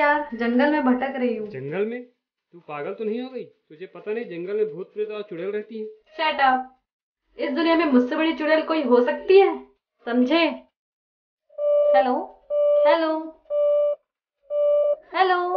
यार जंगल में भटक रही हूँ। जंगल में? तू पागल तो नहीं हो गई? तुझे पता नहीं जंगल में भूत प्रेत और चुड़ैल रहती है। शट अप इस दुनिया में मुझसे बड़ी चुड़ैल कोई हो सकती है? समझे? हेलो हेलो हेलो हेलो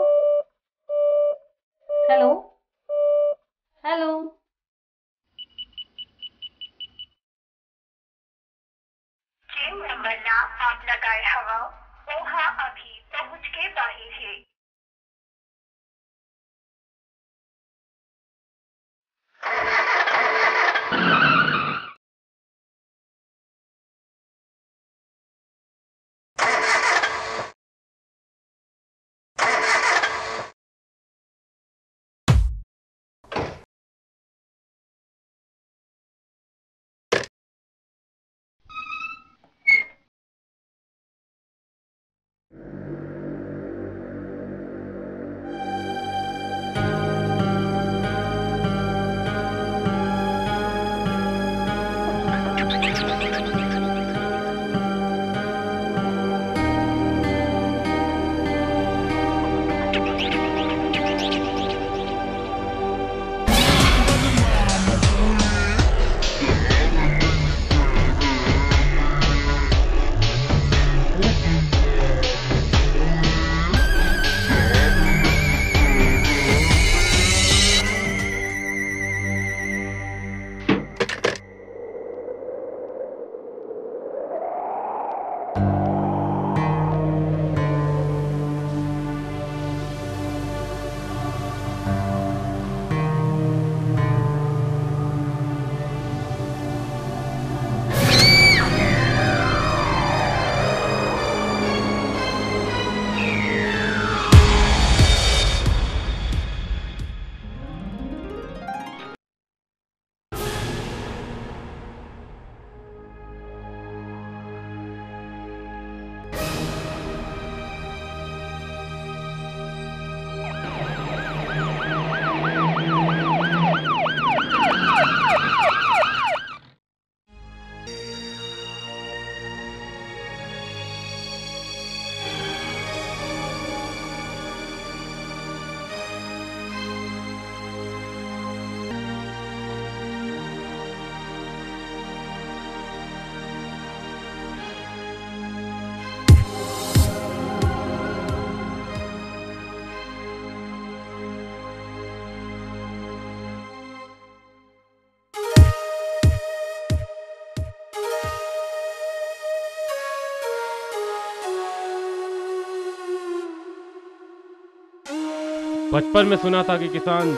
बचपन में सुना था कि किसान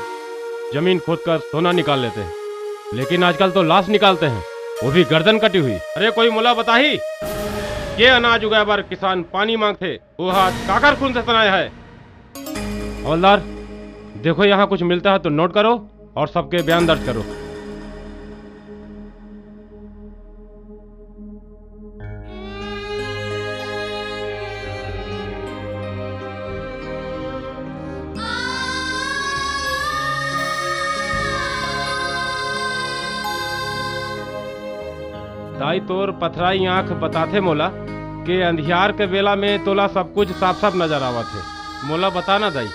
ज़मीन खोदकर सोना निकाल लेते हैं। लेकिन आजकल तो लाश निकालते हैं। वो भी गर्दन कटी हुई। अरे, कोई मुला बता ही ये अनाज उगाए बार किसान पानी मांगते। वो हाथ काकर खून से सुनाया है। हवलदार, देखो यहाँ कुछ मिलता है तो नोट करो और सबके बयान दर्ज करो। तोर पथराई आँख बताथे मोला के अंधियार के बेला में तोला सब कुछ साफ़ साफ़ नज़र आवा थे मोला बताना दाई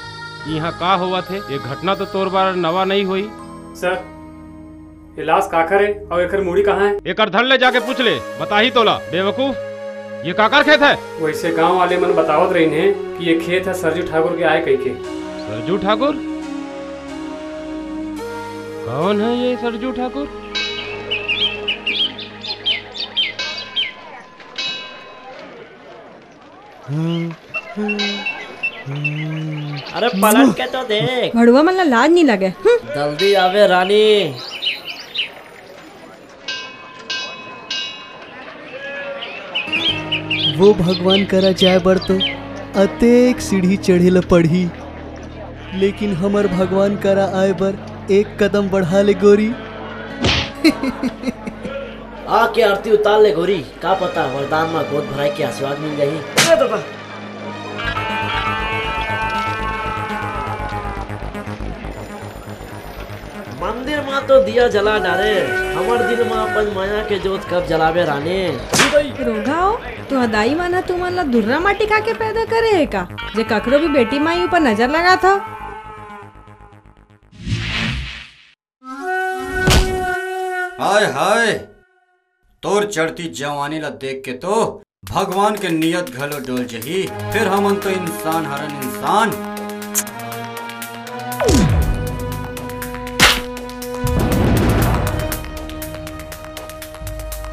यहाँ का हुआ थे ये घटना तो तोर बार नवा नहीं हुई। सर ये लाश काकर है और एकर मूड़ी कहाँ है? एक धर ले जाके पूछ ले बता ही तोला बेवकूफ़। ये काकर खेत है? वैसे गाँव वाले मन बतावत रही हैं कि ये खेत है सरजू ठाकुर के आए कही के सरजू ठाकुर? कौन है ये सरजू ठाकुर? अरे पलट के तो देख। भड़ुआ मला लाज नहीं लगे। हम्म, जल्दी आवे रानी। वो भगवान करा जाए बर तो अतेक सीढ़ी चढ़े ल पढ़ी। लेकिन हमर भगवान करा आए बर एक कदम बढ़ा ले गोरी। आके आरती उतार ले गोरी का पता वरदान में गोद भराई के आशीर्वाद मिल जाही मंदिर में तो दिया जला डाले हमर दिल में अपन माया के जोत कब जलावे रानी। रोगाओ तो अदाई माना तू मन ला दुर्रा माटी खा के पैदा करे है का? जे ककरो भी बेटी माई ऊपर नज़र लगा था। हाय हाय। तोर चढ़ती जवानी ला देख के तो भगवान के नियत घलो डोल जही। फिर हमन तो इंसान हरन इंसान।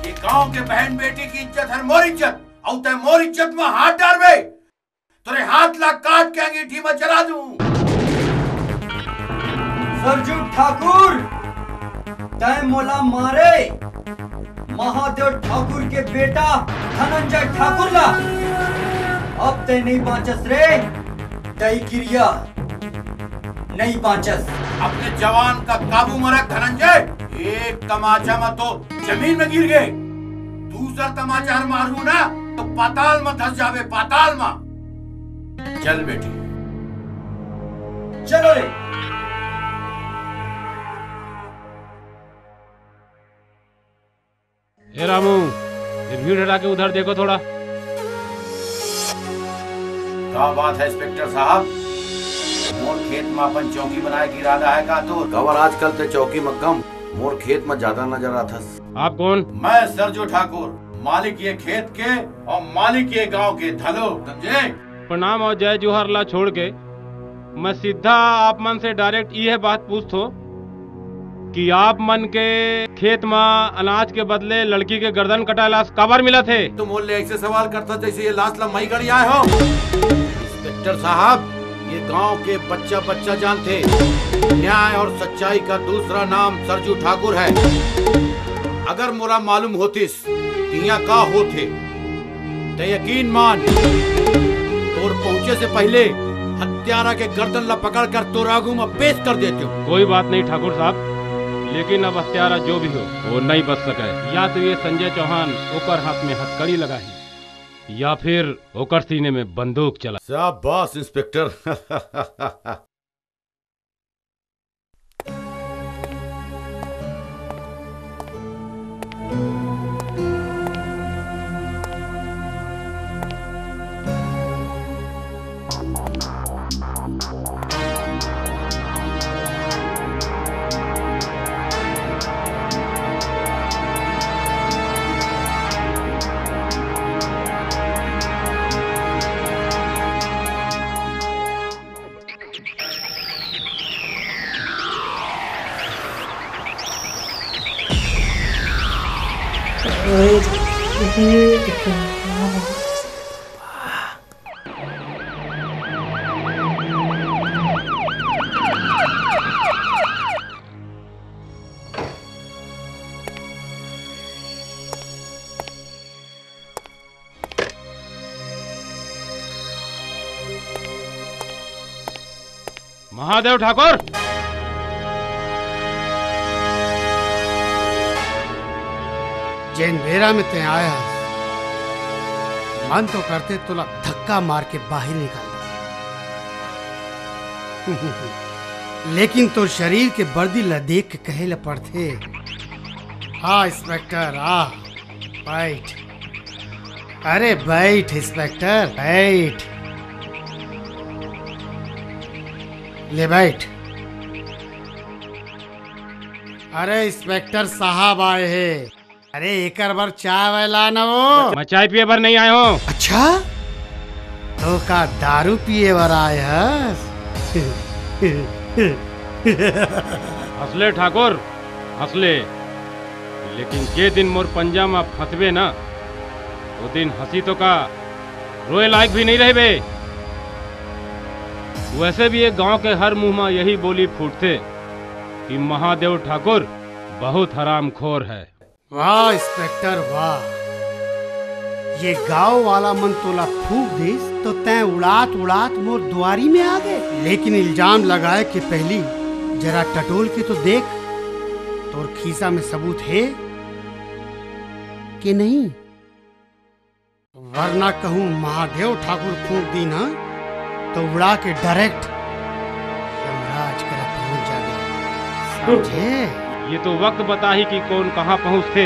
ये गाँव के बहन बेटी की इज़्ज़त है मोर इज़्ज़त और ते मोर इज़्ज़त में हाथ डाल बे तेरे हाथ ला काट के अंगीठी में जला दूँ। सरजू ठाकुर तय मोला मारे। महादेव ठाकुर के बेटा धनंजय ठाकुर ला। अब ते नहीं बांचस रे। तय क्रिया नहीं बांचस। अपने जवान का काबू मरा धनंजय। एक तमाचा में तो ज़मीन में गिर गए। दूसरा तमाचा मारू ना तो पाताल में धस जावे पाताल में। चल बेटी। चलो रे। ए रामू ये भीड़ हटा के उधर देखो थोड़ा। क्या बात है इंस्पेक्टर साहब? मोर खेत में अपन चौकी बनाए की इरादा है का तो गवर आजकल ते चौकी में कम मोर खेत में ज़्यादा नज़र आता आप कौन? मैं सरजू ठाकुर मालिक ये खेत के और मालिक ये गाँव के धलो समझे? प्रणाम और जय जोहर ला छोड़ के। मैं सीधा आप मन से डायरेक्ट ये बात पूछतो। कि आप मन के खेत में अनाज के बदले लड़की के गर्दन कटाला कबर मिला थे? तुम बोले ऐसे सवाल करता जैसे ये लाश लम्बाई गड़ी आए हो। इंस्पेक्टर साहब ये गाँव के बच्चा बच्चा जानते। न्याय और सच्चाई का दूसरा नाम सरजू ठाकुर है। अगर मोरा मालूम होतिस कि यहाँ का होते? तो यकीन मान तोर पहुँचे से पहले हत्यारा के गर्दन ला पकड़ कर तोर आगू में पेश कर देते हो। कोई बात नहीं ठाकुर साहब। लेकिन अब हत्यारा जो भी हो, वो नहीं बच सके या तो ये संजय चौहान ओकर हाथ में हथकड़ी लगा ही या फिर ओकर सीने में बंदूक चला। Boss inspector. महादेव ठाकुर। जैन मेरा में ते आया, मन तो करते तुला धक्का मार के बाहर निकाल लेकिन तो शरीर के बर्दी ला देख के कहे ला पड़ते हाँ इंस्पेक्टर, आ, बैठ। अरे, बैठ, इंस्पेक्टर, बैठ। ले बैठ। अरे इंस्पेक्टर साहब आए हैं। अरे एक बार चाय वाला ना वो। मैं चाय पिए भर नहीं आया हूँ। अच्छा? तो का दारू पिए बर आए हस हंसले ठाकुर हंसले लेकिन जे दिन मोर पंजा में फंसबे ना वो दिन हँसी तो का रोए लायक भी नहीं रहे बे। वैसे भी एक गाँव के हर मुँह में यही बोली फूटते कि महादेव ठाकुर बहुत हराम खोर है। वाह इंस्पेक्टर वाह। ये गाँव वाला मन तोला फूक दिस तो तै उड़ात उड़ात मोर दुआरी में आ गए। लेकिन इल्ज़ाम लगाए कि पहली जरा टटोल के तो देख तोर खीसा में सबूत है कि नहीं? वरना कहूँ महादेव ठाकुर फूक दी ना तो उड़ा के डायरेक्ट यमराज करा पहुँच जागे समझे? ये तो वक्त बता ही कि कौन कहाँ पहुँचते।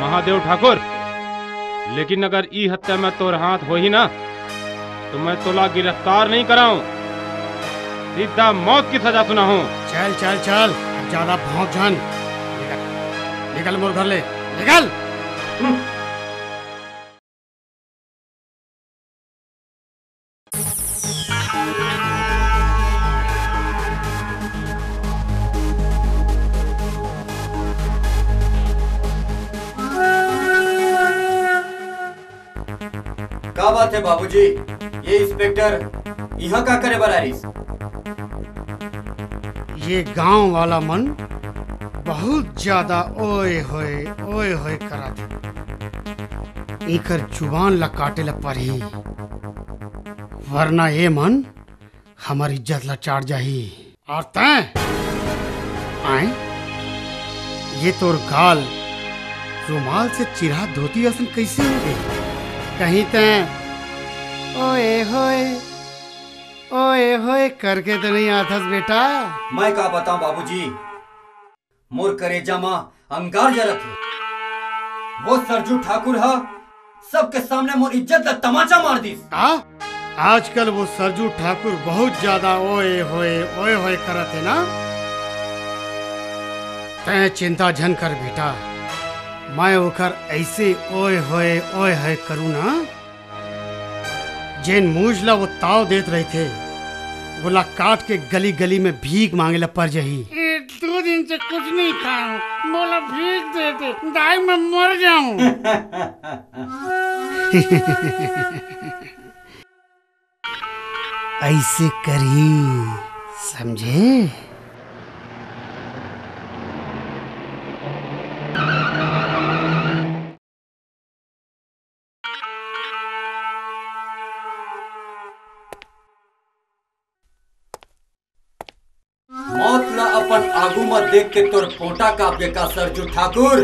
महादेव ठाकुर लेकिन अगर ई हत्या में तोर हाथ हो ही ना तो मैं तोला गिरफ़्तार नहीं कराऊं। सीधा मौत की सजा सुनाऊं। चल चल चल अब ज़्यादा भौंक जान। निकल निकल मोर घर ले। निकल! बाबूजी ये इंस्पेक्टर, यहाँ का करे बरारिस ये गाँव वाला मन बहुत ज़्यादा ओए होए ओए होए करा था। एकर ज़ुबान ला काटे ला पड़ी। वरना ये मन हमारी इज़्ज़त ला चाट जाही। और तैं? आए? ये तोर गाल, रुमाल से चिरा धोती असन कैसे हो गई कहीं तैं ओए होए ओए होए करके तो नहीं आथस बेटा। मैं का बताऊँ बाबूजी? मोर करेजा माँ अंगार जरत है। वो सरजू ठाकुर है सबके सामने मोर इज़्ज़त ला तमाचा मार दी? आजकल वो सरजू ठाकुर बहुत ज़्यादा ओए होए ओए होए करत है ना? तै चिंता झन कर बेटा मैं ओकर ऐसे ओए होए ओए होए करूँ ना जेन मूझ ला वो ताव देत रहे थे। बोला काट के गली गली में भीख मांगे ला पर जही दो दिन से कुछ नहीं खा बोला भीख दे दे दाई मैं मर जाऊँ। ऐसे करी समझे? देख के तोर पोटा कापे का सरजू ठाकुर।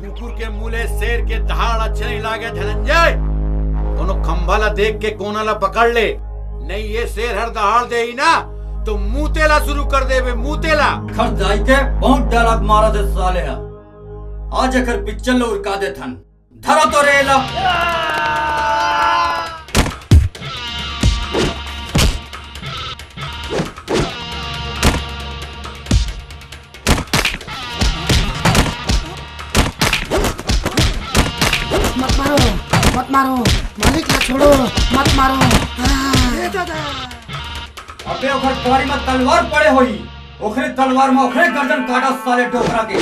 कुकुर के मुले शेर के दहाड़ अच्छे नहीं लागे धनंजय। दोनों खंभा ला देख के कोना ला पकड़ ले। नहीं ये शेर हर दहाड़ दे ही ना। तो मुँह शुरू कर दे बे मुँह खर जाई के बहुत डायलॉग मारा दे साले हा। आज अकर पिक्चर लो उड़का दे थन धरा तो रेला मारो। मालिक ना छोड़ो। मत मारो। अबे ओखर तवारी में तलवार पड़े होई। ओखरे तलवार में ओखरे गर्दन काटा साले डोकरा के।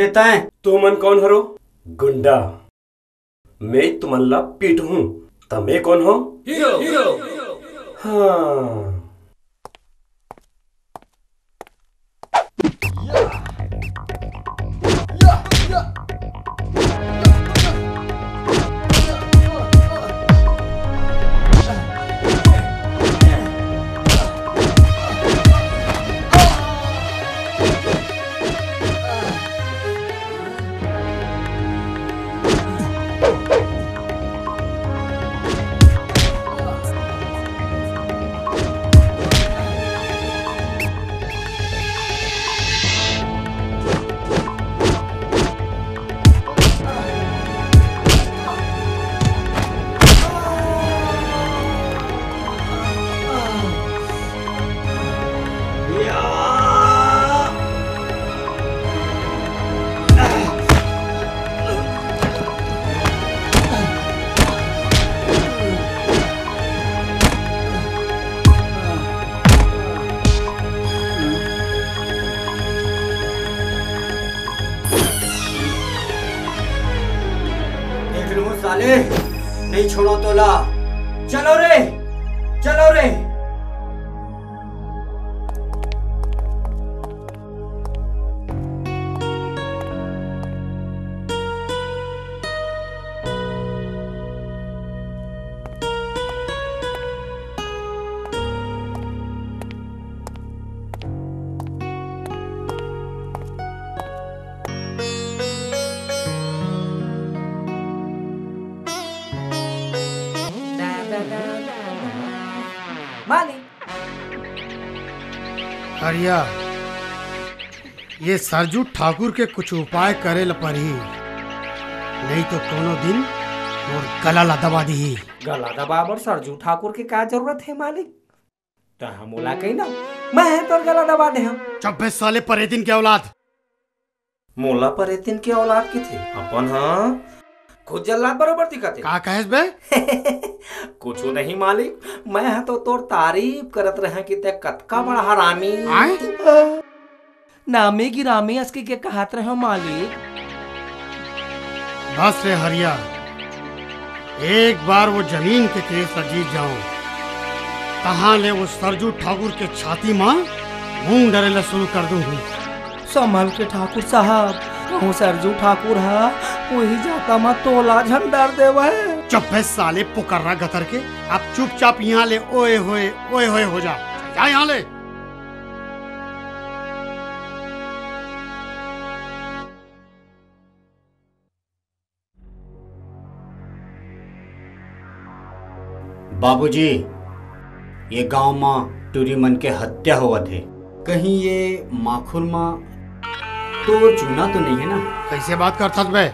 कौन हसबेता तू मन कौन हरो? गुंडा। मैं तुमल्ला पीट हूँ। तमे कौन हो? हीरो हीरो हाँ। हरिया ये सरजू ठाकुर के कुछ उपाय करे ल पड़ी नहीं तो कोनो दिन और गला ला दबा दी। गला दबाबर सरजू ठाकुर के का ज़रूरत है मालिक? तो हम बोला कही ना मैं तो गला दबा दे हम चब्बे साले परे दिन के औलाद। मोला पर एतिन के औलाद की थी? अपन हाँ खुद जल्लाद बरोबर दिखते। का कहेस बे? कुछ नहीं मालिक मैं हाँ तो तोर तारीफ़ करत रहे कि ते कतका बड़ा हरामी। नामे गिरामी अस्की के कहत रहे मालिक। बस रे हरिया एक बार वो ज़मीन के केस ला जीत जाऊँ कहाँ ले वो सरजू ठाकुर के छाती माँ मूंग डरेला शुरू कर दूँ संभल के ठाकुर साहब कहूँ सरजू ठाकुर है। वही जाता मैं तोला झंडार देवा। है चुप साले पुकर्रा गतर के। अब चुपचाप यहाँ ले ओए होए ओए होए हो जा जा यहाँ ले। बाबूजी ये गाँव में टूरी मन के हत्या हुआ थे कहीं ये माखुर माँ तो चूना तो नहीं है ना? कैसे बात करथस बे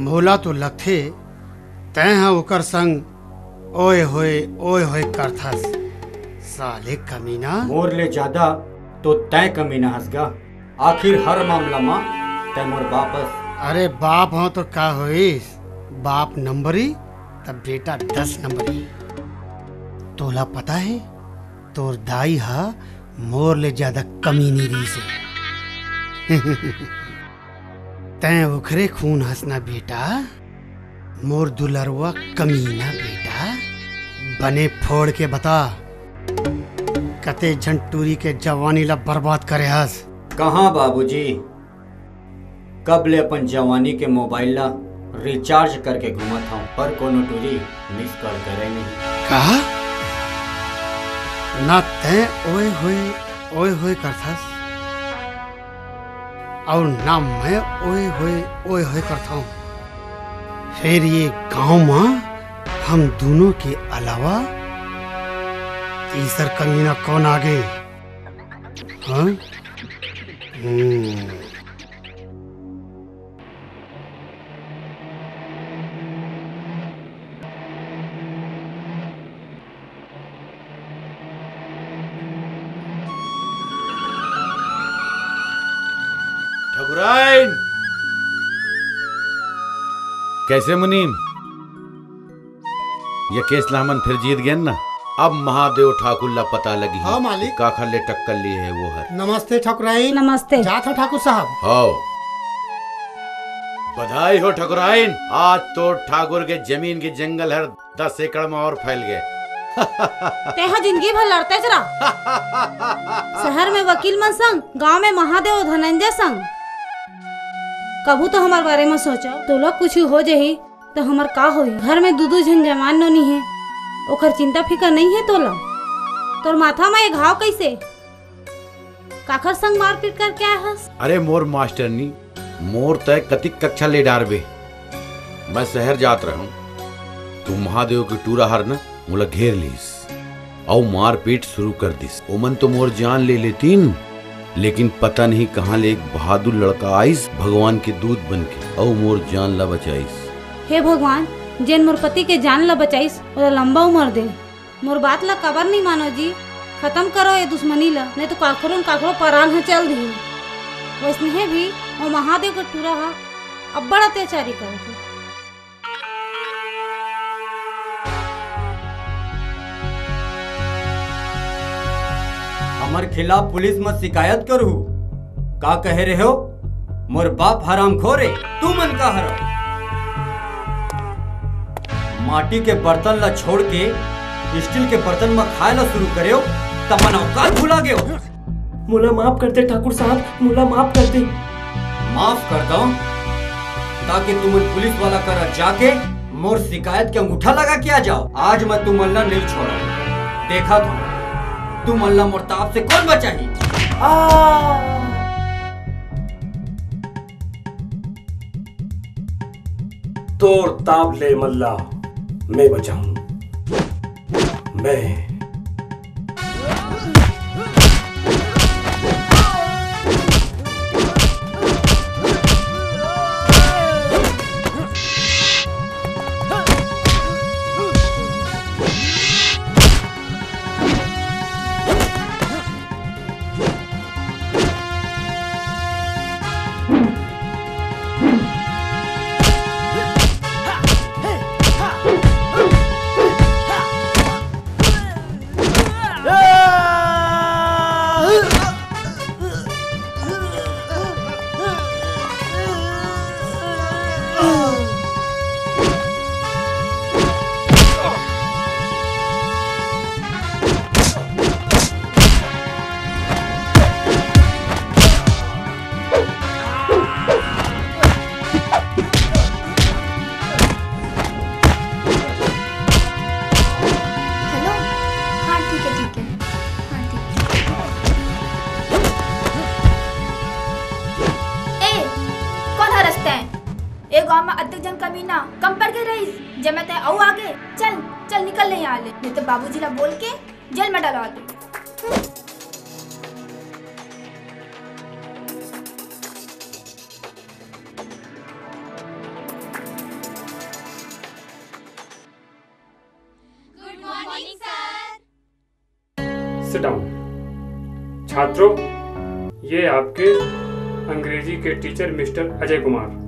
मोला तो लथे तय है ओकर संग ओए होए ओए होए करथस साले कमीना। मोर ले ज़्यादा तो तय कमी न हंसगा आखिर हर मामला में तय मोर वापस अरे बाप हो तो का होइस? बाप नंबरी तब बेटा दस नंबरी। तोला पता है तोर दाई हा मोर ले ज़्यादा कमीनी री से तय उखरे खून हंसना बेटा मोर दुलरवा कमीना बेटा बने फोड़ के बता कते झंटूरी के जवानी ला बर्बाद करे हस। कहाँ बाबूजी? कब ले अपन जवानी के मोबाइल ला रिचार्ज करके घूमत था पर कोनो टूरी मिस कॉल करे नहीं। कहा? ना तय ओए होए ओए होए करथस और ना मैं ओए होए ओए होए करता हूँ। फिर ये गाँव में, हम दोनों के अलावा तीसर कमीना कौन आगे? हाँ? हम्म। ठकुराइन कैसे मुनीम? ये केस ला हमन फिर जीत गए ना? अब महादेव ठाकुर ला पता लगी हाँ, मालिक। का खले टक्कर लिए है वो हर। नमस्ते ठकुराइन। नमस्ते। जात हो ठाकुर साहब। हो बधाई हो ठकुराइन। आज तो ठाकुर के ज़मीन के जंगल हर दस एकड़ में और फैल गए। तेहा ज़िंदगी भर लड़ते रहा शहर में वकील मन संग गाँव में महादेव धनंजय संग। कभू तो हमारे बारे में सोचो। तो लोग कुछ हो जाही तो हमार का होई? घर में दू दू झन जवान नोनी है। ओकर चिंता फिकर नहीं है तोला? तोर माथा में घाव कैसे काखर संग मारपीट कर क्या हस? अरे मोर मास्टरनी मोर तय कतिक कक्षा ले डारबे। मैं शहर जात रहा। हूँ तू महादेव के टूरा हर न, मोला घेर लीस। और मार पीट शुरू कर दिस। ओमन तो मोर जान ले लेतीन। लेकिन पता नहीं कहाँ ले एक बहादुर लड़का आइस भगवान के दूध बन के और मोर जान ला बचाइस हे भगवान, जेन मोर पति के जान ला बचाइस और लंबा उम्र दे। मोर बात ला कबर नहीं मानो जी। खत्म करो ये दुश्मनी ला, नहीं तो काकरो काकरो परान है चल दी वैसने भी वो महादेव का टूरा हा, अब बड़ा अत्याचारी करते हमार खिलाफ पुलिस में शिकायत करू। का कहे रहे हो? मोर बाप हराम खोरे तू मन का हराम। माटी के बर्तन ला छोड़ के स्टील के बर्तन में खाए ला शुरू करे हो तब मन औकात भुला गए हो मुला माफ़ कर दे ठाकुर साहब मुला माफ़ कर दे। माफ़ कर दो ताकि तुम पुलिस वाला कर जाके मोर शिकायत के अंगूठा लगा के आ जाओ। आज मैं तुम अल्लाह नहीं छोड़ा। देखा तुम तुम अल्लाह मुर्ताब से कौन बचाही तोर ताब ले मल्ला मैं बचाऊं। मैं टीचर मिस्टर अजय कुमार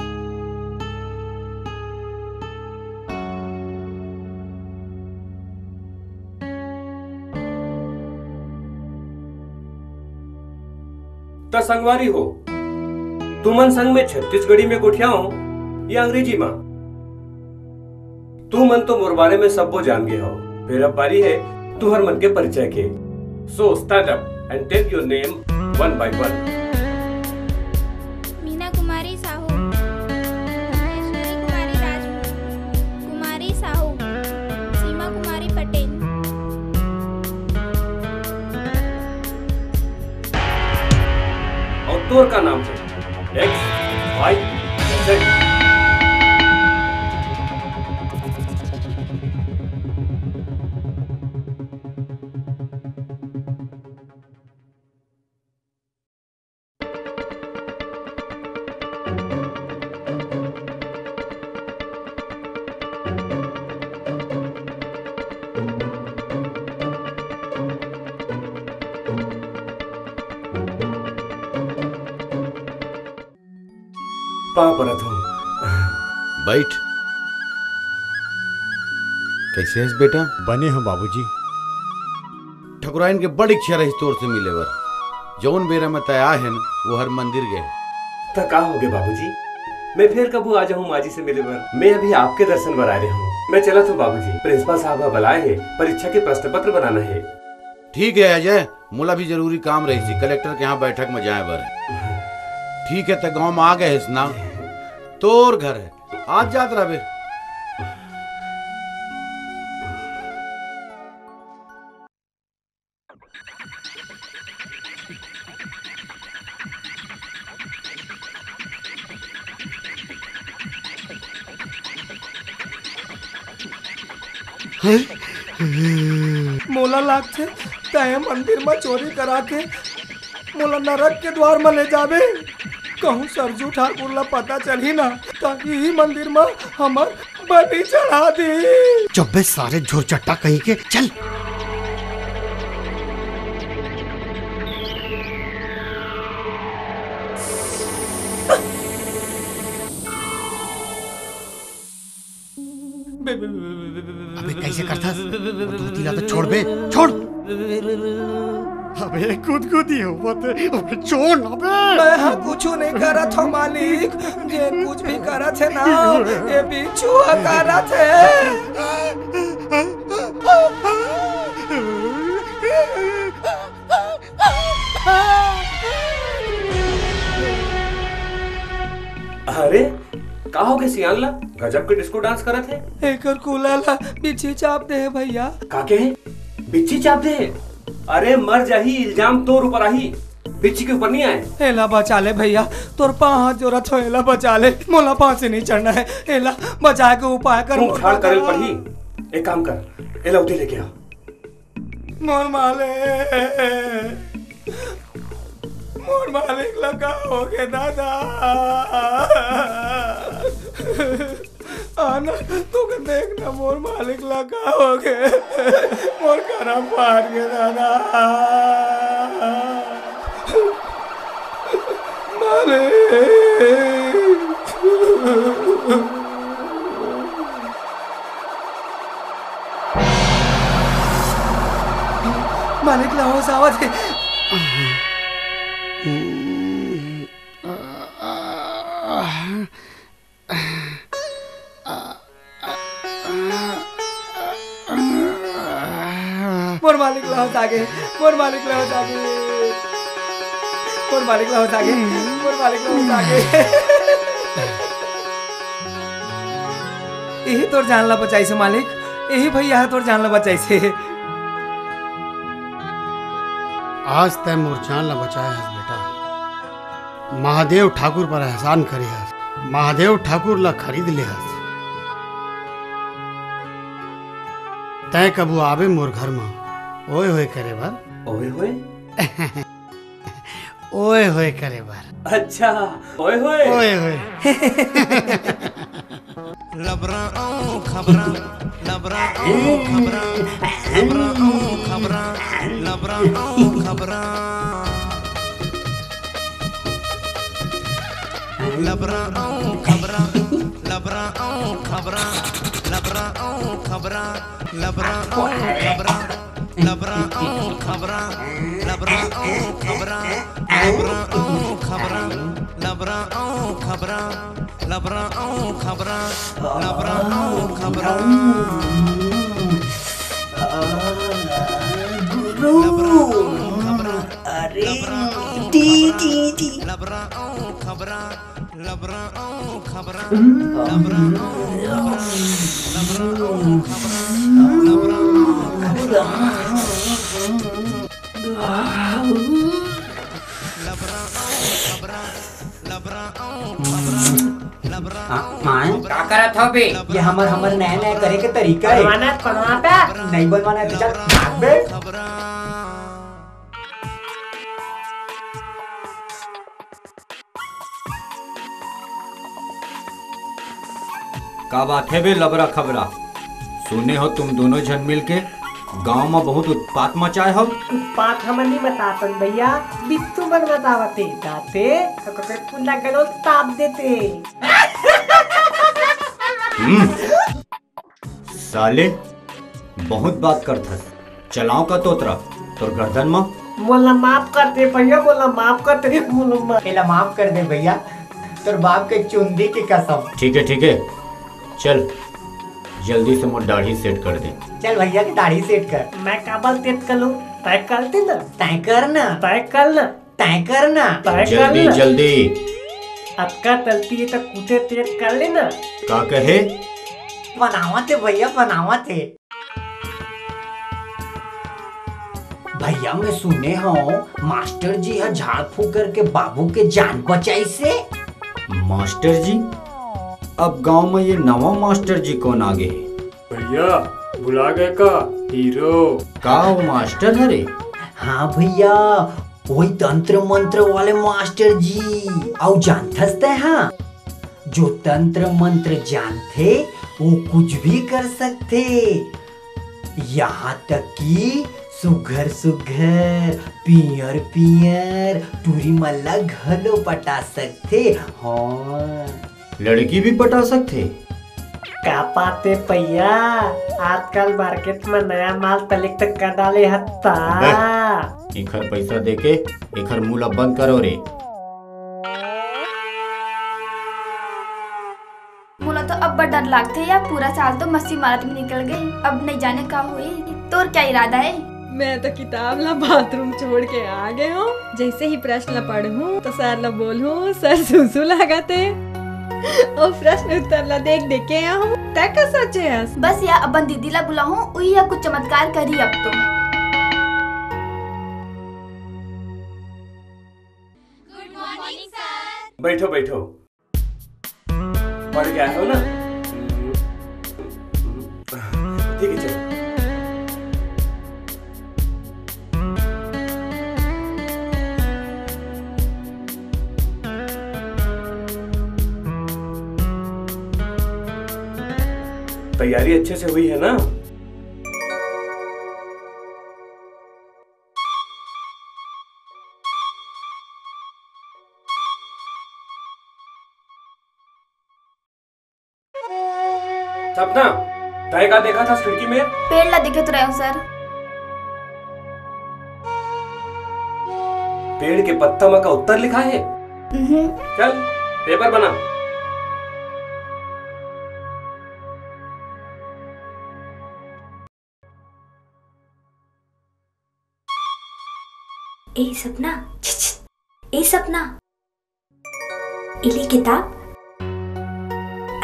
संगवारी हो। तुमन संग में छत्तीसगढ़ी में गोठियाओ या अंग्रेज़ी में? तू मन तो मोर बारे में सबो जान गए हो। फिर अब बारी है तुहर मन के परिचय के। So stand up and tell your name one by one का नाम है है बेटा? बने हैं बाबूजी। ठकुराइन के बड़ी इच्छा रही तोर से मिले बर जौन बेरा में तय आए न, वो हर मंदिर गए। तो का हो गए बाबूजी? मैं फिर कबू आ जाऊँ माँ जी से मिले बर मैं अभी आपके दर्शन बर आ रहा हूँ। मैं चला तो बाबूजी। प्रिंसिपल साहब बुलाए है परीक्षा के प्रश्न पत्र बनाना है। ठीक है अजय मुला भी ज़रूरी काम रही थी। कलेक्टर के यहाँ बैठक में जाए बर ठीक है तो गाँव में आ गए ना तोर घर है। आज जात रहे लागथे तय मंदिर में चोरी करा के मोला नरक के द्वार में ले जावे। कहूँ, सरजू ठाकुर, ला पता चली ना ताकि ही मंदिर में हमार बलि चढ़ा दी। चुप्पे सारे झुरझट्टा कहीं के, चल हो तो अबे छोड़ अबे मैं हाँ कुछ नहीं करा था मालिक। जे कुछ भी करा थे ना ये बिच्छू करा थे। अरे का हो गए सियानला गजब के डिस्को डांस करत है एकर कुलाला बिच्छी चाप दे भैया। काके है बिच्छी चाप दे। अरे मर जाही इल्ज़ाम तोर ऊपर आही। बिच्छी के ऊपर नहीं आए? एला बचा ले भैया तोर पाँव हाथ जोड़ा तो एला बचा ले। मोला फांसी नहीं चढ़ना है। एला बचा के उपाय कर। तू ठाड़ करल पड़ी एक काम कर एला उठे लेके आ। मोर माले मोर मालिक लगा हो गए दादा। आना तू देखना, मोर मालिक लगा हो गए मोर करा फाड़ गए दादा मालिक। मालिक लाहो सावत मोर मालिक लाहो जागे मोर मालिक लाहो जागे। मोर मालिक लाहो जागे मोर मालिक लाहो जागे। यही तोर जानला बचाई से मालिक यही भैया तोर जानला बचाई से आज तय मोर जान ला बचाया है बेटा। महादेव ठाकुर पर एहसान करे है महादेव ठाकुर ला खरीद ले है तय कबू आवे मोर घर में। ओए होए करे भर ओए होए? ओए होए करे भर अच्छा ओए होए? ओए होए। लबरा खबरा लबरा खबरा लबरा खबरा लबरा खबरा लबरा खबरा लबरा खबरा लबरा खबरा लबरा खबरा खबरां ओ खबरां लबरां ओ खबरां लबरां ओ खबरां लबरां ओ खबरां लबरां ओ खबरां लबरां ओ खबरां अरे टी टी टी लबरां ओ खबरां लबरां ओ खबरां लबरां ओ खबरां लबरां ओ का करत हो बे? ये हमर हमर नया नया करे के तरीका है। बनवाना बनवाता नहीं बनवाना है तो चल भाग बे। का बात है बे लबरा खबरा? सुने हो तुम दोनों जन मिल के गाँव में बहुत उत्पात मचाए हो। उत्पात हमर नहीं बतातन भैया। बिट्टू बन बतावते दाते कुंडा गलो ताप देते। साले बहुत बात करता चलाओ का तोतरा तोर गर्दन में। मोला माफ़ कर दे भैया मोला माफ़ कर दे मोला माफ़। कर दे भैया तोर बाप के चुंदी की कसम। ठीक है ठीक है। चल जल्दी से मोर दाढ़ी सेट कर दे। चल भैया की दाढ़ी सेट कर। मैं काबल तेज कर? लूँ तय करती ना। तय करना। तय कर ना तय कर जल्दी जल्दी। अक्का तलती है तो कुटे तेज कर लेना। का कहे? बनावा थे भैया बनावा थे भैया मैं सुने हूँ मास्टर जी है झाड़ फूक करके बाबू के जान बचाई से। मास्टर जी? अब गाँव में ये नवा मास्टर जी कौन आ गए भैया बुला गए का? हीरो। का वो मास्टर हरे हाँ भैया वही तंत्र मंत्र वाले मास्टर जी और जानथस ते हाँ? जो तंत्र मंत्र जानते वो कुछ भी कर सकते यहाँ तक कि सुघर सुघर पियर पियर टूरी मल्ला घलो पटा सकते हाँ। लड़की भी पटा सकते का पाते भैया आजकल मार्केट में नया माल तलिक तक कर डाले हत्ता इखर पैसा देके इखर मूला बंद करो रे मोला तो अब बड़ डर लागते या पूरा साल तो मस्ती मारत में निकल गई अब नहीं जाने का हुई तोर क्या इरादा है मैं तो किताब ला बाथरूम छोड़ के आ गए हूँ जैसे ही प्रश्न ला पढ़ूं तो सर ला बोलूँ सर सुसु लगाते और प्रश्न उत्तर ला देख देख के आया हूँ तय का सोचे हस बस या अपन दीदी ला बुलाऊं वही या कुछ चमत्कार करी अब तो। बैठो बैठो। पढ़ गया हो ना? ठीक है चलो। तैयारी अच्छे से हुई है ना? सपना तय का देखा था खिड़की में? पेड़ ला दिखे तो रहे हो सर। पेड़ के पत्ता में का उत्तर लिखा है? चल पेपर बना। ए सपना ए सपना। इली किताब।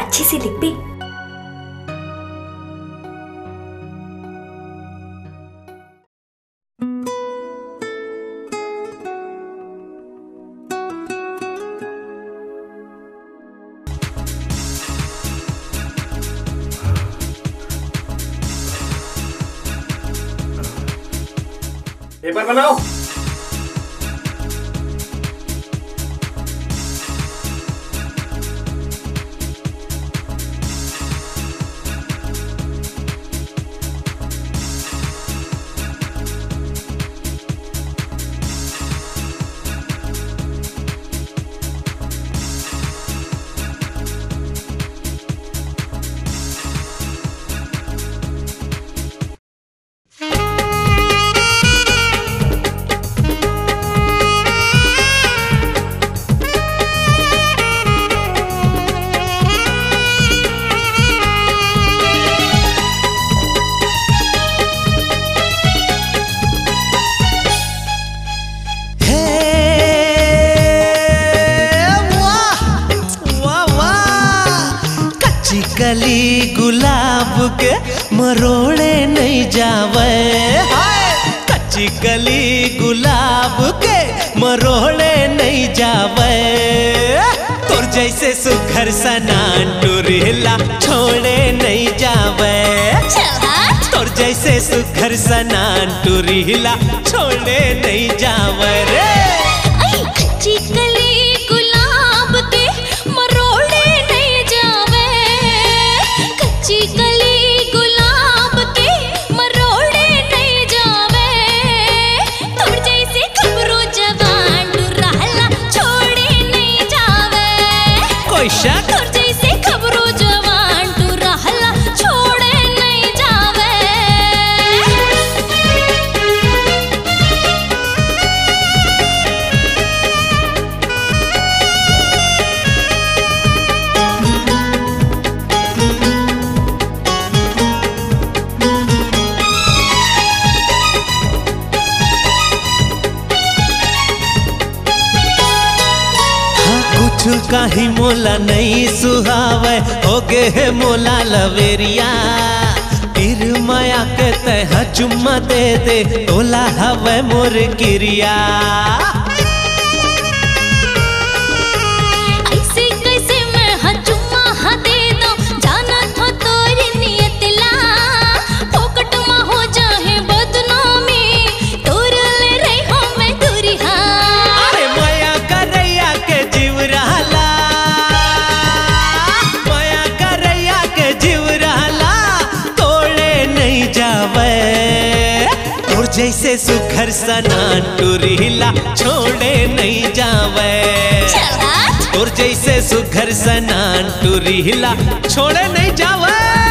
अच्छे से लिख भी। पेपर बनाओ। गुलाब के मरोड़े नहीं जावे। कच्ची कली गुलाब के मरोड़े नहीं जावे। तोर जैसे सुखर सनान टुरिला छोड़े नहीं जावे। तोर जैसे सुखर सनान टुरिला छोड़े नहीं जावे रे। कच्ची कली मोला नहीं सुहावे है मोला लवेरिया। फिर माया के तह चुम्मा दे दे, तोला हवे मोर किरिया। जैसे सना टुरहिला छोड़े नहीं जावे। और जैसे सुघर सना टूरिला छोड़े नहीं जावे।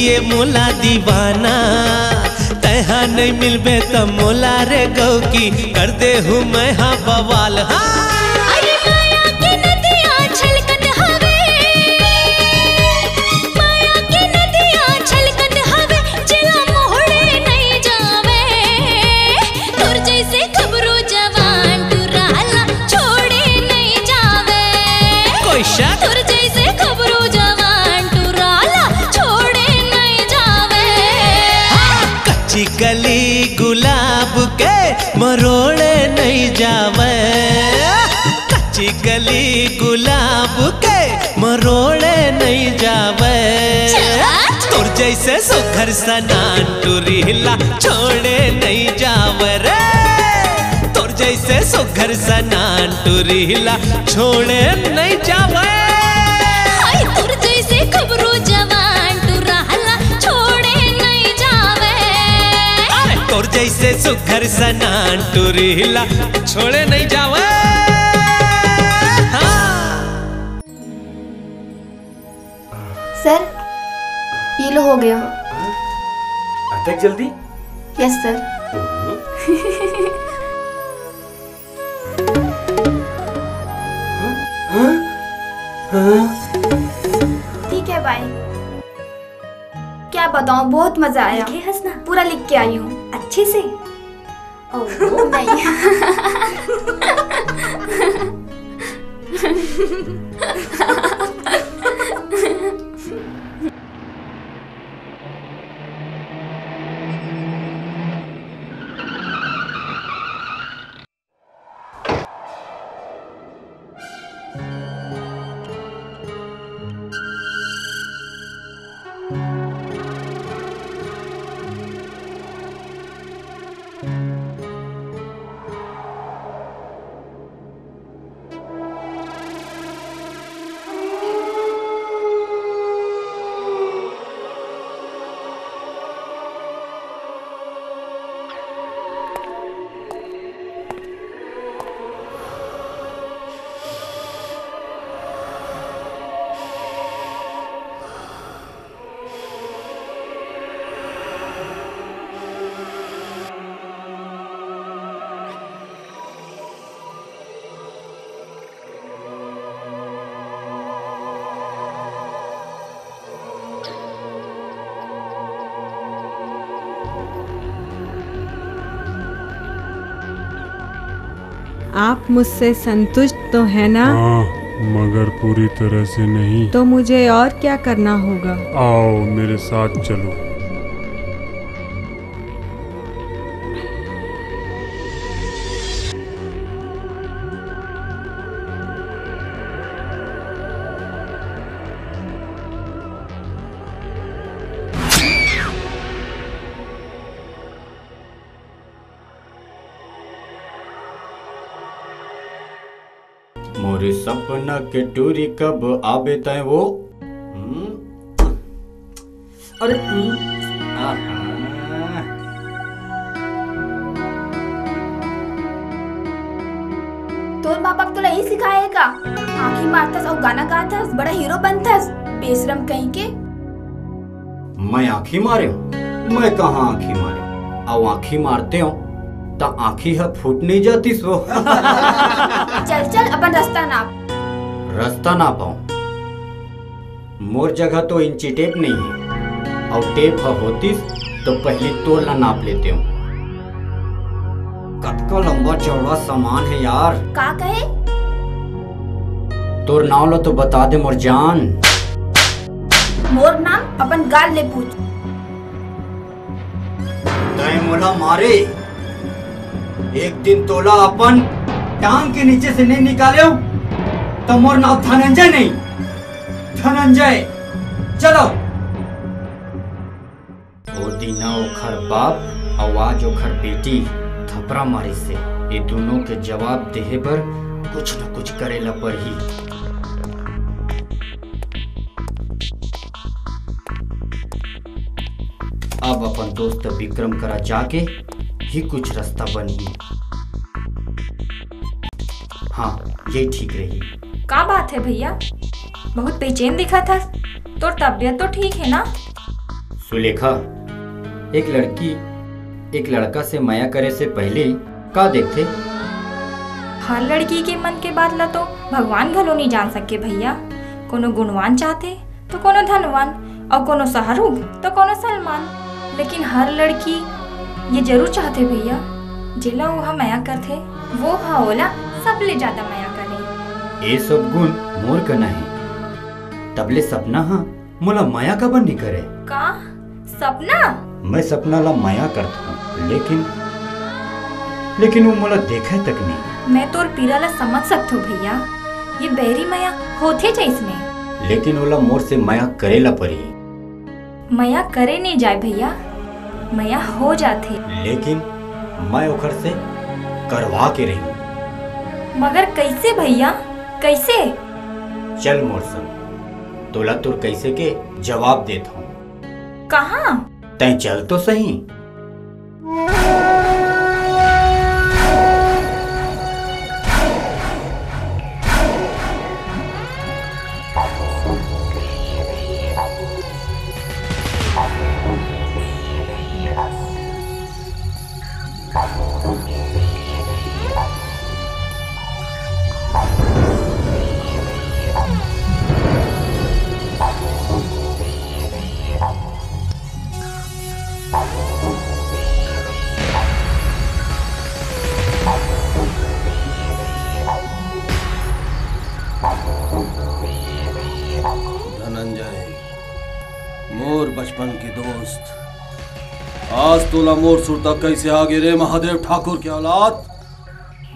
दिए मोला दीवाना। तहा नहीं मिलबे तो मोला रे गौकी। कर दे हूँ मैं हाँ बवाल। हाँ। गुलाब के मरोड़े नहीं जावे। तोर जैसे सुखर सनान टुरीला छोड़े नहीं जावे रे। तोर जैसे सुखर सनान टुरीला छोड़े नहीं जावे। जैसे खबरो जवान तू रहला छोड़े नहीं जावे। तोर जैसे सुघर सनान टुरीला छोड़े नहीं जावे। अटक जल्दी। यस सर ठीक है भाई क्या बताऊँ बहुत मज़ा आया। हंसना। पूरा लिख के आई हूँ। अच्छे से। ओह नहीं। आप मुझसे संतुष्ट तो है ना? हाँ मगर पूरी तरह से नहीं। तो मुझे और क्या करना होगा? आओ मेरे साथ चलो। मोरे के टूरी कब आबे तय वो? हम्म? अरे आहा। तोर बापा तो यही सिखाएगा। आंखी मारतस और गाना गातस बड़ा हीरो बनतस। बेशरम कहीं के? मैं आँखी मारे मैं कहा आँखी मारे? अब आँखी मारते हो। तो आँखी है फूट नहीं जाती सो। चल चल अपन रास्ता नाप। रास्ता ना पाऊँ। मोर जगह तो इंची टेप नहीं है। और टेप है होती तो पहले तोल ना नाप लेते हो। कतका लंबा चौड़ा सामान है यार। का कहे? तोर नाव लो तो बता दे मोर जान। मोर नाम अपन गाल ले पूछ। तय मोला मारे। एक दिन तोला अपन टांग के नीचे से नहीं निकाले हो। तो मोर नाम धनंजय नहीं। धनंजय, चलो। ओ दीना ओखर बाप, आवाज़ ओखर बेटी, थपरा मारी से। ये दोनों के जवाब देहे पर कुछ न कुछ करेला पर ही अब अपन दोस्त विक्रम करा जाके ही कुछ रास्ता बनी हाँ ये ठीक रही। का बात है भैया? बहुत बेचैन दिखा था। तो तबीयत तो ठीक है ना? सुलेखा एक लड़की एक लड़का से माया करे से पहले का देखते हर लड़की के मन के बात ला तो भगवान घलो नहीं जान सके भैया। कोनो गुणवान चाहते तो कोनो धनवान और कोनो शाहरुख तो कोनो सलमान। लेकिन हर लड़की ये ज़रूर चाहते भैया जिला वो माया करते वो हा ओला सब ले ज़्यादा माया ये सब गुण मोर का नहीं। तबले सपना हाँ मोला माया का बन नहीं करे। का? सपना? मैं सपना ला माया करता हूँ लेकिन लेकिन वो मोला देखा तक नहीं। मैं तोर पीरा ला समझ सकतो भैया। ये बैरी माया होथे जैसने लेकिन ओला मोर से माया करेला पड़ी। माया करे नहीं जाए भैया। माया हो जाते। लेकिन मैं ओखर से करवा के रही मगर कैसे भैया? कैसे? चल मोर संग तोला तुर कैसे के जवाब देता हूँ। कहाँ? तय चल तो सही। आज तोला मोर सुरता कैसे आगे रे महादेव ठाकुर के औलाद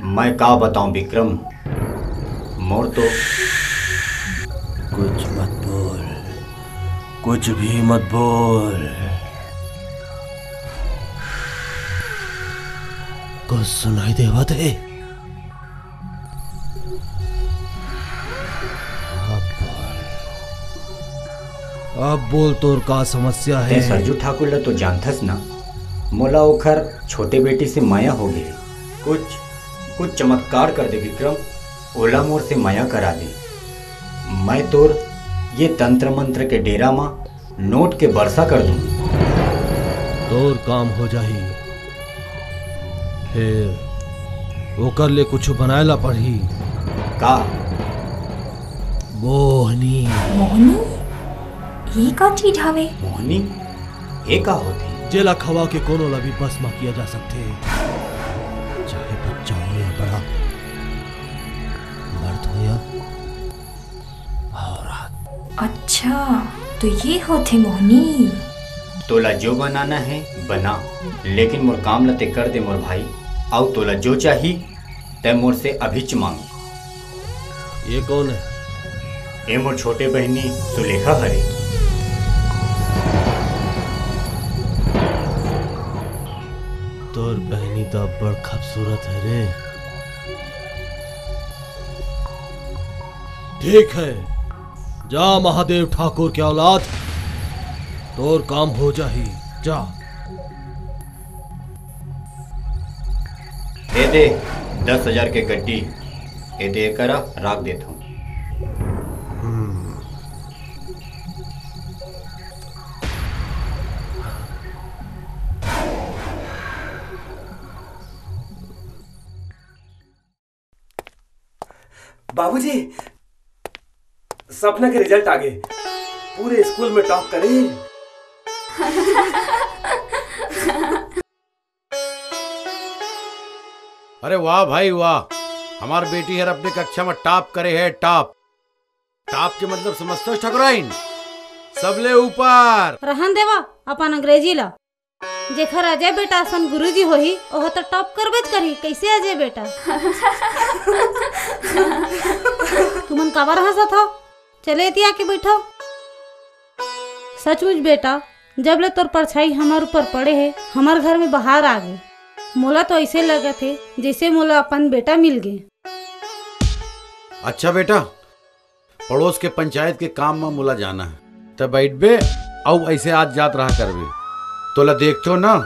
मैं का बताऊँ विक्रम? मोर तो कुछ मत बोल। कुछ भी मत बोल। कुछ सुनाई देवा थे अब बोल तोर का समस्या है। सरजू ठाकुर ला तो जानथस ना। मोला ओखर छोटे बेटी से माया हो गई। कुछ कुछ चमत्कार कर दे विक्रम ओला मोर से माया करा दे। मैं तोर ये तंत्र मंत्र के डेरा मा नोट के वर्षा कर दूँ। तोर काम हो जाही। फिर ओकर ले कुछ बनाएला पड़ी का? मोहनी। मोहनी? ये का चीज़ हवे? मोहनी? ये का होती? जेला खवा के कोनो ला भी भस्म किया जा सकते चाहे बच्चा हो या बड़ा मर्द हो या औरत अच्छा तो ये होते मोहनी। तोला जो बनाना है बना। लेकिन मोर काम लते कर दे मोर भाई। आओ तोला जो चाही तय मोर से अभिच मांग। ये कौन है? ये मोर छोटे बहनी सुलेखा हरे। तोर बहनी तो बड़ खूबसूरत है रे। ठीक है। जा महादेव ठाकुर के औलाद। तोर काम हो जाही। जा। दे दे, दस हज़ार के गड्डी। ये दे, करा, राख देता हूँ। बाबूजी सपना के रिज़ल्ट आ गए। पूरे स्कूल में टॉप करे। अरे वाह भाई वाह हमार बेटी हर अपनी कक्षा में टॉप करे है टॉप टॉप के मतलब समझते हो ठकुराइन? सबले ऊपर। रहन देवा अपन अंग्रेज़ी ला। जेखर अजय बेटा सन गुरुजी होही, ओह तो टॉप करबेच करही, कैसे अजय बेटा? तुमन काबर हंसत हो? चले इतिया के बैठो। सचमुच बेटा, जब ले तोर परछाई हमार ऊपर पड़े है, हमार घर में बाहर आ गए मोला तो ऐसे लगे थे जैसे मोला अपन बेटा मिल गए अच्छा बेटा, पड़ोस के पंचायत के काम में मुला जाना है। तब बैठ बे औ ऐसे आज जात रहा करबे। तोला देखतो ना?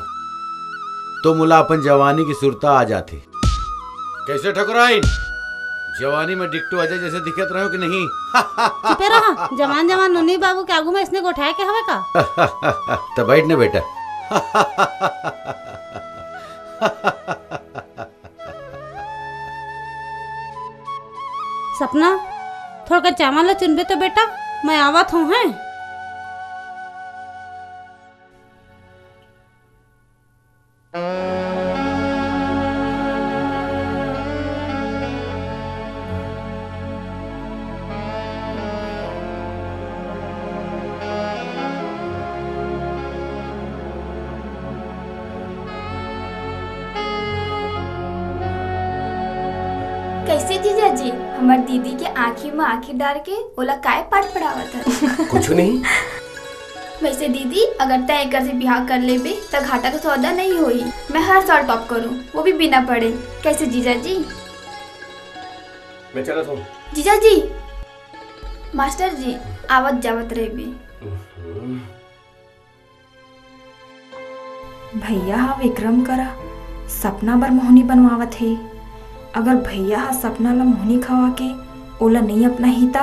तो मुला अपन जवानी की सुरता आ जाती। कैसे ठकुराइन? जवानी में डिक्टो अजय जैसे दिखत रहो कि नहीं? चुपे रहा। जवान जवान नन्ही बाबू के आगू में इसने को उठाया के हवे का? तो बैठ ना बेटा। सपना थोड़ा चावल चुनबे तो बेटा मैं आवत हूँ हैं? कैसे जीजा? जी हमार दीदी के आँखी में आँखी डाल के ओला काय पाठ पढ़ावत है? कुछ नहीं। वैसे दीदी अगर तय एकर से ब्याह कर लेबे तो घाटा का सौदा नहीं होई। मैं हर साल टॉप करूँ वो भी बिना पढ़े। कैसे जीजा जी? मैं चला हूँ जीजा जी? मास्टर जी आवत जावत रहे भी भैया हा विक्रम करा सपना बर मोहनी बनवावत हे। अगर भैया हा सपना ला मोहनी खवा के ओला नहीं अपना हिता?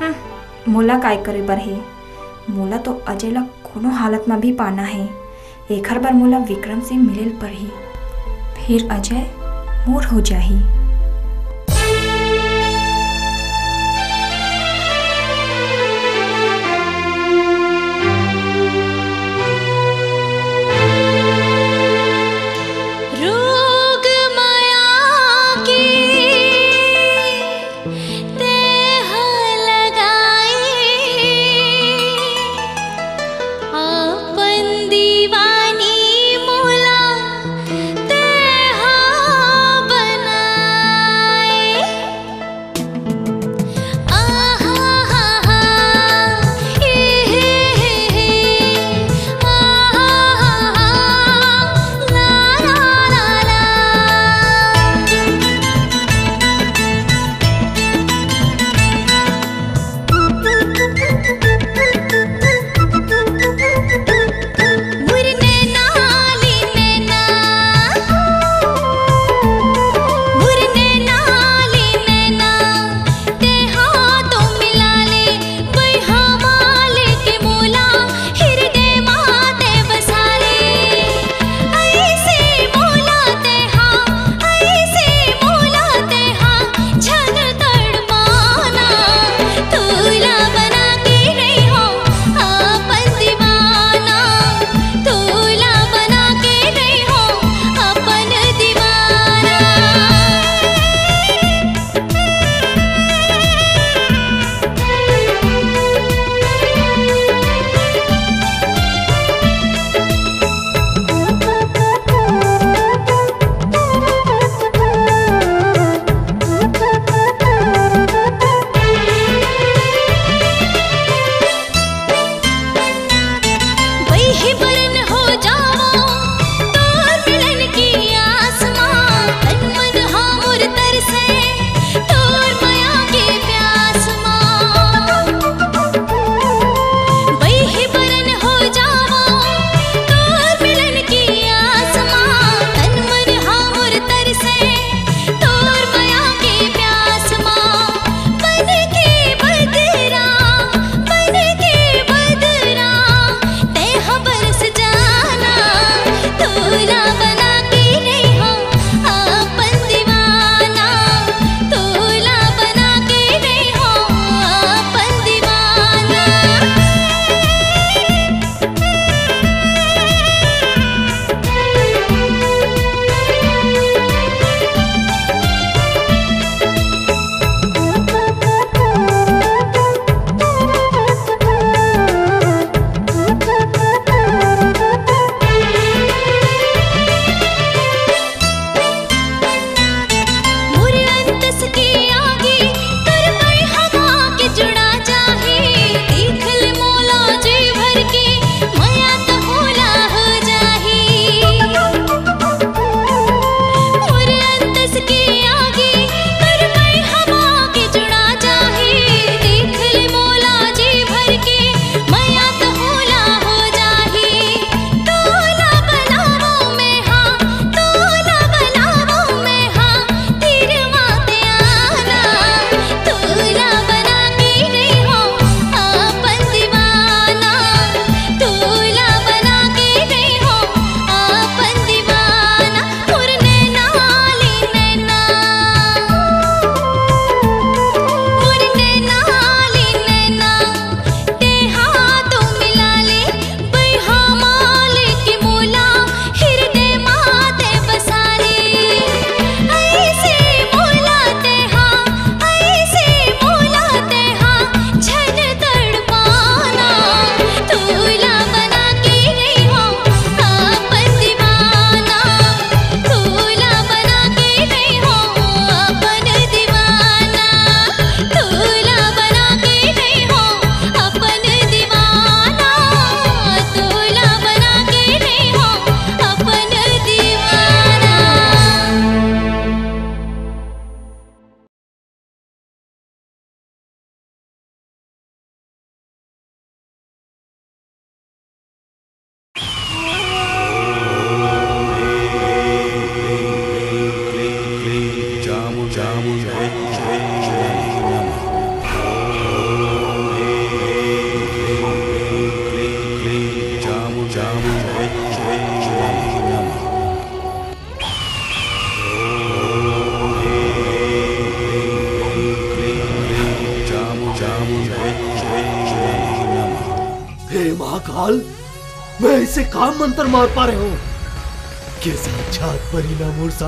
हम्म, मोला काय करे बर हे? मोला तो अजय ला कोनो हालत में भी पाना है। एखर बार मोला विक्रम से मिले पर ही। फिर अजय, मोर हो जाही।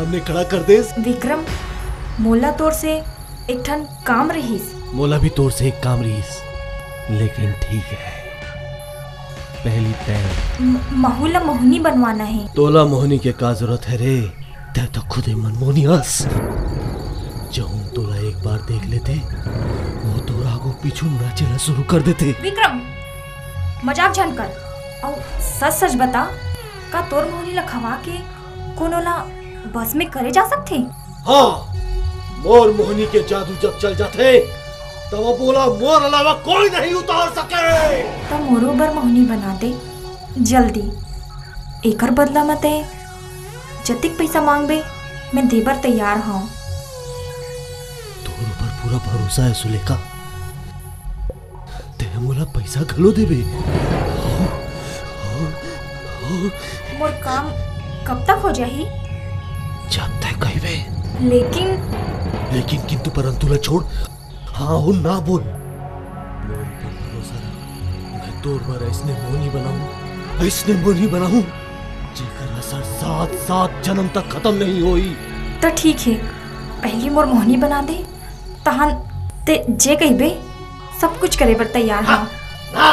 सामने खड़ा कर दे विक्रम मोला तोर से एक ठन काम रहीस। मोला भी तोर से एक काम रहीस लेकिन ठीक है। पहली म- महूला मोहनी बनवाना है। तोला मोहनी के का ज़रूरत है रे? ते तो खुद ही मनमोहनी हंस। जहूं तोला एक बार देख लेते वो तोरा आगो पीछू नाचेला शुरू कर देते। विक्रम मज़ाक जान कर। और सच सच बता का तोर मोहनी ला खवा के कोनो ला बस में करे जा सकते हाँ? मोर मोहनी के जादू जब चल जाते तब वो बोला मोर अलावा कोई नहीं उतार सके। तो मोरो बर मोहनी बना दे जल्दी। एकर बदला मत है जतिक पैसा मांगबे मैं देबर तैयार हूँ। तोर ऊपर पूरा भरोसा है सुलेखा। ते मोला पैसा घलो देबे हाँ, हाँ, हाँ, मोर काम कब तक हो जाही जब तक कहबे लेकिन लेकिन किंतु परंतु ला छोड़। हाँ हो ना बोल। ऊपर भरोसा रख। मैं तोर पर ऐसने बनाऊँ। ऐसने बनाऊँ। जेकर असर सात सात जन्म तक खत्म नहीं होई। तो ठीक है। पहली मोर मोहनी बना दे। तहन ते जे कहबे सब कुछ करे पर तैयार हूँ ना।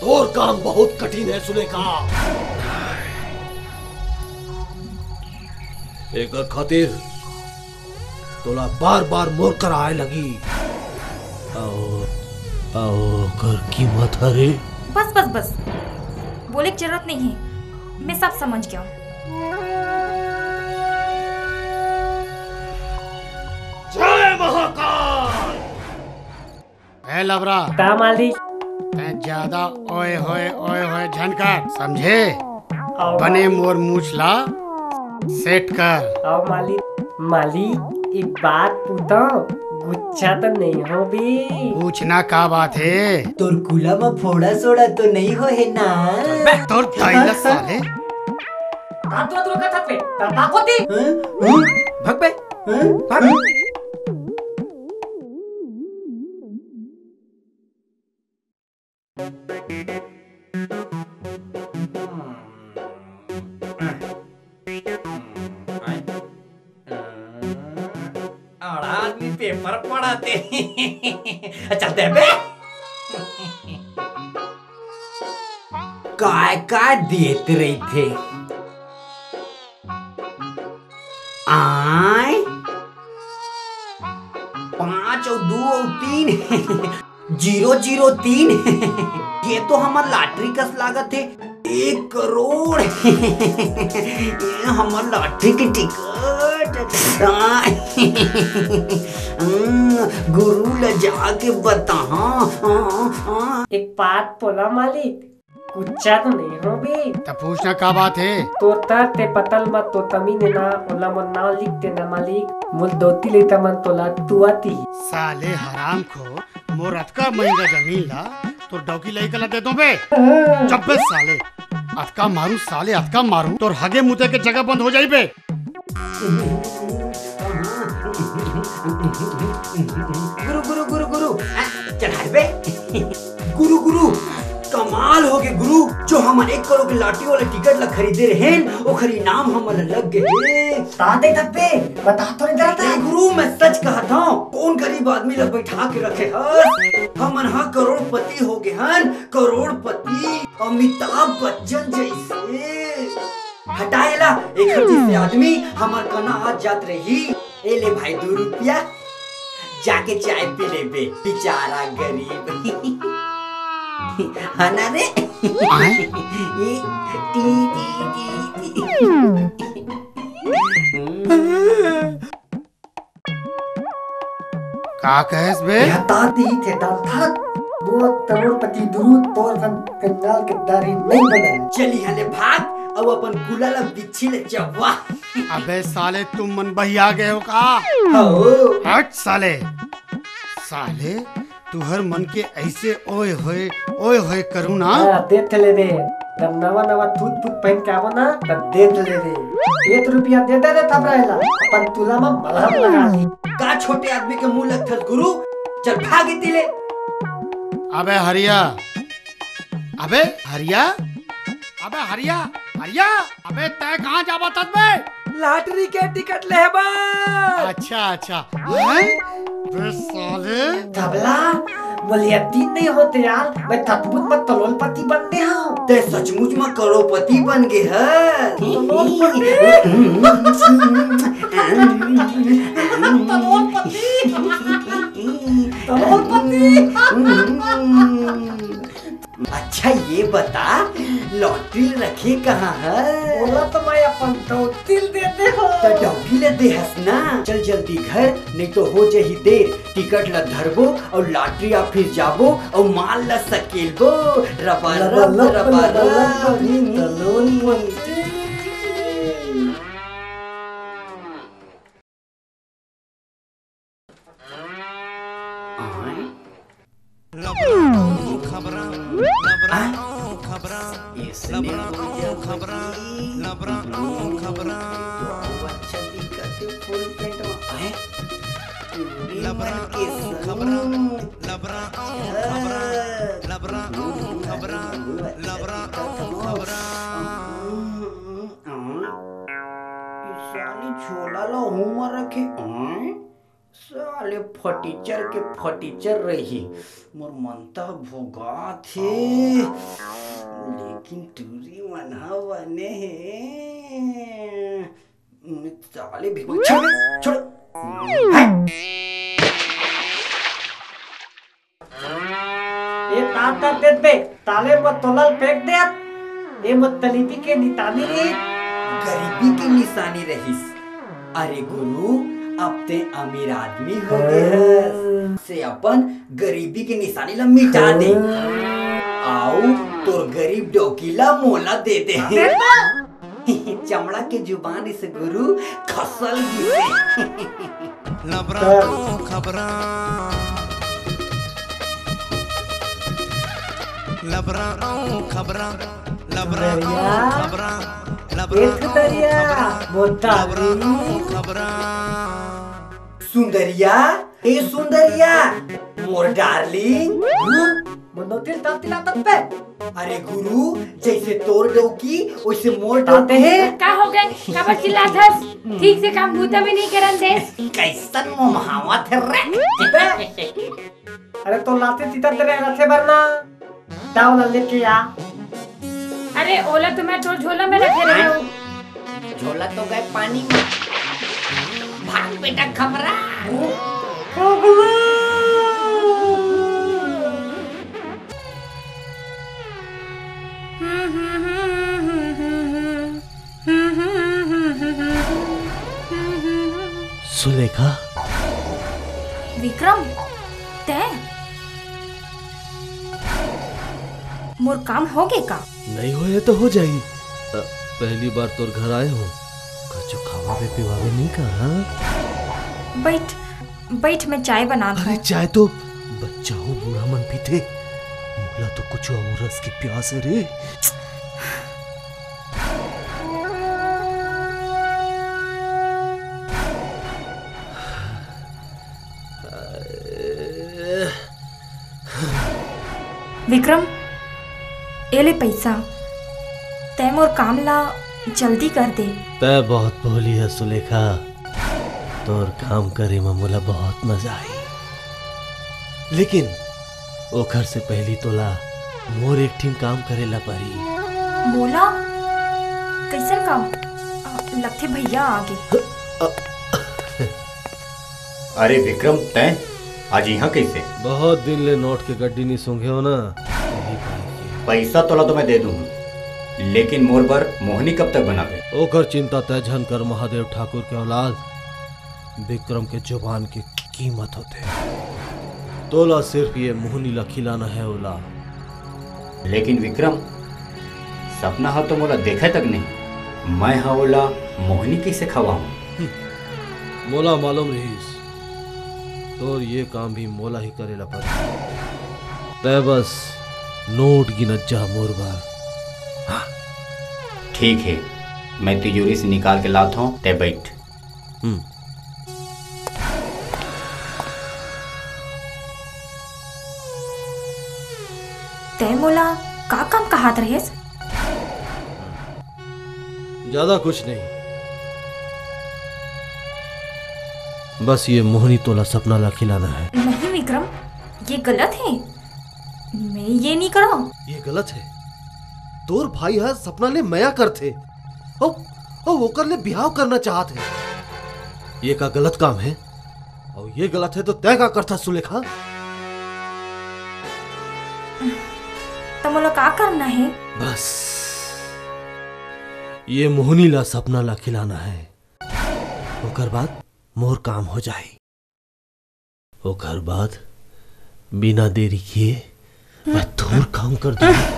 तोर काम बहुत कठिन है सुलेखा। एक खातिर तोला बार बार मोर कर आए लगी। आओ आओ कर कीमत हरे। बस बस बस। बोले की ज़रूरत नहीं है। मैं सब समझ गया हूँ। जय महाकाल! है लबरा। का मालिक तै ज़्यादा ओए होए ओए होए झनकर समझे? बने मोर मूछला सेट कर। आओ मालिक मालिक एक बात पूछो गुच्छा तो नहीं हो भी। पूछना का बात है? तोर कुला में फोड़ा सोड़ा तो नहीं हो है ना? तोर दैला साले। तातो तो कथा पे। थपे कोती भग बे भग चलते हैं। बे काय काय देते रहे थे आय? पाँच और दो और तीन। ज़ीरो ज़ीरो तीन। ये तो हमार लॉटरी कस लागत है। एक करोड़। ये हमार लॉटरी की टिकट। हम्म, गुरु ले जाके बता एक बात बोला मालिक गुच्छा तो नहीं हो भी। तब पूछना का बात है? तो ते पतल मत तो तमी ने ना ओला मन नाव लिख देना मालिक। मुल दोती ले तमन तोला तुआती। साले हराम खो मोर अतका महँगा ज़मीन ला तो डौकी लई कला दे दो बे। जब बे साले। अतका मारू साले अतका मारू। तो हगे मुते के जगह बंद हो बे गुरु गुरु गुरु गुरु। गुरु, गुरु, बे गुरु गुरु। कमाल हो गए गुरु जो हमारे एक करोड़ के लाठी वाले टिकट ला खरीदे रहे ओखर इनाम हमारे लग गए ताते तब्बे बता तो नहीं डरता गुरु मैं सच कहा था कौन गरीब आदमी ला बैठा के रखे हन हमन हा करोड़पति हो गए हन करोड़पति अमिताभ बच्चन जैसे। हटाएला एक जैसे आदमी हमार कना आज जात रही। ए ले भाई दो रुपया। जाके चाय पी ले बे बेचारा गरीब। टी टी का कहेस बे ताती थे दांता वो करोड़पति दुरू तोर कंगाल के दारी नहीं बना चली हले भाग अब अपन गुला ला बिच्छी ले चवा अबे साले तुम मन बहिया गए हो का हट साले साले तू हर मन के ऐसे ओए होए ओए होए करू ना? हाँ, देख ले दे। जब नवा नवा टूट फूट पहन के आवो ना तब देख ले दे। एक रुपया दे दे तब रहेला। अपन तुला में मलहम लगा ली का छोटे आदमी के मुँह लगथल गुरु? चल भाग दिले अबे हरिया। अबे हरिया। अबे हरिया। हरिया। अबे तय कहाँ जाबा तत बे लॉटरी के टिकट लेबा अच्छा अच्छा। बे साले तबला बोलिए तीन नहीं होते यार। मैं तत्बुत में तलोलपति बन गया हूँ। ते सचमुच में करोड़पति बन गए है। अच्छा ये बता लॉटरी रखे कहाँ है बोला तो मैं अपन दौतिल देते हो तो डॉगी ले दे हंसना चल जल्दी घर नहीं तो हो जही देर टिकट ल धरबो और लॉटरी ऑफ़िस जाबो और माल ल सकेलबो रबा रब रबा रब फटीचर के फटीचर रही। मोर मनता भोगा थे लेकिन टूरी मना बने हैं साले भी छोड़ छोड़। ये ताता दे दे। ताले में तोलल फेंक दे ये मुतलिबी के नितानी रे। गरीबी की निशानी रहीस। अरे गुरु अब ते अमीर आदमी हो गए से अपन गरीबी की निशानी ला मिटा दे। आओ तोर गरीब डोकीला मोला दे दे। चमड़ा के ज़ुबान इस गुरु खसल गिसे एक सुंदरिया ए सुंदरिया मोर डार्लिंग मनोतिल तातिला तब पे अरे गुरु जैसे तोर डोकी वैसे मोर डालते हैं का हो गए कबर चिल्लात हस ठीक से काम भूता भी नहीं करन दे कैसन मोहमावत है रे अरे तो लाते तीता तेरे रथे भरना दावला लेके आ अरे ओला तो मैं तो झोला में रखे रहे हो। झोला तो गए पानी में। भाग बेटा खबरा सुलेखा। विक्रम तय मोर काम हो गए का? नहीं होए तो हो जाई। पहली बार तोर घर आए हो। कछु पिवावे नहीं का हाँ? बैठ बैठ मैं चाय बना अरे चाय तो बच्चा हो बूढ़ा मन पीते। मोला तो कुछ और रस की प्यास है रे। विक्रम ए ले पैसा। तय मोर काम ला जल्दी कर दे। तय बहुत भोली है सुलेखा। तोर काम करे में मोला बहुत मज़ा आई। लेकिन ओखर से पहली तोला मोर एक टीम काम करेला परी बोला कैसन काम? लगते भैया आगे। अरे विक्रम तय आज यहाँ कैसे? बहुत दिन ले नोट के गड्डी नहीं सूंघे हो ना? पैसा तोला तो मैं दे दूँगा। लेकिन मोर पर मोहनी कब तक बनावे? ओकर चिंता तय झन कर महादेव ठाकुर के औलाद। विक्रम के ज़ुबान की कीमत होते। तोला सिर्फ़ ये मोहनी ला खिलाना है ओला लेकिन विक्रम सपना हा तो मोला देखे तक नहीं। मैं हा ओला मोहनी कैसे खवाऊं? मोला मालूम रहीस। तो ये काम भी मोला ही करेला पड़े। तय बस नोट गिनत जा मोर बार। ठीक है। मैं तिजोरी से निकाल के लाता हूँ ते बैठ। हम्म। तय मोला का काम कहात रहेस ज़्यादा कुछ नहीं। बस ये मोहनी तोला सपना ला खिलाना है। नहीं विक्रम ये गलत है। मैं ये नहीं करा। ये गलत है। तोर भाई है सपना ले मया करते ओ ओ ओकर ले बिहाव करना चाहते ये का गलत काम है? और ये गलत है तो तय का करता सुलेखा। तो मोला का करना है? बस। ये मोहनी ला सपना ला खिलाना है। ओकर बाद मोर काम हो जाए ओकर बाद बिना देरी किए मैं थोर काम कर दूँगा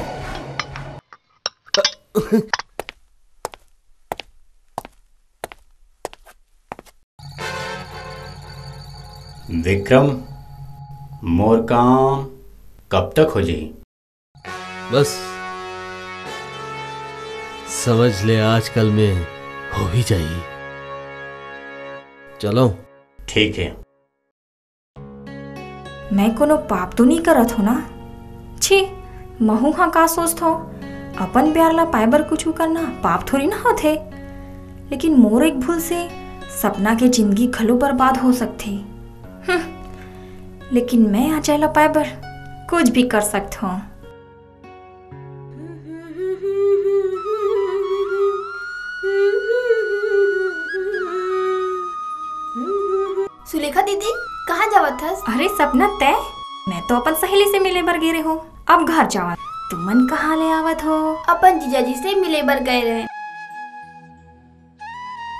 विक्रम मोर काम कब तक हो जाए बस। समझ ले आजकल में हो ही जाएगी। चलो। ठीक है। मैं कोनो पाप तो नहीं करत हो ना? महू हाँ का सोचत हो अपन प्यार ला पाए बर कुछ करना पाप थोड़ी ना होते लेकिन मोर एक भूल से सपना के ज़िंदगी खलो बर्बाद हो सकथे हम्म, लेकिन मैं आ जाए ला पाए बर कुछ भी कर सकत हूँ सुलेखा दीदी कहाँ जावत हस? अरे सपना तय मैं तो अपन सहेली से मिले बर गिरे हो। अब घर जावा तुमन कहाँ ले आवत हो? अपन जीजाजी से मिले बर गए रहे।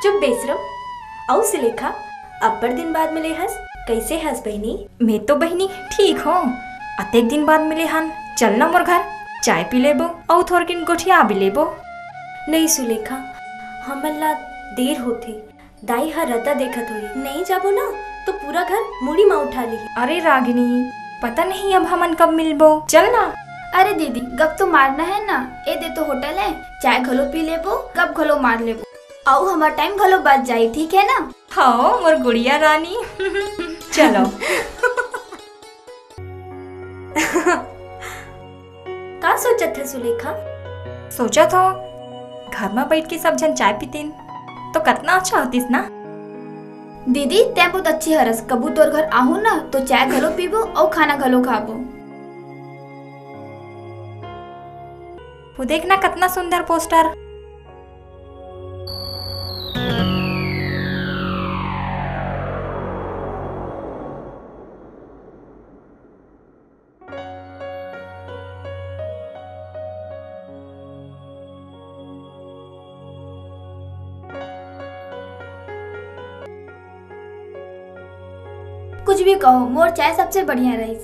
चुप बेसरम औ सुलेखा अब्बर दिन बाद मिले हस। कैसे हस बहनी? मैं तो बहनी ठीक हो। अतेक दिन बाद मिले हन। चल ना मोर घर। चाय पी लेबो और थोड़ किन गोठिया भी लेबो। नहीं सुलेखा हमन ला देर होथे। दाई हर रता देखत होई। नहीं जाबो ना तो पूरा घर मुड़ी माँ उठा ली अरे रागिनी पता नहीं अब हमन कब मिलबो। चल ना। अरे दीदी गप तो मारना है ना। ए दे तो होटल है। चाय घलो पी लेबो गप घलो मार लेबो। आओ हमार टाइम घलो बच जाई ठीक है ना? हाँ मोर गुड़िया रानी। चलो। का सोचत है सुलेखा? सोचा था घर में बैठ के सब जन चाय पीतीन। तो कितना अच्छा होतीस ना? दीदी, ते बहुत अच्छी हरस कबू तोर घर आहू ना तो चाय घलो पीबो और खाना घलो खाबो वो देखना कितना सुंदर पोस्टर। कहो मोर चाय सबसे बढ़िया रही।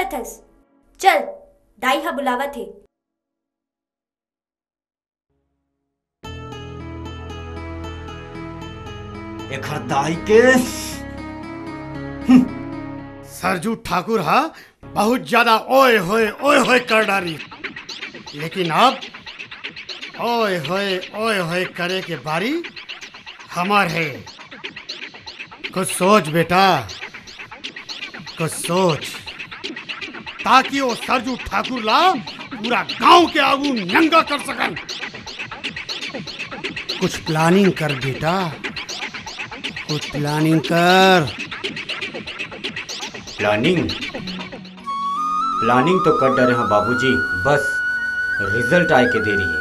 करत हस चल दाई हा बुलावत है। दाई के। सरजू ठाकुर हा? बहुत ज़्यादा ओए होए ओए होए कर डाली। लेकिन अब ओए होए ओए होए करे के बारी हमार है। कुछ सोच बेटा कुछ सोच। ताकि वो सरजू ठाकुर ला पूरा गाँव के आगू नंगा कर सकन। कुछ प्लानिंग कर बेटा। कुछ प्लानिंग कर। प्लानिंग प्लानिंग तो कर डरे हैं बाबूजी। बस रिज़ल्ट आए के देरी है।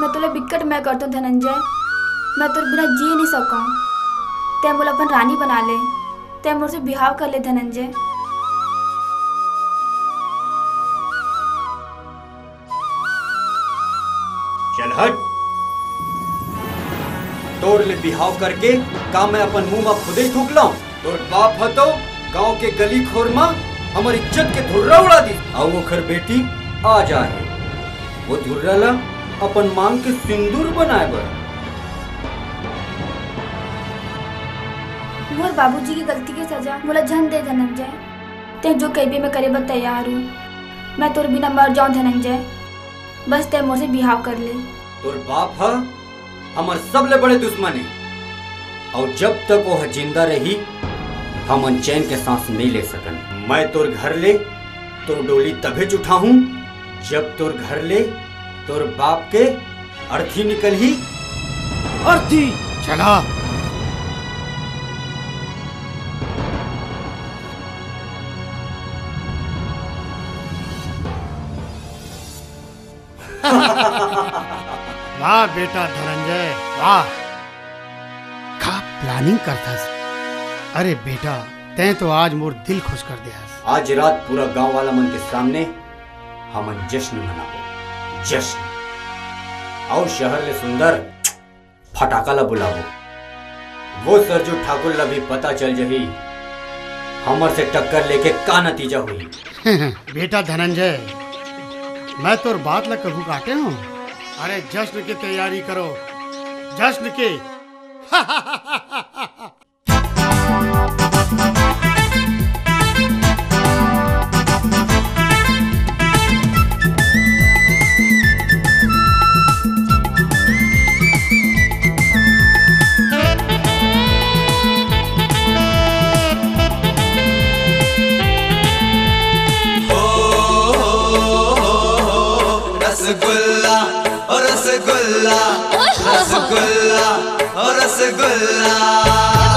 मैं तोले बिकट मैं करतो धनंजय। मैं तोर बिना जी नहीं सका। ते मोला अपन रानी बना ले। ते मोर से बिहाव कर ले धनंजय। तोड़ ले बिहाव करके का मैं अपन मुँह में खुदे ही थूक लाऊं तोर बाप है तो गाँव के गली खोर में हमारी इज़्ज़त के धुर्रा उड़ा दी। आओ वो खर बेटी आ जाए वो धुर्रा ला अपन मांग के सिंदूर बनाए बर मोर बाबूजी की गलती की सजा मोला झन दे धनंजय ते जो कहीं भी मैं करे बर तैयार हूँ। मैं तोर बिना मर जाऊँ धनंजय बस ते मोर से बिहाव कर ले। तोर बाप है हमार सबले बड़े दुश्मन है। और जब तक वो ज़िंदा रही, हम चैन के सांस नहीं ले सकन। मैं तोर घर ले, तोर डोली तभे जुठा हूँ। जब तोर घर ले, तोर बाप के अर्थी निकल ही। अर्थी! चला! वाह बेटा धनंजय वाह। का प्लानिंग करता अरे बेटा तै तो आज मोर दिल खुश कर दिया आज रात पूरा गाँव वाला मन के सामने हमन जश्न मनाओ। जश्न। आओ शहर ले सुंदर फटाका ला बुलाओ। वो सरजू ठाकुर ला भी पता चल जही हमर से टक्कर लेके का नतीजा हुई बेटा धनंजय मैं तोर बात ला कभू काटे हूँ? अरे जश्न की तैयारी करो जश्न की ओ रसगुल्ला रसगुल्ला रसगुल्ला।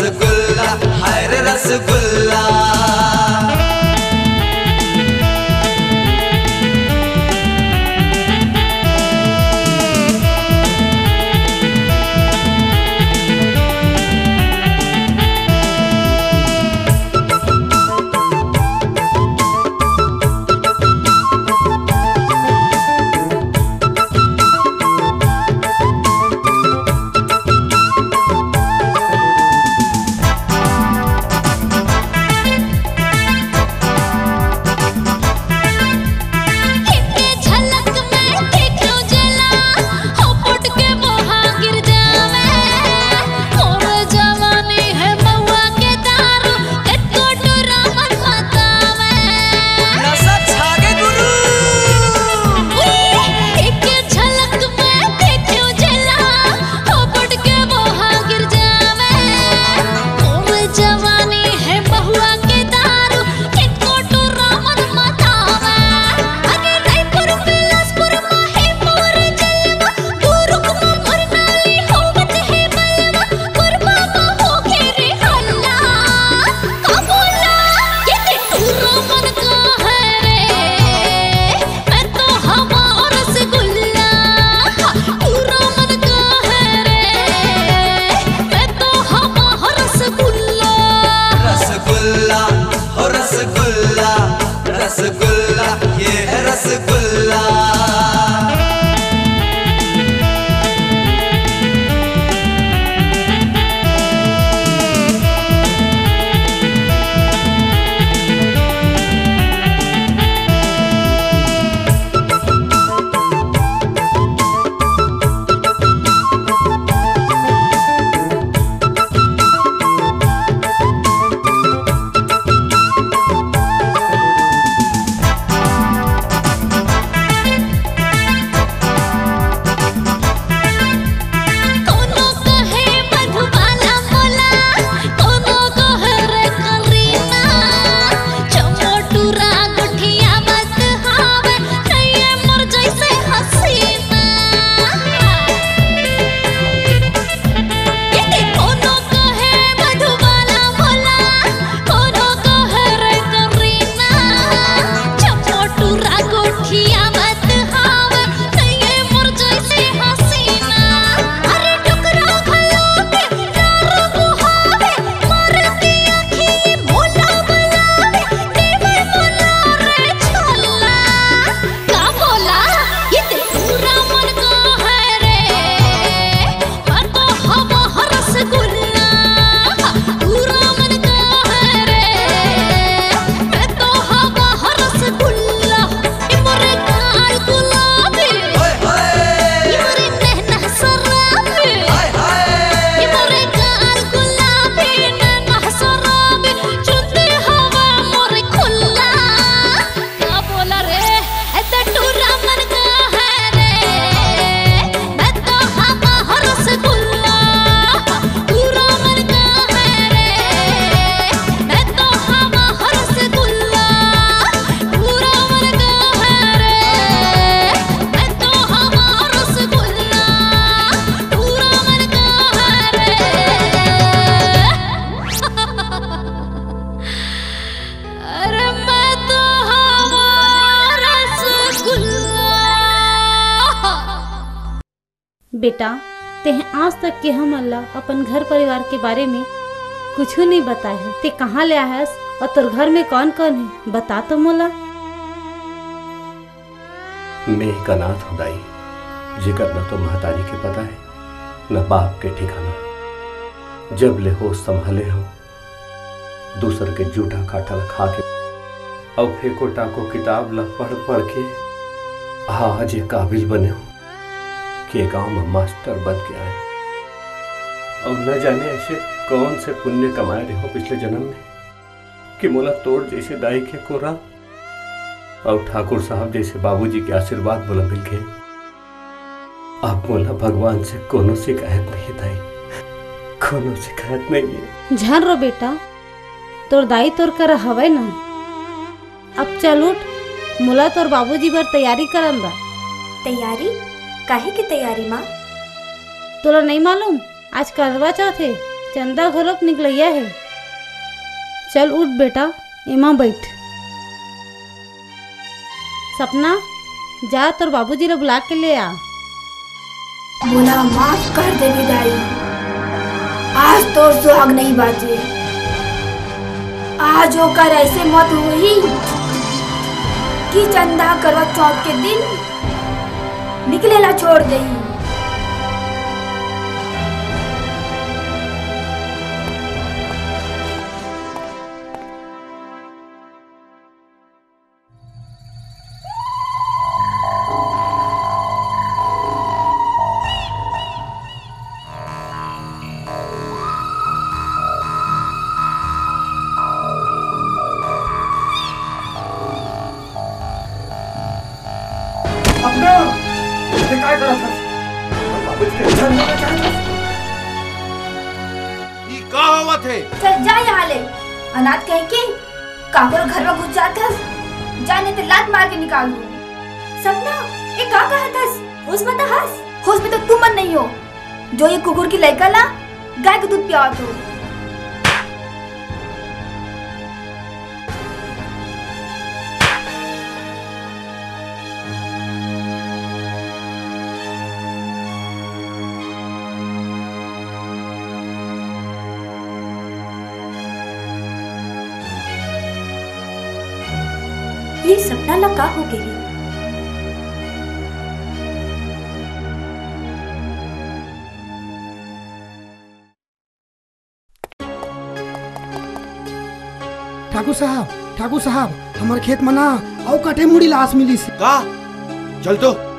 रसगुल्ला हर रसगुल्ला। बारे में कुछ नहीं बताए है। ते कहाँ ले आयस और तोर घर में कौन कौन है? बता तो मोला। मैं एक अनाथ हूँ दाई, जिगर न तो महतारी के पता है, न बाप के ठिकाना। जब ले हो संभाले हो, दूसर के जूठा काटल खा के। अब फेंको टाको किताब ला पढ़ पढ़ के, आज ये काबिल बने हो कि गाँव में मास्टर बन के आए। और न जाने ऐसे कौन से पुण्य कमाए रहे हो पिछले जन्म में? कि मोला तोड़ जैसे दाई के कोरा? और ठाकुर साहब जैसे बाबूजी के आशीर्वाद बोला मिल गए। आप मोला भगवान से कोनो शिकायत नहीं दाई। कोनो शिकायत नहीं है। झन रो बेटा तोर दाई तोर कर हवे ना। अब चल उठ मोला तोर बाबूजी बर तैयारी करन बा तैयारी? काहे की तैयारी माँ? तोरा नहीं मालूम? आज करवा चौथ है चंदा घरोक निकलैया है। चल उठ बेटा एमा बैठ। सपना, जा तोर बाबूजी ला बुला के ले आ। मोला माफ़ कर दे विदाई आज तो सुहाग नहीं बाजे। आज होकर ऐसे मत हुई कि चंदा करवा चौथ के दिन निकले निकलेला छोड़ गई। कुकुर की लड़का ला गाय का दूध पियावत हो ये सपना ला का हो गई। ठाकुर साहब ठाकुर साहब, हमारे खेत में ना औ कटे मुड़ी लाश मिली से। का? चल तो।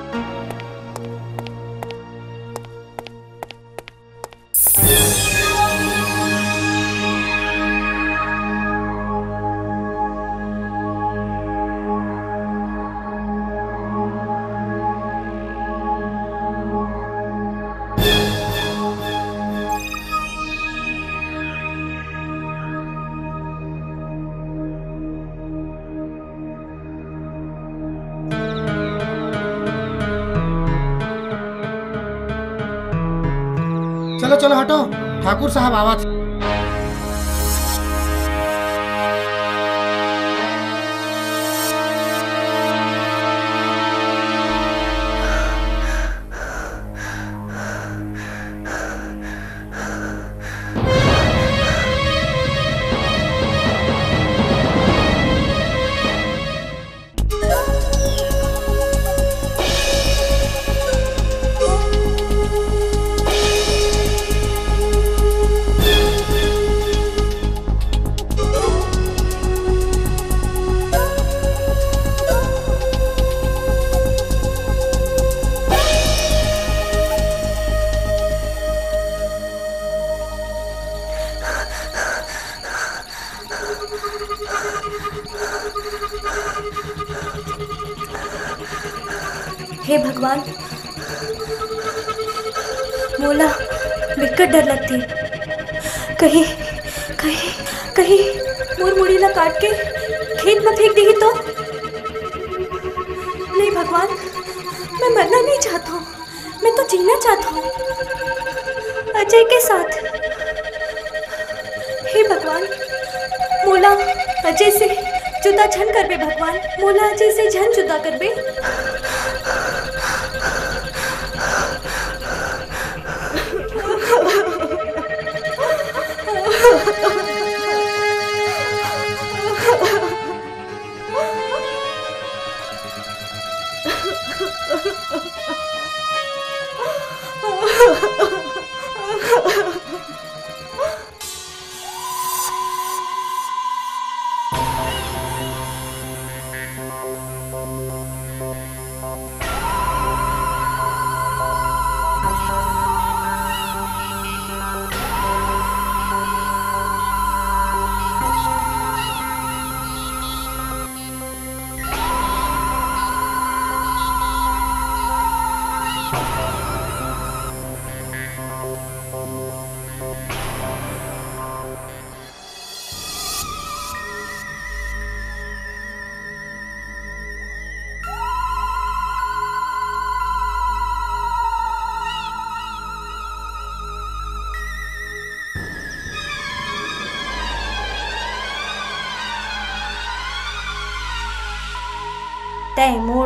ठाकुर साहब आवा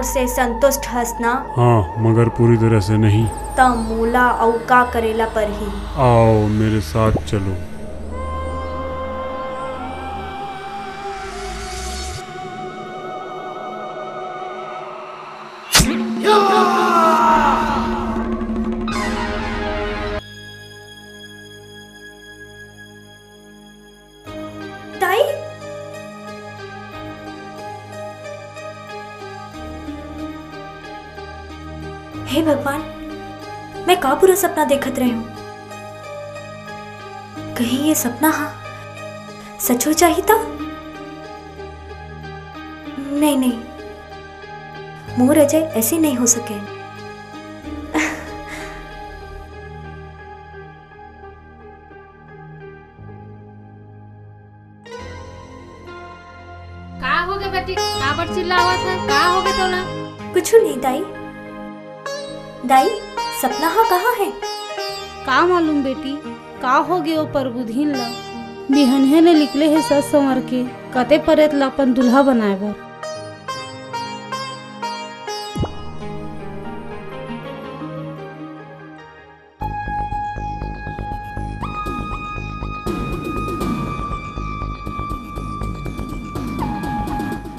से संतुष्ट हंसना। हाँ मगर पूरी तरह से नहीं। त मूला अवका करेला पर ही। आओ मेरे साथ चलो। मैं का पूरा सपना देखत रही हूँ। कहीं ये सपना हा, सच हो चाहिए था नहीं नहीं। मोर अजय ऐसे नहीं हो सके। का हो गए ओ प्रबुधिन ला? ने निकले है सस संवर के, कते परेत ला अपन दुल्हा बनाए बर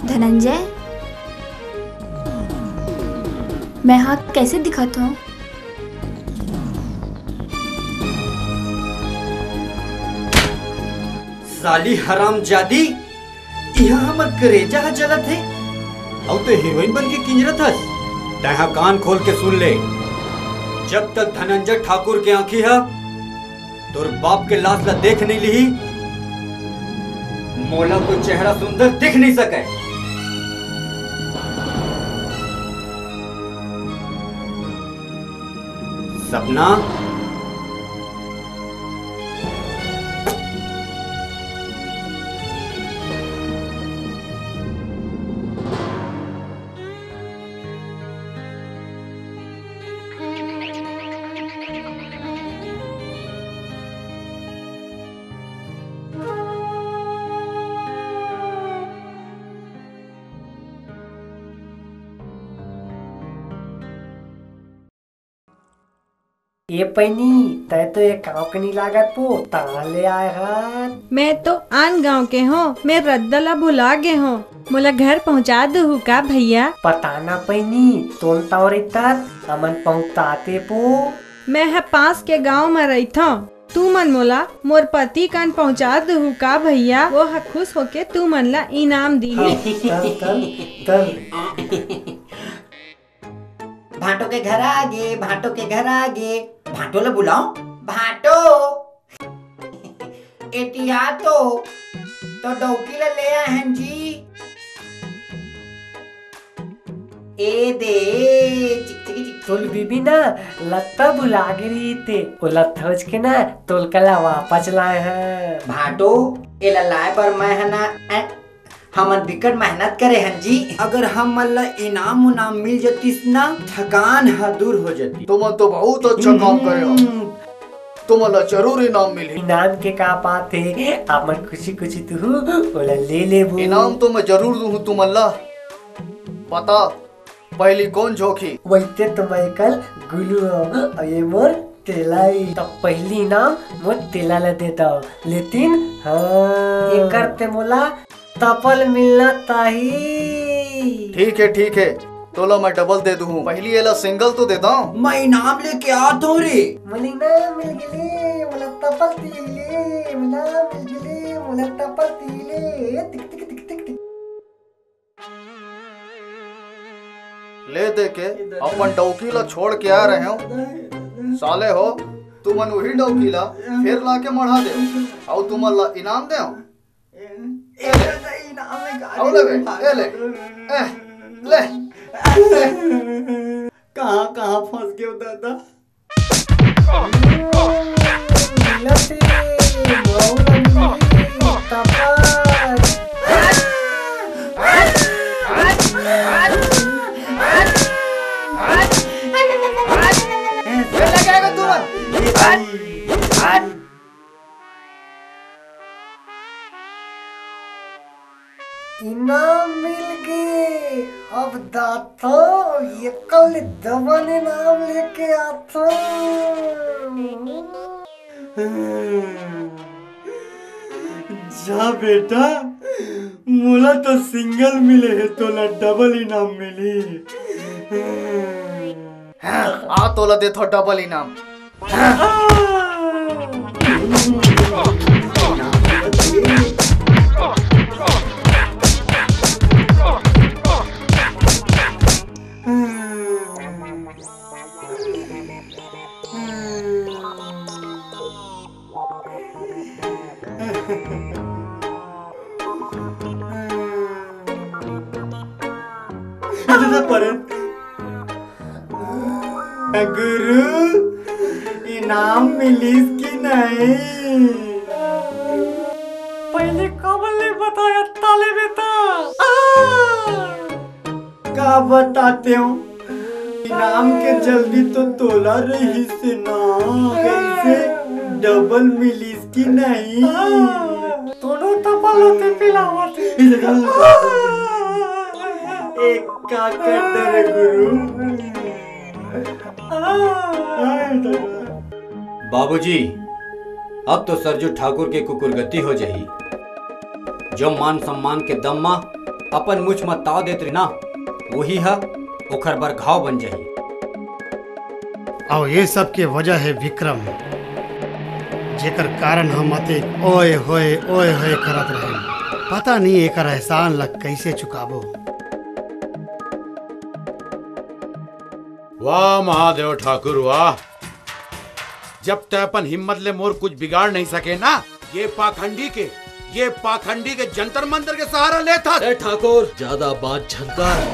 धनंजय? मैं हाथ कैसे दिखाता हूँ? साली हराम जादी। यहाँ हमर करेजा हा जलत है। और तो हीरोइन बन के किंजरत हस तहा कान खोल के सुन ले। जब तक धनंजय ठाकुर के आंखी है, तोर बाप के लाश ला देख नहीं ली मोला को चेहरा सुंदर दिख नहीं सके। सपना ये पैनी तय तो ये गाँव के नहीं लागत पो तहाँ ले आए हाथ। मैं तो आन गाँव के हूँ मैं रद्दला भुला गे हूँ। मोला घर पहुँचा दू का भैया? पता ना पैनी तोन तर अमन पहुँचाते पो। मैं है पास के गाँव में रही था तू मन मोला मोर पति कान पहुँचा दू का भैया? वो है खुश होके तू मन ला इनाम दी। भाटो के घर आगे भाटो के घर आगे। भाटो ले बुलाओ। भाटो। एटिया तो। तो डौकी ले आए हैं जी। ए दे तोल बीबी ना लत्ता बुला के रही थे वो लत्ता उच के ना तोल कला वापस लाए हैं। भाटो ए लाए पर मैं है ना ए, हमन बिकट मेहनत करे हैं जी। अगर हम मन ला इनाम उनाम मिल जतीस ना थकान ह दूर हो जती। तुम तो बहुत अच्छा काम करे हो। तुम्हाला ज़रूर इनाम मिली। इनाम के का बात है अमन खुशी खुशी तू ओला ले ले वो इनाम तो मैं ज़रूर दूँ तुम अल्लाह बता पहली कौन झोंकी? वैसे तो मैं कल गुलू और ये मोर तेलाई। तो पहली नाम मोर तेला ले देता हूँ। लेकिन हाँ। ये करते मोला तपल मिलना ताही। ठीक है ठीक है। तोला मैं डबल दे दूँ। पहली एला सिंगल तो देता हूँ। मैं इनाम लेके आता हूँ रे। मली मोला तपल तीले मोला मोला तपल तीले। टिक टिक टिक टिक टिक। ले दे के अपन डौकी ला छोड़ के आ रहे हो। साले हो तुमन वही डौकी ला फिर ला के मढ़ा दे। और तुम ला इनाम दे ले ले ले कहाँ कहाँ फंस गए दादा मिलते इनाम मिल गए। अब दाता ये कल डबल इनाम लेके आता। जा बेटा मोला तो सिंगल मिले है तोला डबल इनाम मिली। हाँ, आ तोला दे थो डबल इनाम। दादा परे गुरु इनाम मिलीस की नहीं। पहले कबल ने बताया ताले बेटा का बताते हो? इनाम के जल्दी तो तोला रही से ना कैसे डबल मिलीस की नहीं। दोनों तपल होते पिलावते एक का कर गुरु? बाबूजी अब तो सरजू ठाकुर के कुकुरगति हो जाई जो मान सम्मान के दम मा अपन मुछ मत ताव देत रही ना वही है ओखर बर घाव बन जाई और ये सब के वजह है विक्रम। जेकर कारण हम अते ओए होए ओए होए करत रहे। पता नहीं एकर एहसान लग कैसे चुकाबो। वाह महादेव ठाकुर वाह। जब तक अपन हिम्मत ले मोर कुछ बिगाड़ नहीं सके ना ये पाखंडी के ये पाखंडी के जंतर मंतर के सहारा लेता ए ठाकुर ज़्यादा बात झनकर।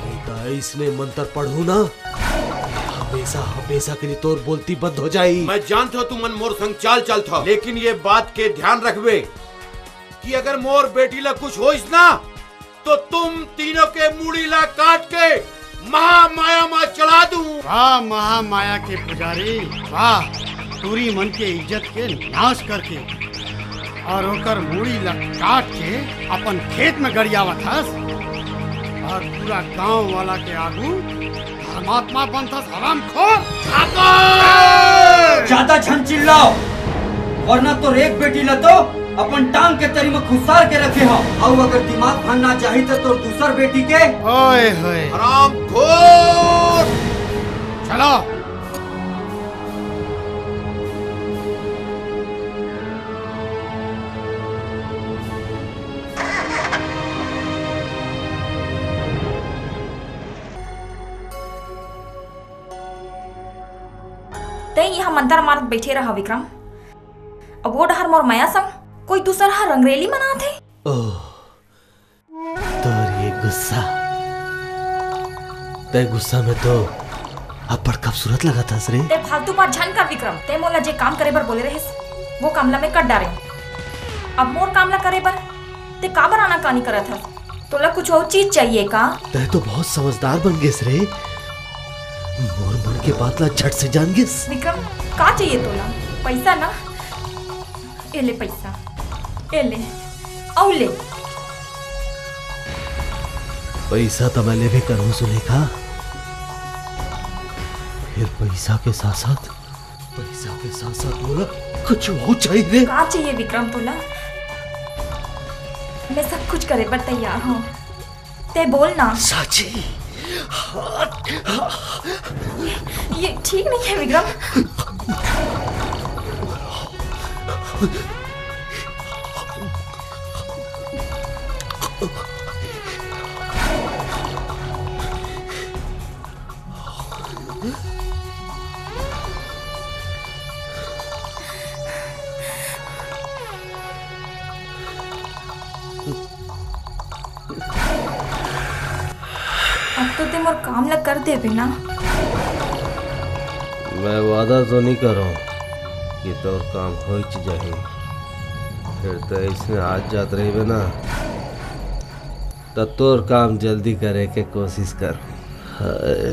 बेटा इसने मंत्र पढ़ू ना हमेशा हमेशा के लिए तोर बोलती बंद हो जाई। मैं जानते हो तुम मन मोर संग चाल चल था लेकिन ये बात के ध्यान रखबे कि अगर मोर बेटी ला कुछ होइस ना तो तुम तीनों के मुड़ी ला काट के महामाया माँ चला दूँ। वाह महामाया के पुजारी वाह पूरी मन के इज़्ज़त के नाश करके और ओकर मूड़ी लग काट के अपन खेत में गड़ियावत हस और पूरा गाँव वाला के आगू धर्मात्मा बनथस हराम खोर ज़्यादा झन चिल्लाओ वरना तो एक बेटी ला तो अपन टांग के तरी में खुसार के रखे हो। और अगर दिमाग भागना चाहिए तो, तो दूसर बेटी के? ओए होए। हराम खोर। चलो। ते यहाँ मंतर मारत बैठे रहा विक्रम। अब वो डहर मोर माया संग। कोई दूसरा रंगरेली मना थे ओह तोर ये गुस्सा। ते गुस्सा में तो अपर खूबसूरत लगा था रे ते फालतू बात झन कर विक्रम। ते मोला जे काम करे बर बोले रहिस वो कामला में कट डारे। अब मोर कामला करे बर ते का बनाना कानी करत है तोला कुछ और चीज़ चाहिए का? ते तो बहुत समझदार बन गेस रे मोर मन के बात ला झट से जान गेस विक्रम का चाहिए तोला? पैसा ना? ए ले पैसा। पैसा तो मैं लेवे करूँ सुलेखा फिर पैसा के साथ साथ पैसा के साथ साथ बोला कुछ हो चाहिए? का चाहिए विक्रम तोला मैं सब कुछ करे पर तैयार हूँ। ते बोल ना। साची ये ठीक नहीं है विक्रम। अब और मोर काम लग कर दे बिना मैं वादा तो नहीं कर रहा हूँ कि तो काम हो जाए फिर तो इसमें आज जात रही ना। तो तोर काम जल्दी करे के कोशिश कर। हे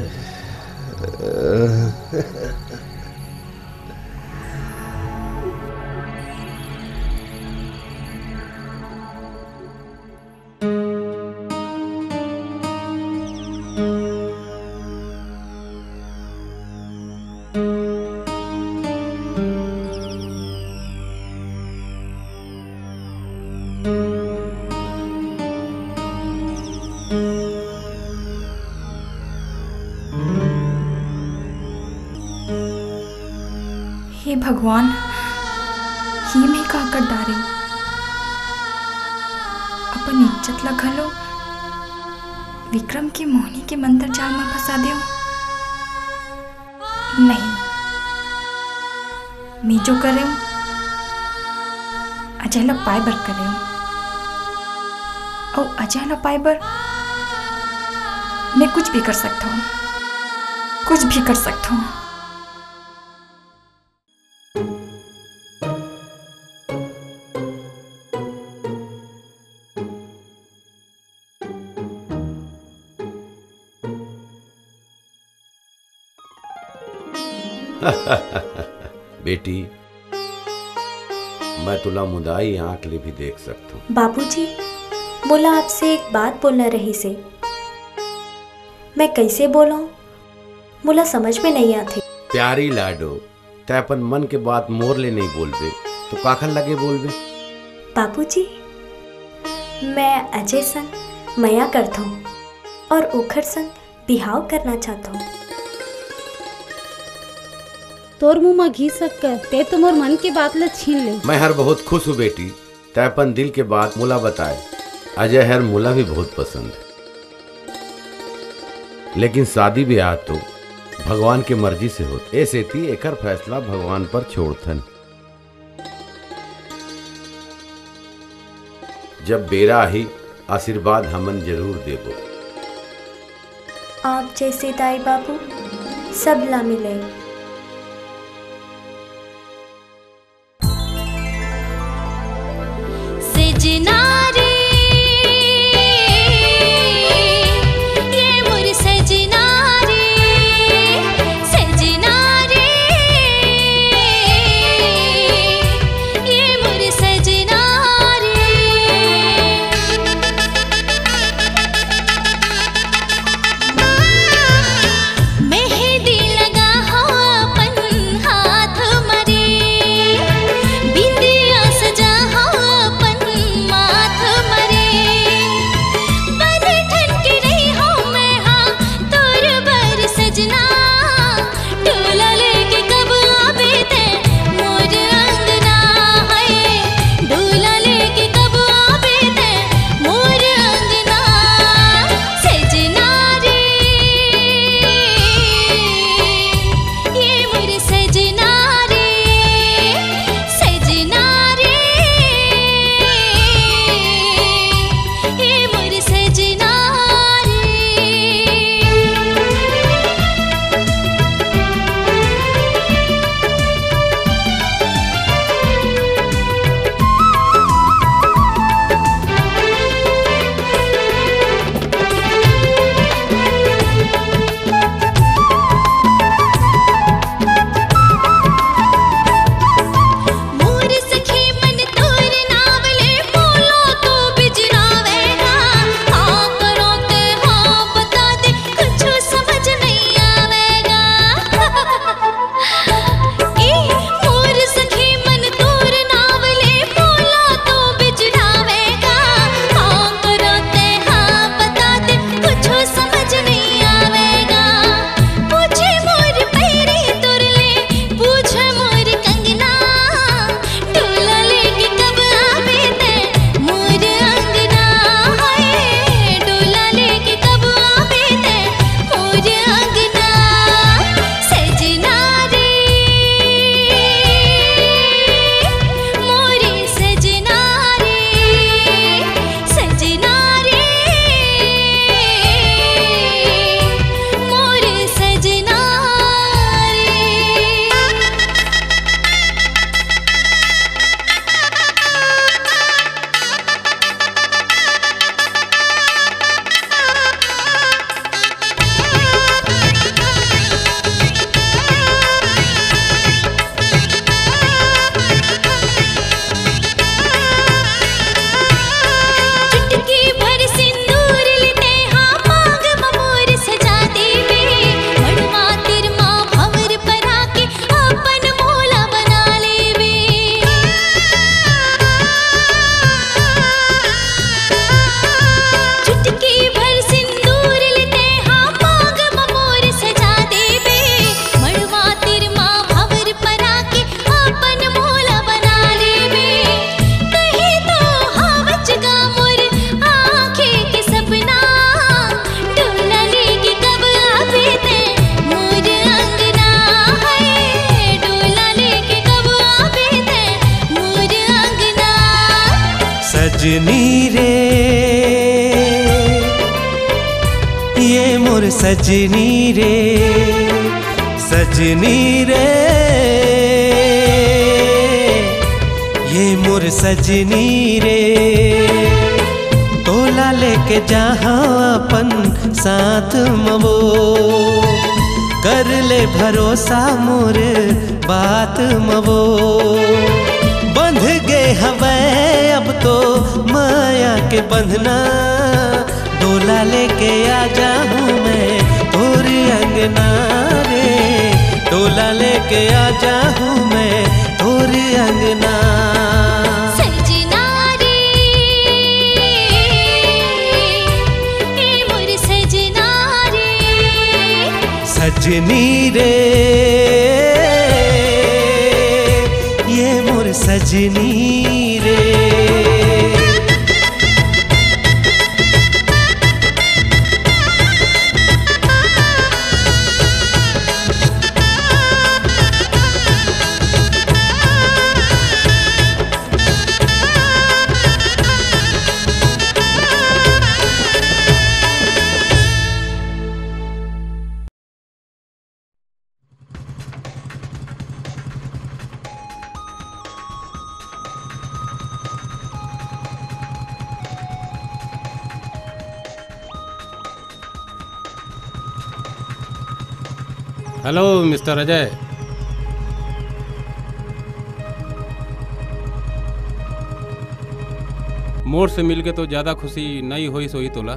जो करे अजय ला पाए बर करे और अजय ला पाए बर मैं कुछ भी कर सकता हूँ। कुछ भी कर सकता हूँ। बेटी मुदाई आँख ले भी देख सकता हूँ। बाबूजी बोला आपसे एक बात बोलना रही से। मैं कैसे बोलूँ? मुला समझ में नहीं आती। प्यारी लाडो ते अपन मन के बात मोर ले नहीं बोलबे तो काखन लगे बोलबे। बाबूजी मैं अजय संग मया करता हूँ और ओखर संग बिहाव करना चाहता हूँ। तोर मुँह में घी शक्कर ते तो मोर मन की बात ले छीन ले। मैं हर बहुत खुश हूँ बेटी। तै अपन दिल के बात मुला बताए। अजय हर मुला भी बहुत पसंद है। लेकिन शादी ब्याह तो भगवान के मर्ज़ी से होत। ऐसे थी एकर फैसला भगवान पर छोड़थन। जब बेरा ही आशीर्वाद हमन ज़रूर देबो। आप जैसे दाई बाबू सब ला मिले। तो ज़्यादा खुशी नहीं हुई सोई तोला।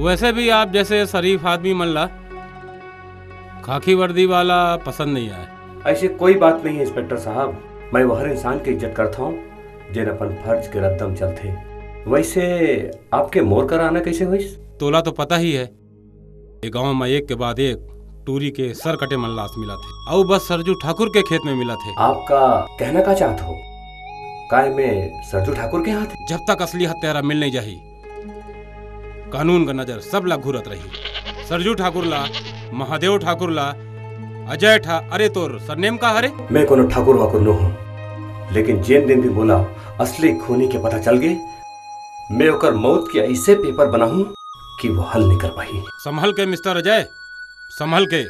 वैसे भी आप जैसे शरीफ आदमी मन ला खाकी वर्दी वाला पसंद नहीं आया। ऐसी कोई बात नहीं है इंस्पेक्टर साहब। मैं वो हर इंसान की इज़्ज़त करता हूँ जिन अपन फ़र्ज़ के रद्दम चलते वैसे आपके मोर कर आना कैसे हुई तोला तो पता ही है ये गाँव में एक के बाद एक टूरी के सर कटे मन लाश मिला थे। और बस सरजू ठाकुर के खेत में मिला थे। आपका कहना का चाहत हो? काय में सरजू ठाकुर के हाथ? जब तक असली हत्यारा मिल नहीं जाही कानून का नज़र सब ला घूरत रही। सरजू ठाकुर ला महादेव ठाकुर ला अजय ठा अरे तोर सरनेम का हरे? मैं कोनो ठाकुर वाकुर न हूँ लेकिन जिन दिन भी बोला असली खूनी के पता चल गए। मैं ओकर मौत के ऐसे पेपर बनाऊँ कि वो हल नहीं कर पाई संभल के मिस्टर अजय संभल के।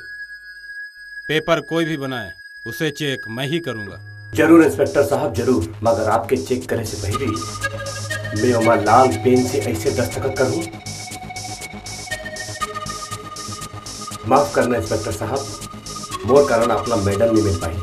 पेपर कोई भी बनाए उसे चेक मैं ही करूँगा। ज़रूर, इंस्पेक्टर साहब, ज़रूर, मगर आपके चेक करने से पहले मैं उमा लाल पेन से ऐसे दस्तखत करूँ? माफ़ करना, इंस्पेक्टर साहब, मोर कारण अपना मेडल नहीं मिल पाई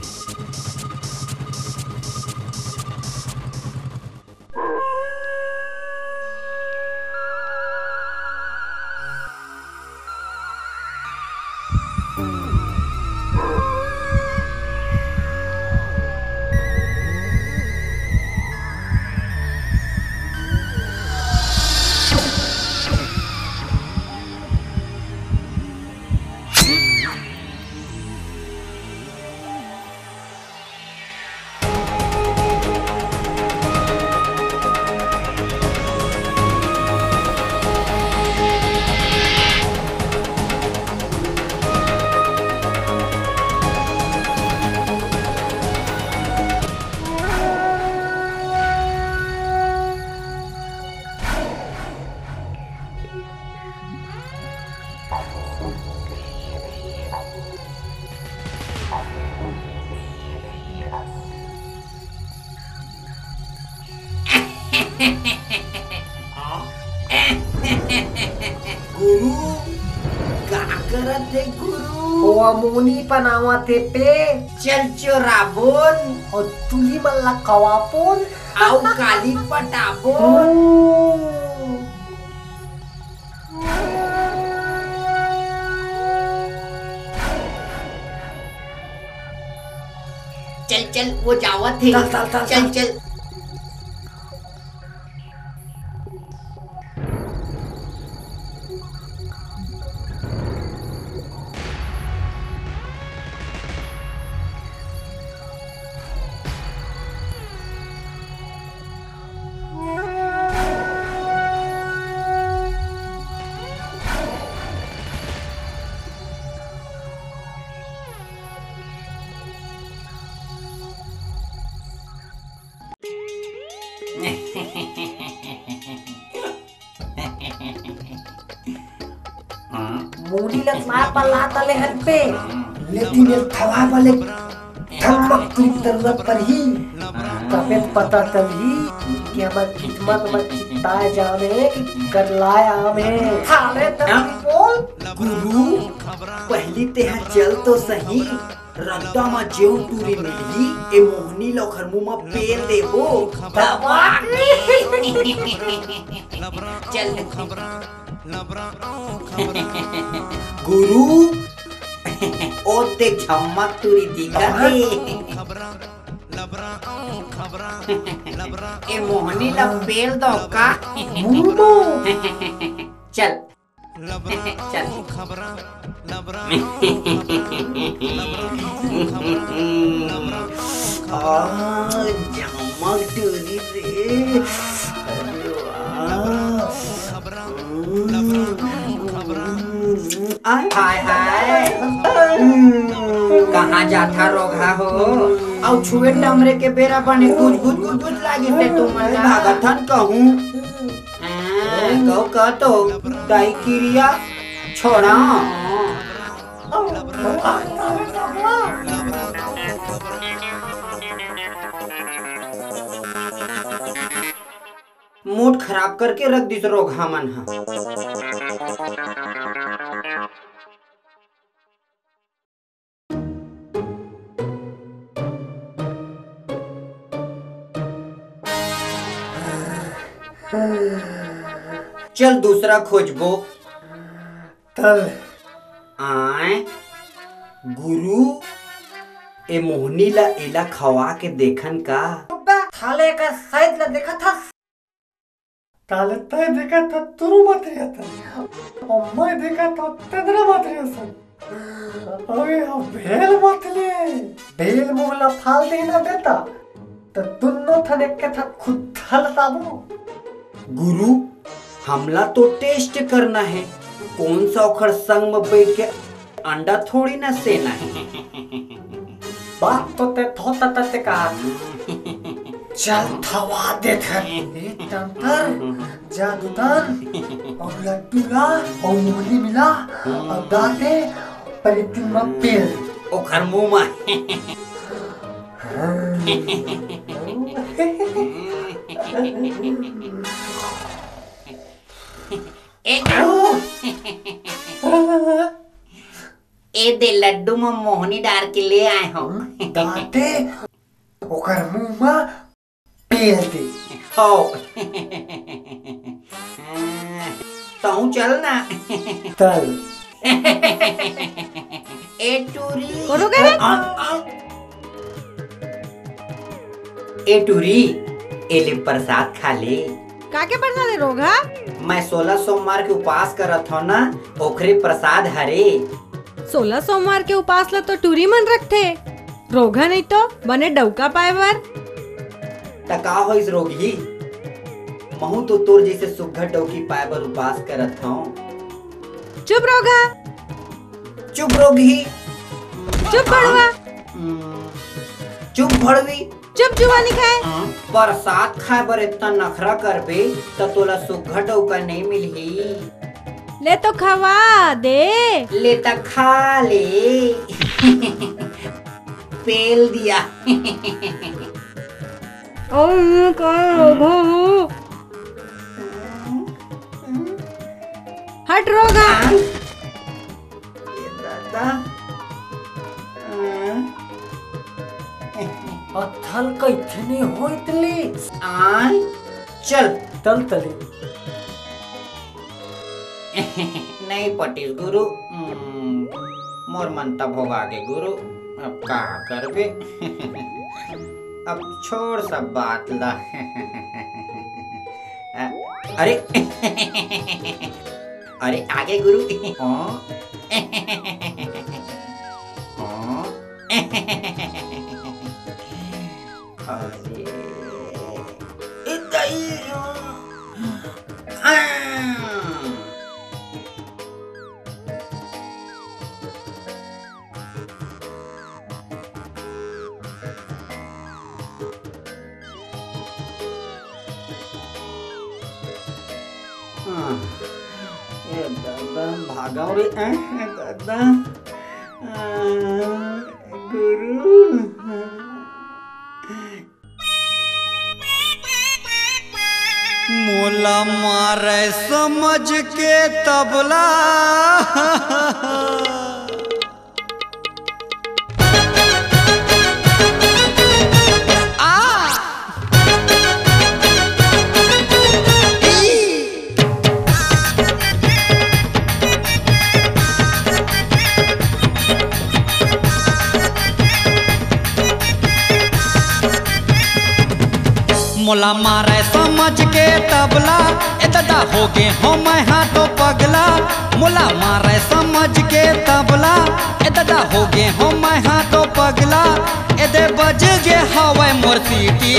चल चोराबोन और तुली मल्ला कवापोन आउ काली पटाबोन चल चल वो जावत है चल, चल, चल, चल पे। लेकिन ये थवा वाले की ज़रूरत पर ही। तबे पता चली कि हमार किस्मत में जाने कि गदलाए आमे थाले तक बोल। गुरु पहली तेहा चल तो सही रद्दा मा जेऊ टूरी मिली ए मोहनी लोखर मुँह मा पेल दे हो। चल गुरु ओ ते झमक टूरी दिखा ए मोहनी ला पेल दो का? चल। झमक टूरी रे हाय हाय। कहाँ जाता रोगा हो और छुए डमरे के बेरा बने कुछ कुछ कुछ कुछ लागी से तुम भागथन कहूँ? कहो कह तो दाई क्रिया छोड़ा। मूड खराब करके रख दिस रोगा मन हा। चल दूसरा खोजबो। तल। आए गुरु ए मोहनी ला एला खवा के देखन का? थाले का शायद ला देखा था ताले तय देखा था तुरु मत रिया था और मैं देखा था तेदरा मत रिया सन अबे अब भेल मत ले भेल मुगला फाल देना बेटा तो दोनों थने के था खुद थल ताबू गुरु हमला तो टेस्ट करना है कौन सा ओखर संग में बैठ के अंडा थोड़ी ना सेना है बात तो ते थोता तते कहा चल थवा दे तंतर जादूदान और लड्डूला और मोहनी मिला और दाते परितिमा पेल ओखर मुँह में ए दे लड्डू में मोहनी डाल के ले आए हो। दाते ओकर मुँह में दे हो तू। चल ना। तल ए टूरी। करोगे रे? आ, आ। ए टूरी एले प्रसाद खा ले। काके प्रसाद है रोगा? मैं सोलह सोमवार के उपवास करत हो ना ओखरे प्रसाद हरे। सोलह सोमवार के उपास ला तो टूरी मन रखते रोगा नहीं तो बने डौका पाए बर टका हो इस रोगी। महू तो तोर जैसे सुघर डौकी पाए बर उपवास करत हो चुप रोगा। चुप रोगी। चुप बड़वा चुप भड़वी चुप जुबानी खाए प्रसाद खाए बर इतना नखरा करबे त तोला सुघर डौका नहीं मिलही। ले तो खवा दे। ले त खा ले। पेल दिया। और मैं कौन रोगा हूँ हट रोगा कैथने इतले आय चल। तल तले। नहीं पटिस गुरु। हम्म, मोर मन तब होगा आगे गुरु। अब का करबे? अब छोड़ सब बात ला अरे अरे आगे गुरु। अरे भागा दादा। गुरु मोला मारे समझ के तबला। मोला मारे समझ के तबला। दादा हो गए हो मैं हाथों पगला। मोला मारे समझ के तबला। दादा हो गए हो मैं हाथों पगला। ए दे बज गे हवा मोर सीटी।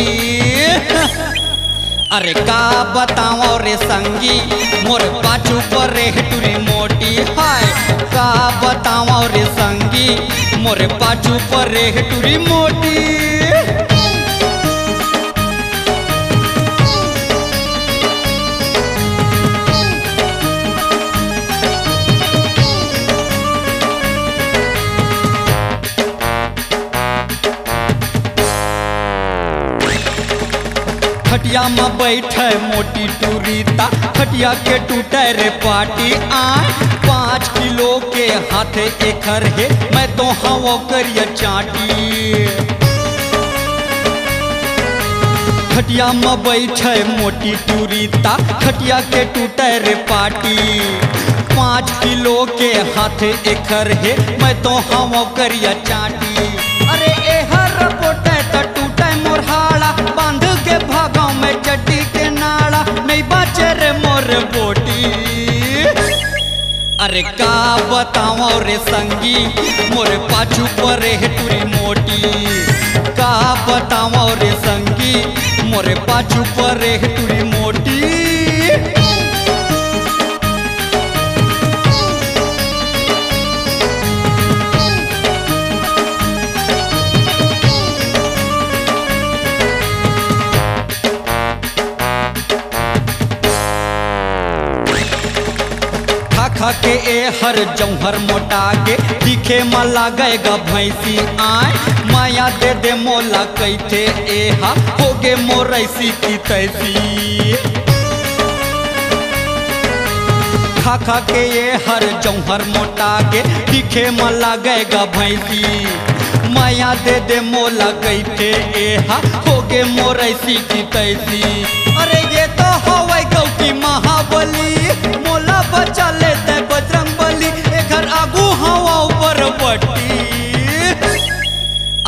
अरे का बताओ रे संगी। मोर पाछू पर रे टूरी मोटी। हाय, का बताओ रे संगी। मोर पाछू पर रे टूरी मोटी। खटिया में बैठे मोटी टूरीता, खटिया के टूटे रे पाटी आ। पाँच किलो के हाथे एक है, मैं तो हवा करिया चाटी। खटिया में बैठे मोटी टूरीता, खटिया के टूटे रे पाटी। पाँच किलो के हाथे एकर है, मैं तो हवा करिया चाटी। अरे ए में चड्डी के नाड़ा नहीं बचे रे मोर बोटी। अरे का बताओ रे संगी, मोर पाछू पर है टूरी मोटी। का बताओ रे संगी, मोर पाछू पर है टूरी मोटी। के ए हर जौहर मोटा के दिखे में लागेगा भैंसी आए माया दे दे मोला कैथे ए हा हो गे मोरैसी की तैसी। खा खा के ये हर जौहर मोटा के दिखे में लागेगा भैंसी। माया दे दे मोला कैथे ए हा हो गे मोरैसी की तैसी। अरे ये तो हवाई गौ की महाबली।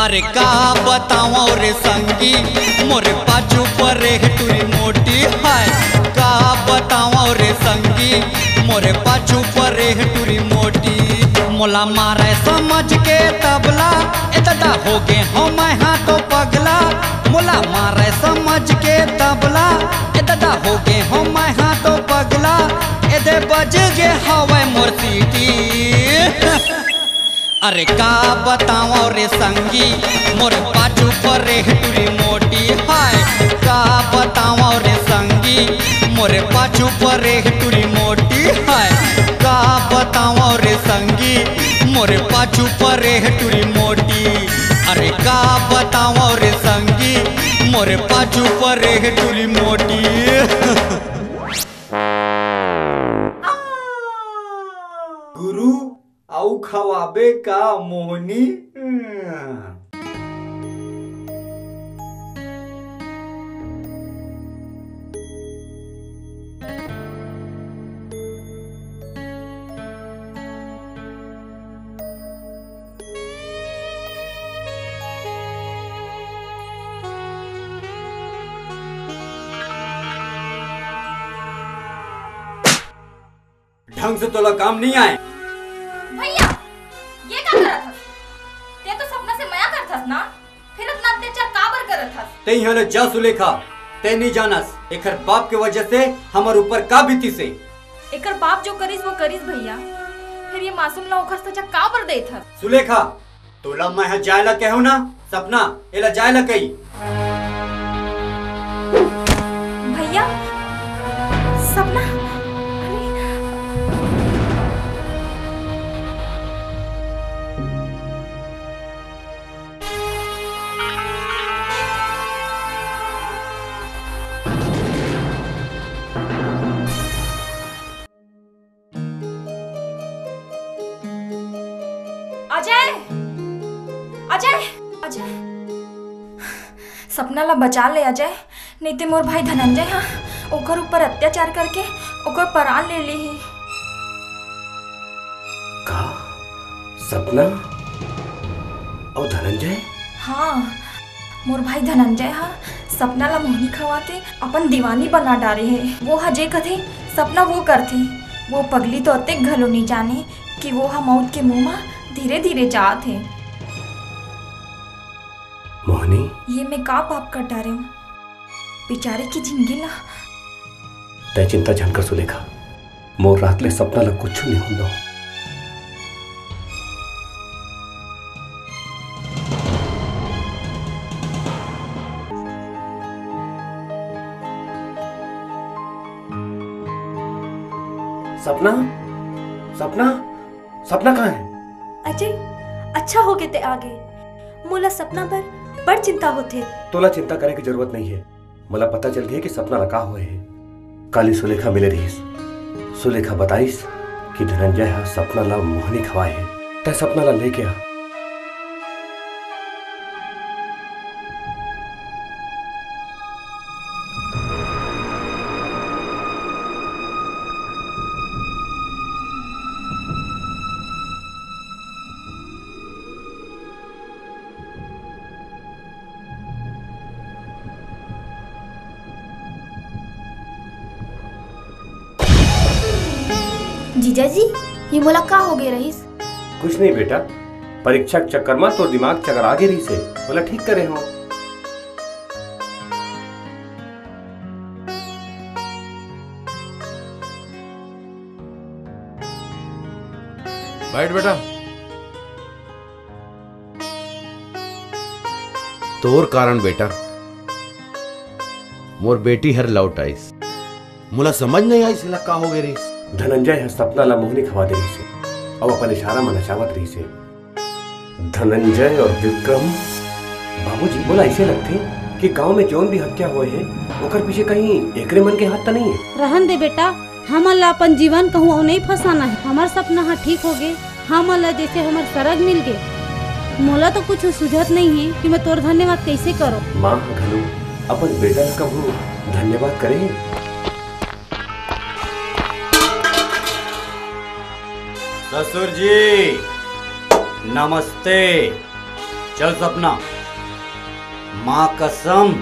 अरे का बताओ रे संगी, मोरे पाछू पर है टूरी मोटी है का बताओ रे संगी, मोरे पाछू पर है टूरी मोटी। मोला मारे समझ के तबला ए दादा हो गए हो मैं हाथों पगला। मोला मारे समझ के तबला ए दादा हो गए हो मैं पगला दे बज गे हवा मोर सीटी। अरे का बताओ रे संगी, मोर पाछू पर रे टूरी मोटी। हाय, का बताओ रे संगी, मोर पाछू पर रे टूरी मोटी। हाय, का बताओ रे संगी, मोर पाछू पर रे टूरी मोटी। अरे का बताओ रे संगी, मोर पाछू पर रे टूरी मोटी। आउ खवाबे का मोहनी। ढंग से तोला काम नहीं आए। ये का करत हस ते तो सपना से मया करत हस ना? फिर इतना अत्याचार काबर करत हस ते जा सुलेखा ते नहीं जानस एकर बाप के वजह से हमार ऊपर का बीती से। एकर बाप जो करिस वो करिस भैया। फिर ये मासूम ला ओखर सजा काबर देत हस? सुलेखा तोला मैं जायला कहूँ ना? सपना एला जायला कही? सपना ला बचा ले अजय नहीं तो मोर भाई धनंजय हा ओकर ऊपर अत्याचार करके ओकर प्राण ले ली ही। का? सपना? और धनंजय? हाँ मोर भाई धनंजय हा सपना ला मोहनी खवाते अपन दीवानी बना डारे है। वो हा जे कथे सपना वो करथे। वो पगली तो अतेक घलो नहीं जाने कि वो हा मौत के मुँह में धीरे धीरे जात है। मोहनी। ये मैं का पाप कर डारे हूँ? बेचारे की ज़िंदगी ला तय चिंता जानकर सुलेखा मोर रात ले सपना ला कुछ नहीं होंदा। सपना? सपना? सपना कहाँ है? अजय अच्छा हो गए ते आगे। मोला सपना पर बड़ चिंता होते तोला चिंता करने की ज़रूरत नहीं है। मला पता चल गया कि सपना लगा हुए है। काली सुलेखा मिले रहीस। सुलेखा बताईस कि धनंजय हा सपना ला मोहनी खवाए है। तय सपना ला लेके आ जीजा जी ये मोला का हो गए रहीस कुछ नहीं बेटा परीक्षा के चक्कर में तो दिमाग चकर आगे रही से बोला ठीक करे हो। बैठ बेटा। तोर कारण बेटा मोर बेटी हर लौट आईस। मुला समझ नहीं आई सिला का हो गए रे धनंजय हा सपना ला मोहनी खवा दे रही से। अब अपन इशारा में नचावत रही से। धनंजय और विक्रम बाबूजी बोला ऐसे लगते कि गाँव में जौन भी हत्या हुए है ओकर पीछे कहीं एकरे मन के हाथ तो नहीं है। रहन दे बेटा हमन ला अपन जीवन कहूँ और नहीं फंसाना है हमार सपना हाँ ठीक हो गए हमन ला जैसे हमार सरग मिल गए। मोला तो कुछ सुझत नहीं है कि मैं तोर धन्यवाद कैसे करो। माँ घनु अपन बेटा का कबू धन्यवाद करे? ससुर जी नमस्ते। चल सपना। माँ कसम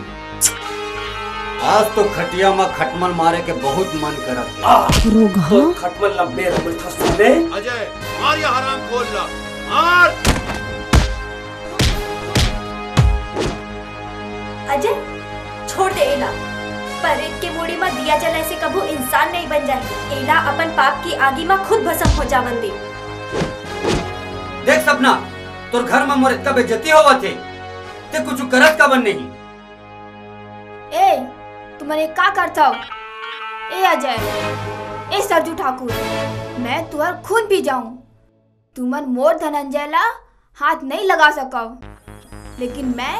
आज तो खटिया में खटमल मारे के बहुत मन करत रोगा तो खटमल लंबे सुने अजय मार या हराम खोल ला। मार। अजय छोड़ दे एला। परेत के मूड़ी में दिया जलाए से कबू इंसान नहीं बन जाए एला अपन पाप की आगी में खुद भस्म हो जावन दे। देख सपना तोर घर में मोर इतना बेइज्जती होवा थे ते कुछ करत का बन नहीं? ए तुम्हारे का करता हो? ए अजय ए सरजू ठाकुर मैं तुहर खून पी जाऊँ। तुमन मोर धनंजय ला हाथ नहीं लगा सकाओ लेकिन मैं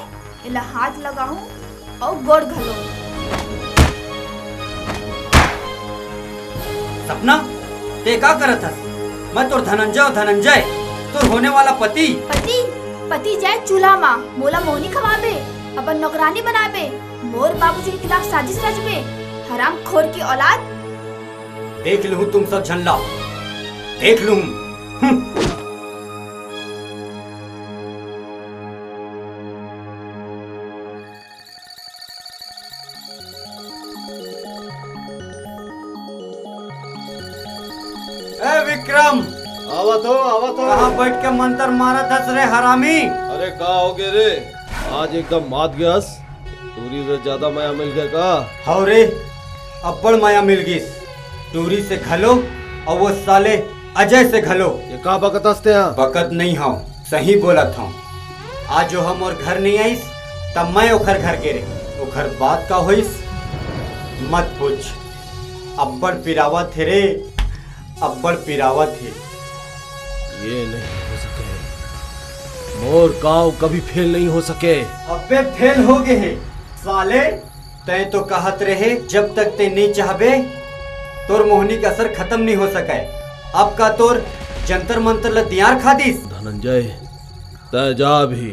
इला हाथ लगाऊँ और गोड़ घलो। सपना ते का करत हस? मैं तोर धनंजय और धनंजय तोर होने वाला पति। पति पति जाए चूल्हा माँ। मोला मोहनी खवाबे अपन नौकरानी बनाबे मोर बाबूजी के खिलाफ साजिश रचबे हराम खोर की औलाद। देख लू तुम सब झल्ला। देख लूँ। तो आवा तो कहाँ बैठ के मंत्र मारा दस रे हरामी? अरे का हो गए रे? आज एकदम मात गयास। दूरी से ज़्यादा माया मिल गया का? हाउ रे अब्बड़ माया मिल गई टूरी से घलो और वो साले अजय से घलो। ये का बकत हँसते हैं? बकत नहीं हाउ सही बोला था आज जो हम और घर नहीं आईस तब मैं ओखर घर के रे ओखर बात का होइस? मत पूछ। अब्बड़ पिरावा थे रे अब्बड़ पिरावा थे। ये नहीं हो सके। मोर गाँव कभी फेल नहीं हो सके। अबे फेल हो गए है। साले तय तो कहत रहे जब तक ते नहीं चाहबे तोर मोहनी का असर खत्म नहीं हो सके अब का तोर जंतर मंतर ल दियार खा दिस धनंजय तय जा भी।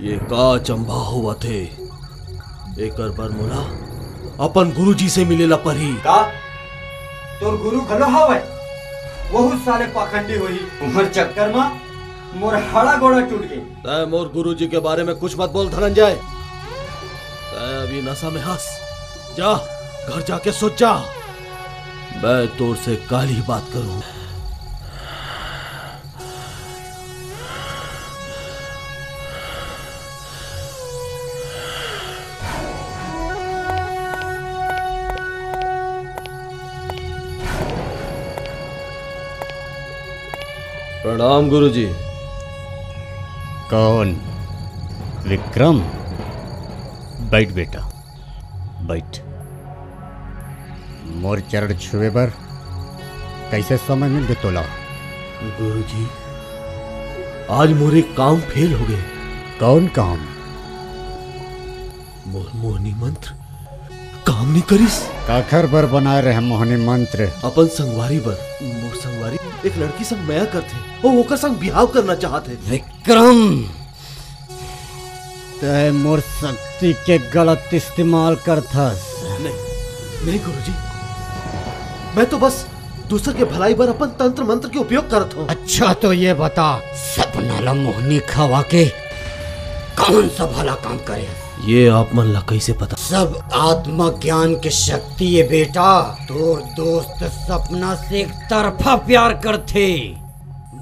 ये का चंबा हुआ थे एकर पर मोला अपन गुरुजी से मिलेला परी। का? तोर गुरु खलो हवे बहुत सारे पाखंडी हुई। उमर चक्कर में, मोर हड़ा गोड़ा टूट गई। तय मोर गुरुजी के बारे में कुछ मत बोल, धनंजय। तय अभी नशा में हंस। जा, घर जाके सोच जा। मैं तोर से काली बात करूँ। प्रणाम गुरुजी। कौन? विक्रम? बैठ बेटा बैठ। मोर चरण छुए पर कैसे समय मिल गए तोला? गुरु जी आज मोरे काम फेल हो गए। कौन काम? मोर मोहनी मंत्र काम नहीं करिस। काखर बर बनाए रहे मोहनी मंत्र। अपन संगवारी पर। मोर संगवारी एक लड़की संग मया करथे ओ ओकर संग बिहाव करना चाहते विक्रम! तय मोर शक्ति के गलत इस्तेमाल करथस नहीं नहीं गुरुजी। मैं तो बस दूसर के भलाई बर अपन तंत्र मंत्र के उपयोग करत हूँ। अच्छा तो ये बता सपना ला मोहनी खवा के कौन सा भला काम करे? ये आप मन ला कैसे पता सब आत्मा ज्ञान की शक्ति है बेटा। तोर दोस्त सपना से एक तरफा प्यार करते।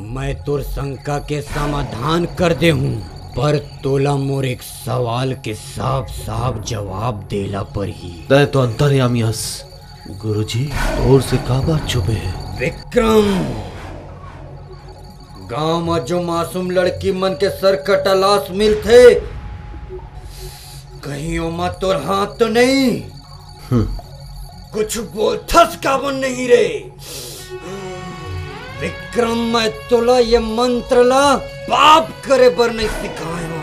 मैं तोर शंका के समाधान कर दे हूँ। पर तोला मोर एक सवाल के साफ़ साफ़ जवाब देला पर ही। तय तो अंतर्यामी हस। गुरुजी तोर से का बात छुपे है? विक्रम! गाँव में जो मासूम लड़की मन के सर कटलाश मिलते कहीं ओमा तोर हाथ तो नहीं कुछ बोलथस काबन नहीं रे। विक्रम मैं तोला ये मंत्र ला बाप करे बर नहीं सिखाए हूँ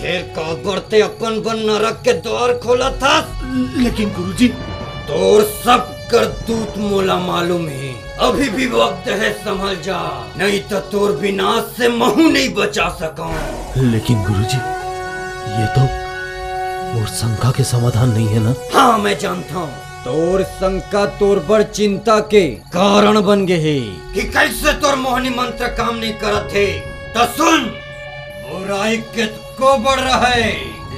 फिर का बढ़ते अपन बन नरक के द्वार खोला था। लेकिन गुरुजी। तोर सब कर दूत मोला मालूम है। अभी भी वक्त है संभल जा। नहीं तो तोर विनाश से महू नहीं बचा सका। लेकिन गुरुजी ये तो मोर शंका के समाधान नहीं है ना? हाँ मैं जानता हूँ। तोर शंका, तोर बड़ चिंता के कारण बन गए है। कि कैसे तोर मोहनी मंत्र काम नहीं करत तो सुन बुराई के को बढ़ रहा है,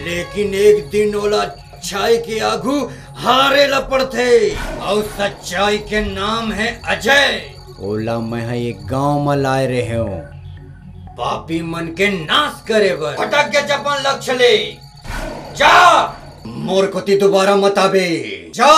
लेकिन एक दिन ओला अच्छाई के आगू हारे लपड़ थे और सच्चाई के नाम है अजय। ओला, मैं एक गाँव में लाए रहे हूँ। पापी मन के नाश करे बर फटक के जपन लक्ष्य ले। जा। मोर कोती दोबारा मत आबे जा।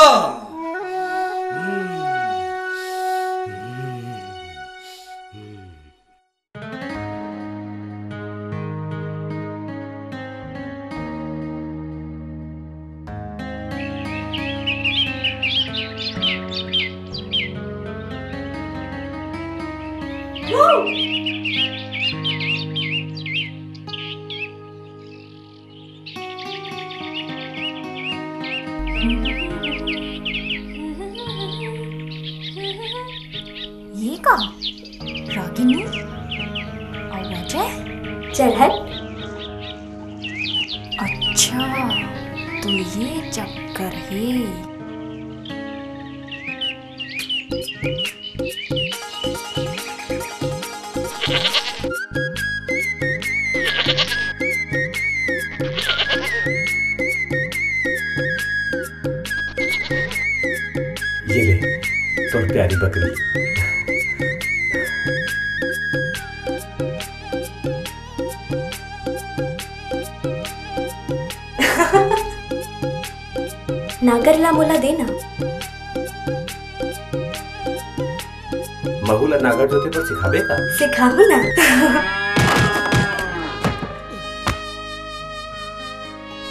का सिखाओ ना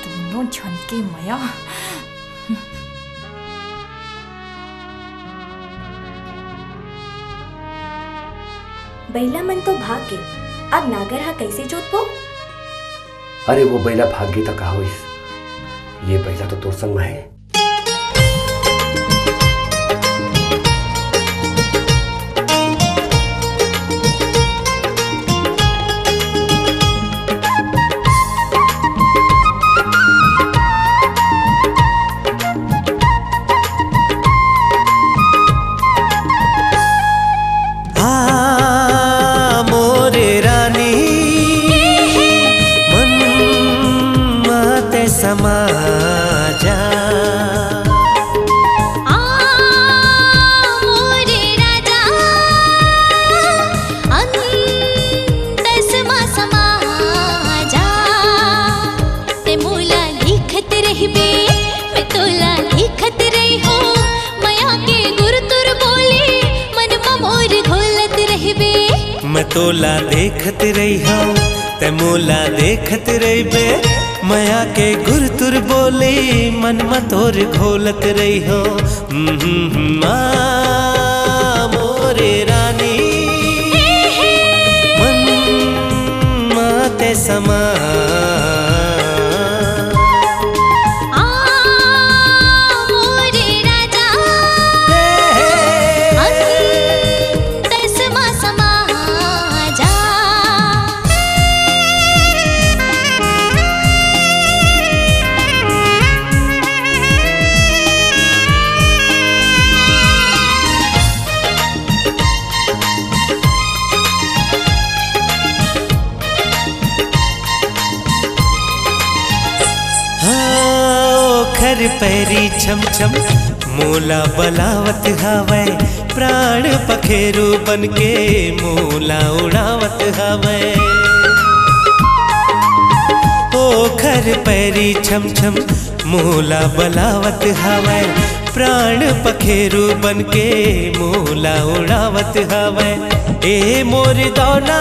दोनों झनके मया। बैला मन तो भाग गए। अब नागर हा कैसे जोतबो? अरे वो बैला भाग गई था कहा ये बैला तो तोर संग में है। देखत रही बे मया के गुर तुर बोली मन मतोर घोलत रही हो। हम्म, हम्म, हम्म, मोरे रानी। मन माते समा छम छम मोला बलावत हवै, प्राण पखेरु बनके मोला उड़ावत हवै। पोखर पैरी छम छम मोला बलावत हवै, प्राण पखेरु बनके मोला उड़ावत हवै। ए मोर दौना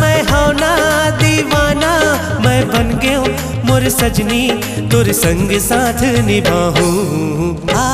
मैं होना दीवाना, मैं बन गयो मोर सजनी, तुर संग साथ निभाऊं।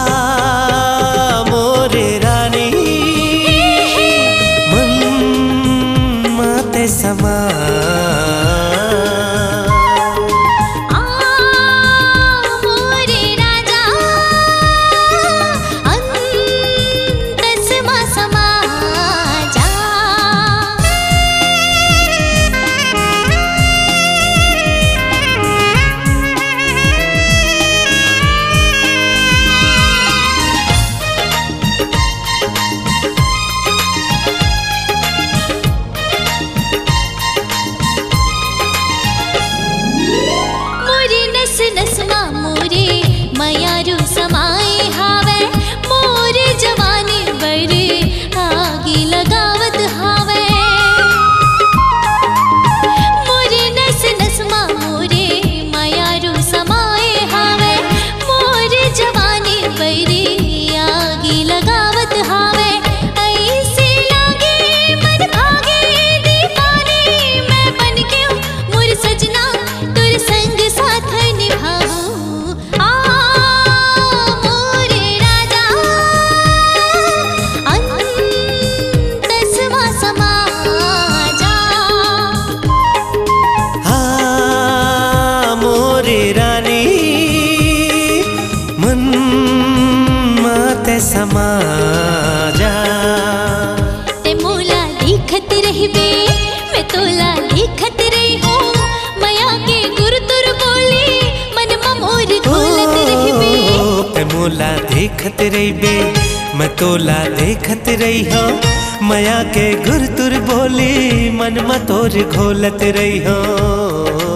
देखत रही बे। मतोला देखत रही हो। मया के गुर तुर बोली, मन मतोर घोलत रही हो।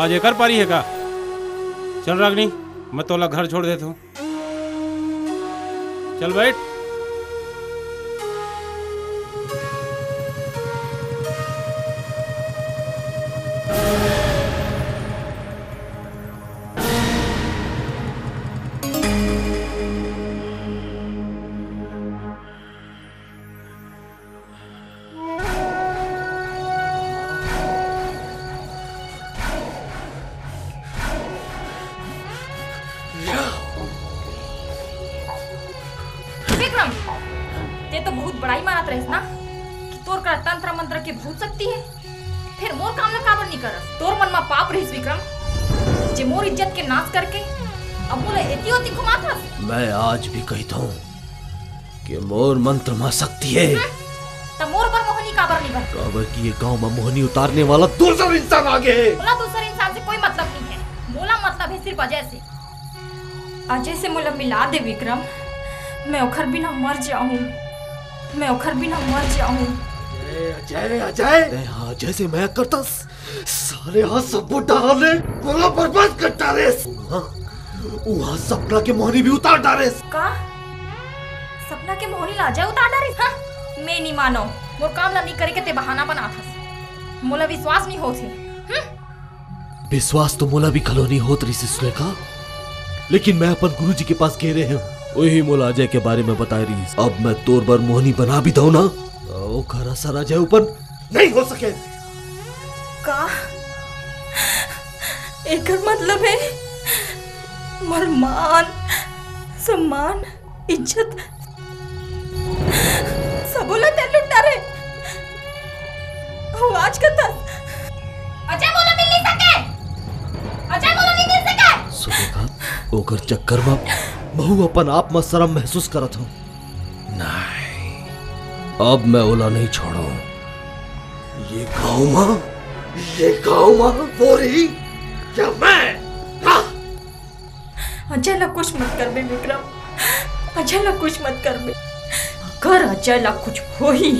आज ये कर पा रही है का? चल रागनी, मैं तोला घर छोड़ देता हूँ। चल बैठ। थमा सकती है। तो तमोर पर मोहनी काबर नहीं काबर की ये गाँव में मोहनी उतारने वाला दूसरा इंसान आ गया है। बोला दूसरे इंसान से कोई मतलब नहीं है। बोला मतलब है सिर्फ़ अजय से। अजय से मुला मिला दे विक्रम। मैं ओखर बिना मर जाऊँ। मैं ओखर बिना मर जाऊँ। अजय अजय। हाँ जैसे मैं करता सारे हाँ सब डाले बोला बर्बाद कर डाले वहाँ हाँ। हाँ, सपना के मोहनी भी उतार डाले। का? सपना के मोहनी ला जाए उतार डारे हाँ मैं नहीं मानो। मोर काम ला नहीं करे के ते बहाना बना था। मोला विश्वास नहीं होते विश्वास तो मोला भी कलोनी होत रही सुलेखा लेकिन मैं अपन गुरुजी के पास गए रहे हूँ। वही मोला अजय के बारे में बता रही अब मैं तोर बार मोहनी बना भी दऊ ना। ओ खरा सर अजय ऊपर। नहीं हो सके। का? एकर मतलब है? मोर मान सम्मान इज़्ज़त सबोला लुटा रे। आज का तक अजय बोला मिल नहीं सके। अजय बोला नहीं मिल सके। सुलेखा ओकर चक्कर में बहु अपन आप में शर्म महसूस करत हूँ। नहीं अब मैं ओला नहीं छोड़ू। ये गाँव में ये गाँव में बोरी क्या मैं? अजय ला कुछ मत कर बे विक्रम। अजय ला कुछ मत कर बे। कर अजय ला कुछ हो ही।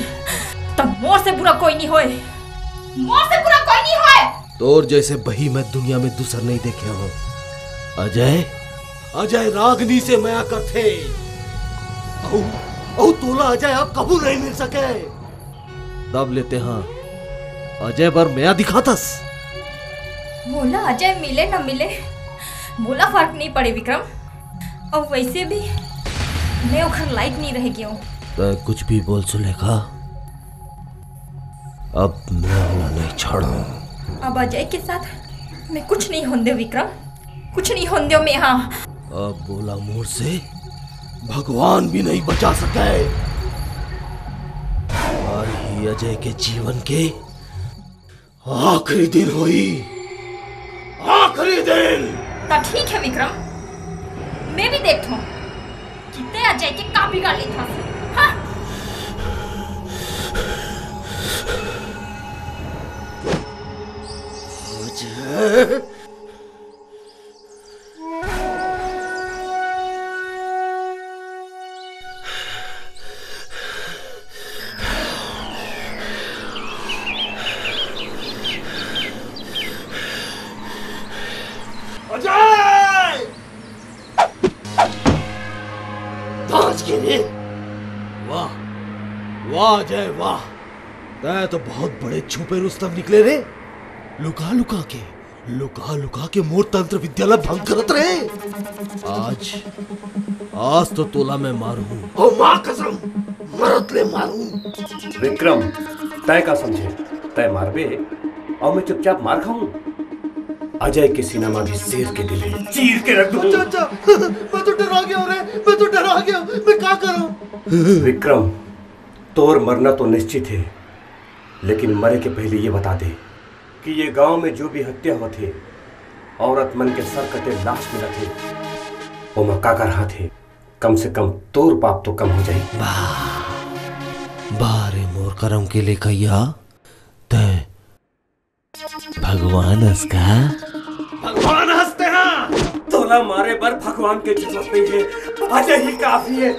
तब मोर से बुरा कोई नहीं होए। मोर से बुरा कोई नहीं होए। तोर जैसे बही मैं दुनिया में दूसर नहीं देखे हूँ। अजय अजय रागनी से मैं करते औ, औ तोला अजय आप कबूल नहीं मिल सके। दब लेते हाँ। अजय पर मैं दिखातस। मोला अजय मिले ना मिले मोला फ़र्क नहीं पड़े विक्रम। और वैसे भी मैं ओखर लाइक नहीं रह गया हूँ। तो कुछ भी बोल सुलेखा अब मैं ओला नहीं छोड़ू। अब अजय के साथ? मैं कुछ नहीं होने विक्रम। कुछ नहीं होने मैं हाँ अब बोला मोर से भगवान भी नहीं बचा सके। और ही अजय के जीवन के आखिरी दिन हुई। आखिरी दिन! तो ठीक है विक्रम। मैं भी देखता हूँ। कितने अजय के काफ़ी बिगाड़ ली था। के वाह वाह अजय वाह। तय तो बहुत बड़े छुपे रुस्तम निकले रे। लुका लुका के लुका लुका के मोर तंत्र विद्यालय भंग करत रहे आज आज तो तोला मैं मारू। ओ माँ कसम मरत ले मारू। विक्रम तय का समझे तय मारबे और मैं चुपचाप मार खाऊं? अजय के सिनेमा भी शेर के दिल है चीर के रख दूँ। अच्छा मैं तो डरा गया रे मैं तो डरा गया मैं क्या करूँ? विक्रम तोर मरना तो निश्चित है लेकिन मरे के पहले ये बता दे। कि ये गाँव में जो भी हत्या हुआ थे औरत मन के सर कटे लाश मिला थे वो मैं का कर रहा थे। कम से कम तोर पाप तो कम हो जाए बारे मोर करम के लिए कैया तय भगवान उसका भगवान हँसते हैं! तोला मारे पर भगवान के ज़रूरत नहीं है अजय ही काफ़ी है।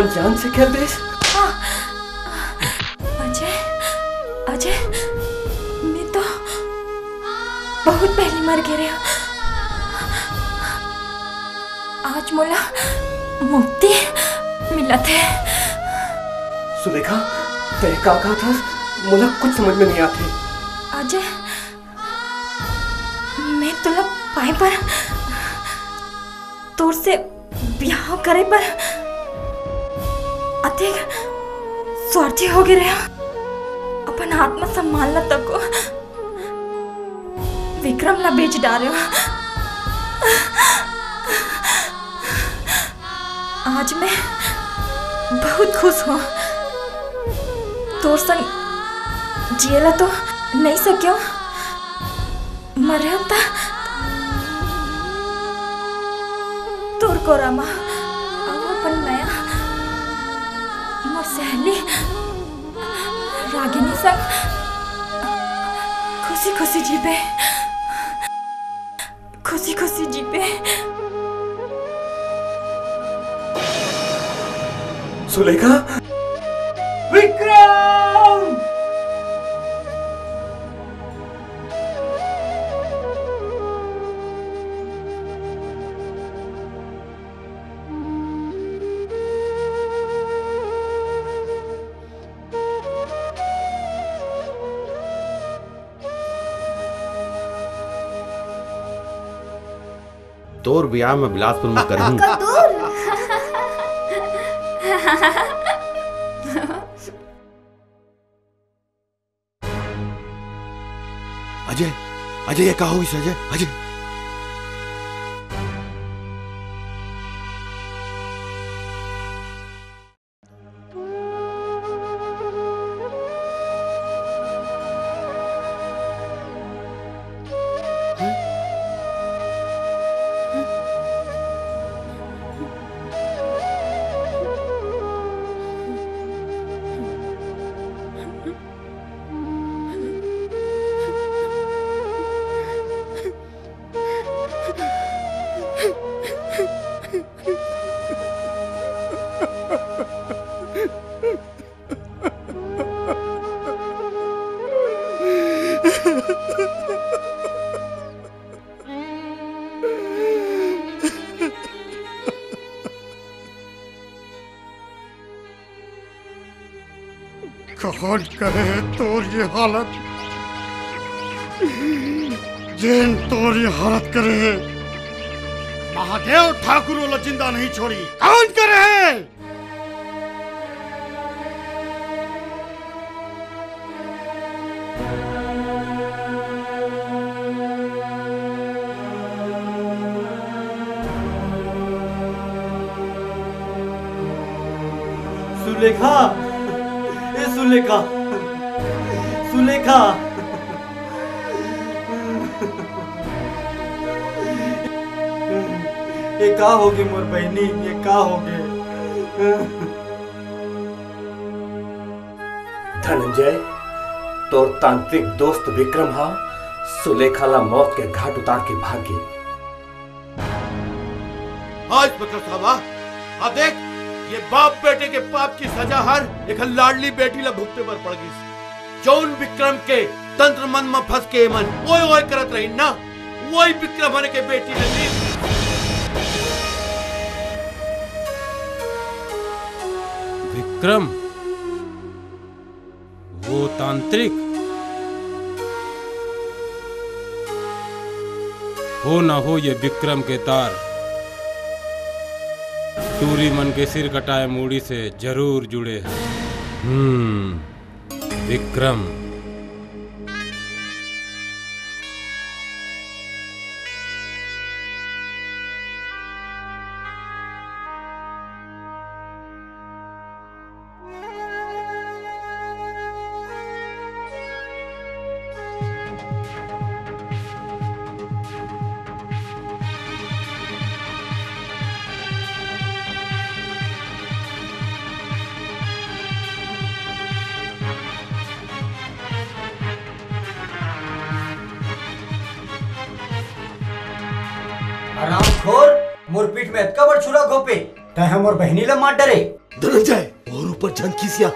अपन जान से खेल दे अजय अजय मैं तो बहुत पहले मर गए आज मोला मुक्ति मिला थे सुलेखा तय का कहा था मुझे कुछ समझ में नहीं आते। अजय मैं तुला पाए पर तोर से ब्याह करे पर स्वार्थी हो गए अपन आत्मा सम्मान को विक्रम ला बेच डालो। आज मैं बहुत खुश हूँ। तोर संग जियला तो नहीं सक्यो। मरे ता तोर को रागिनी खुशी खुशी खुशी जीवे खुशी खुशी जीवे सुलेखा विक्रम तोर ब्याह में बिलासपुर में करूँ। अजय अजय ये कहा हुई अजय? अजय। ये हालत। जैन तोरी हालत करे महादेव ठाकुर वाला ज़िंदा नहीं छोड़ी। कौन का होगी मोर बहनी? ये का होगे? धनंजय तोर तांत्रिक दोस्त विक्रम हा सुलेखाला मौत के घाट उतार के भागी। आज बकर साहब आ आ देख ये बाप बेटे के पाप की सजा हर एक लाडली बेटी ला भुगते पर पड़ गई जौन विक्रम के तंत्र मन में फंस के मन ओए ओए करत रही ना वही विक्रम के बेटी लगी विक्रम वो तांत्रिक। हो ना हो ये विक्रम के तार। टूरी मन के सिर कटाए मूड़ी से ज़रूर जुड़े हैं। हम्म विक्रम। तय हम बहनी ला मार डरे। धनंजय और ऊपर झंकिसिया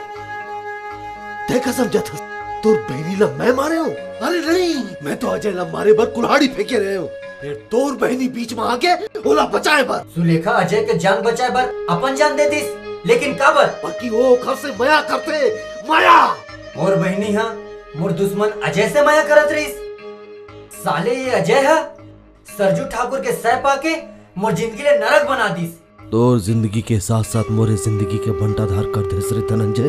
तय का समझा था तो बहनी ला मैं मारे हूँ। अरे नहीं मैं तो अजय ला मारे बर कुल्हाड़ी फेंके रहे हूँ। फिर तोर बहनी बीच में आके ओला बचाए बर सुलेखा अजय के जान बचाए बर अपन जान दे दिस लेकिन काबर? बाकी वो घर से माया करते माया। मोर बहनी हा मोर दुश्मन अजय से माया करत रहीस। साले ये अजय हा सरजू ठाकुर के सह पाके मोर ज़िंदगी ले नरक बना दिस। तोर ज़िंदगी के साथ साथ मोरे ज़िंदगी के बंटाधार कर दे रे धनंजय।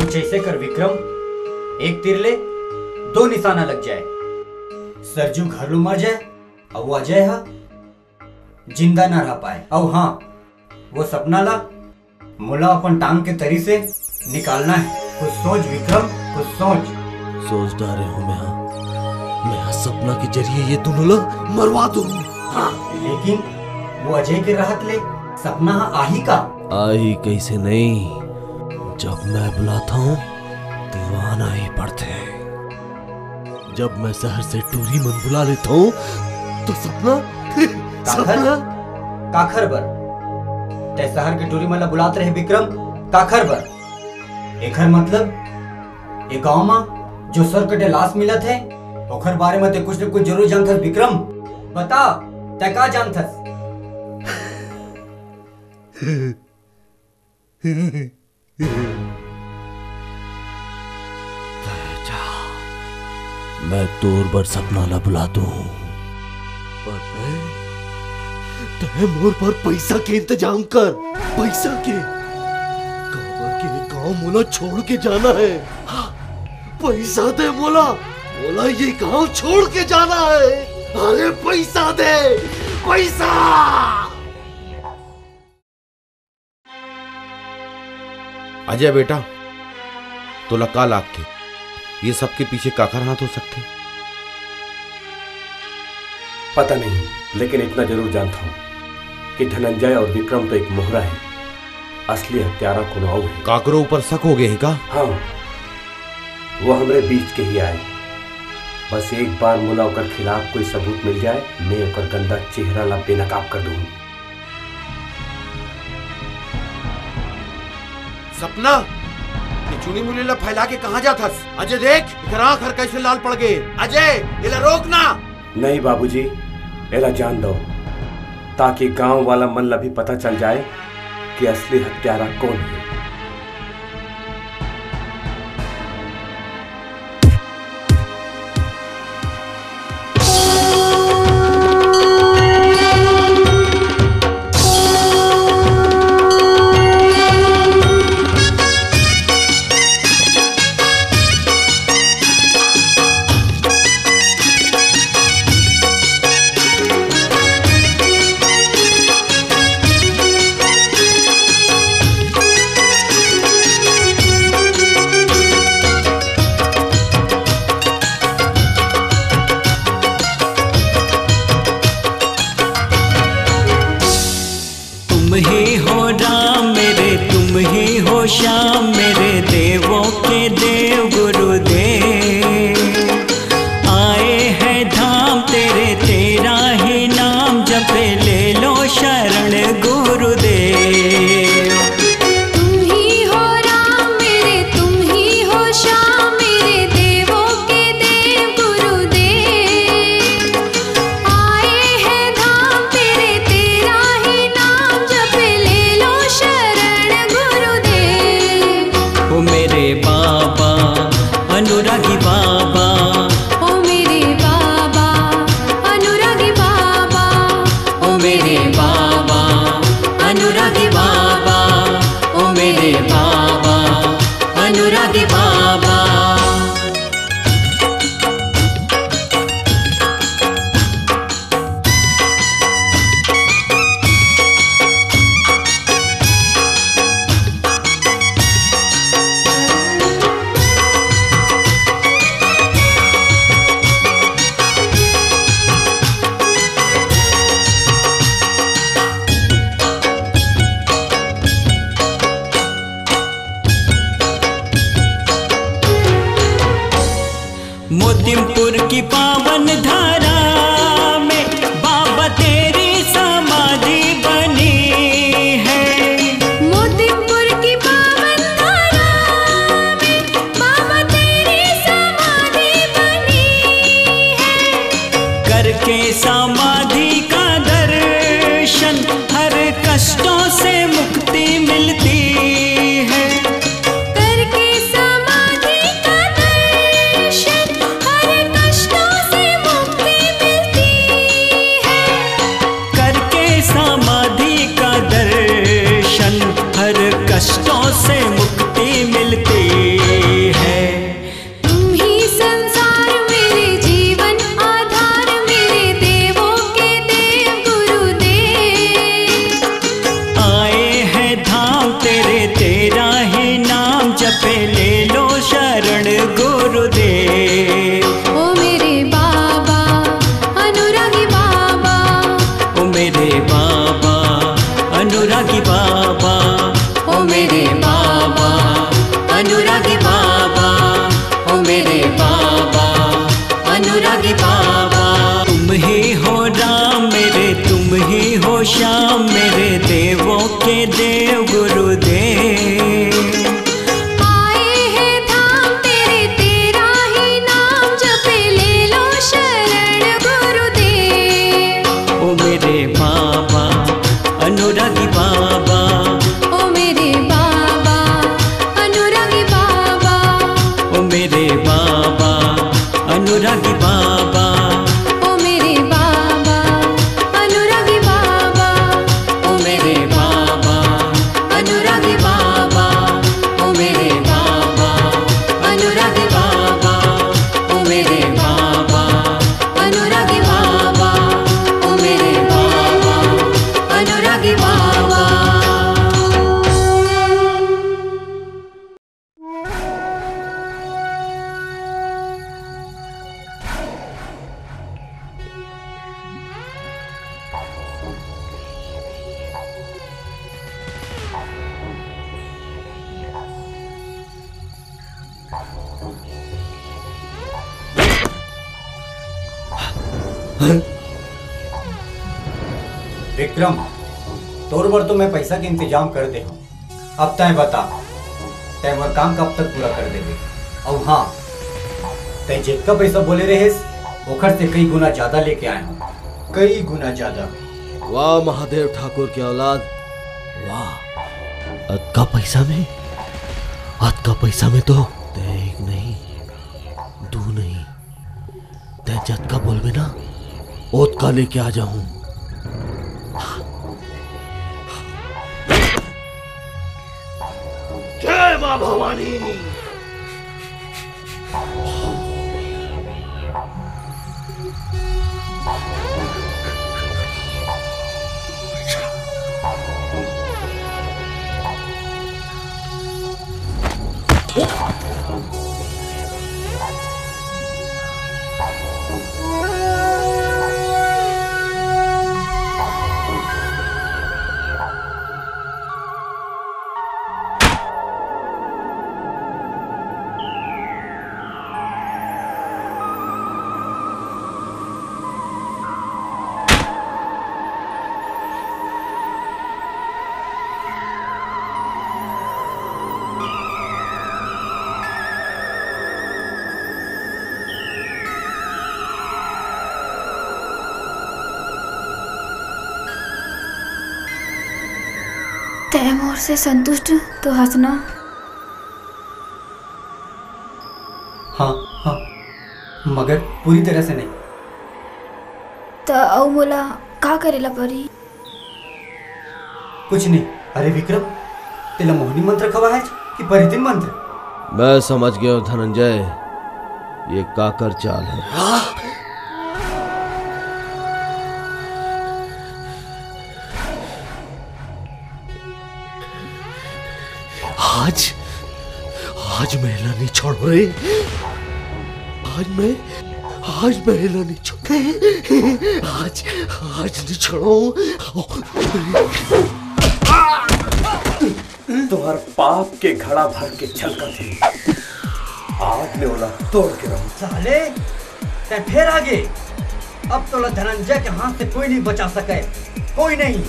कुछ ऐसे कर विक्रम एक तीर ले दो निशाना लग जाए। सरजू घरलू मर जाए और वो अजय हा ज़िंदा ना रह पाए। और हाँ वो सपना ला मुला अपन टांग के तरी से निकालना है। कुछ सोच विक्रम कुछ सोच। सोच डारे हूँ मैं हाँ। मैं हाँ सपना के ज़रिए ये दोनों लोग मरवा दूँ। हाँ लेकिन वो अजय के राहत ले। सपना आही का? आई कैसे नहीं? जब मैं बुलाता हूँ दीवाना ही पड़ते हैं। जब मैं शहर से टूरी मन बुला लेता हूँ तो सपना काखर? काखर बर। ते शहर के टूरी मला बुलात रहे विक्रम। काखर बर। एकर मतलब ये गाँव में जो सर कटे लाश मिलत है ओकर बारे में ते कुछ न कुछ ज़रूर जानथस विक्रम। बता ते का जानथस? मैं तोर बर सपना ला बुला दूँ। पर मैं तय मोर पर पैसा के इंतज़ाम कर पैसा के। काबर के गाँव मोला छोड़ के जाना है। हाँ, पैसा दे मोला। मोला ये गाँव छोड़ के जाना है। अरे पैसा दे पैसा! अजय बेटा तो लका लाग के ये सबके पीछे काकर हाथ हो सकते पता नहीं लेकिन इतना ज़रूर जानता हूँ कि धनंजय और विक्रम तो एक मोहरा है। असली हत्यारा कुनाऊ है? काकरो ऊपर शक हो गए का? हाँ वो हमरे बीच के ही आए। बस एक बार मुला ओकर खिलाफ कोई सबूत मिल जाए मैं ओकर गंदा चेहरा ला बेनकाब कर दूँ। सपना ये चुनी मुली ला फैला के कहाँ जाथस अजय देख, इधर आँख हर कैसे लाल पड़ गए। अजय, इला रोकना नहीं बाबूजी, इला जान दो, ताकि गाँव वाला मन भी पता चल जाए कि असली हत्यारा कौन है। पैसा के इंतज़ाम कर दे अब तय बता तय मोर काम कब तक पूरा कर देबे और हाँ तय जितना पैसा बोले रहे ओखर से कई गुना ज़्यादा लेके आए हूँ। कई गुना ज़्यादा। वाह महादेव ठाकुर की औलाद। वाह अद का पैसा में? अद का पैसा में तो एक नहीं, दू नहीं। तय जद का बोलबे ना ओत का लेके आ जाऊँ। से संतुष्ट तो हंसना। हाँ हाँ मगर पूरी तरह से नहीं। तो औ मोला का करेला पड़ी कुछ नहीं। अरे विक्रम तेला मोहनी मंत्र खवा है कि परितिन मंत्र? मैं समझ गया धनंजय ये काकर चाल है आज महिला नहीं छोड़ो रे। आज मैं आज महिला नहीं छोड़। आज आज नहीं छोड़ो। तुम्हार पाप के घड़ा भर के छलका थे आज ने ओला तोड़ के रहूँ। साले ते फिर आगे। अब तो धनंजय के हाथ से कोई नहीं बचा सके। कोई नहीं।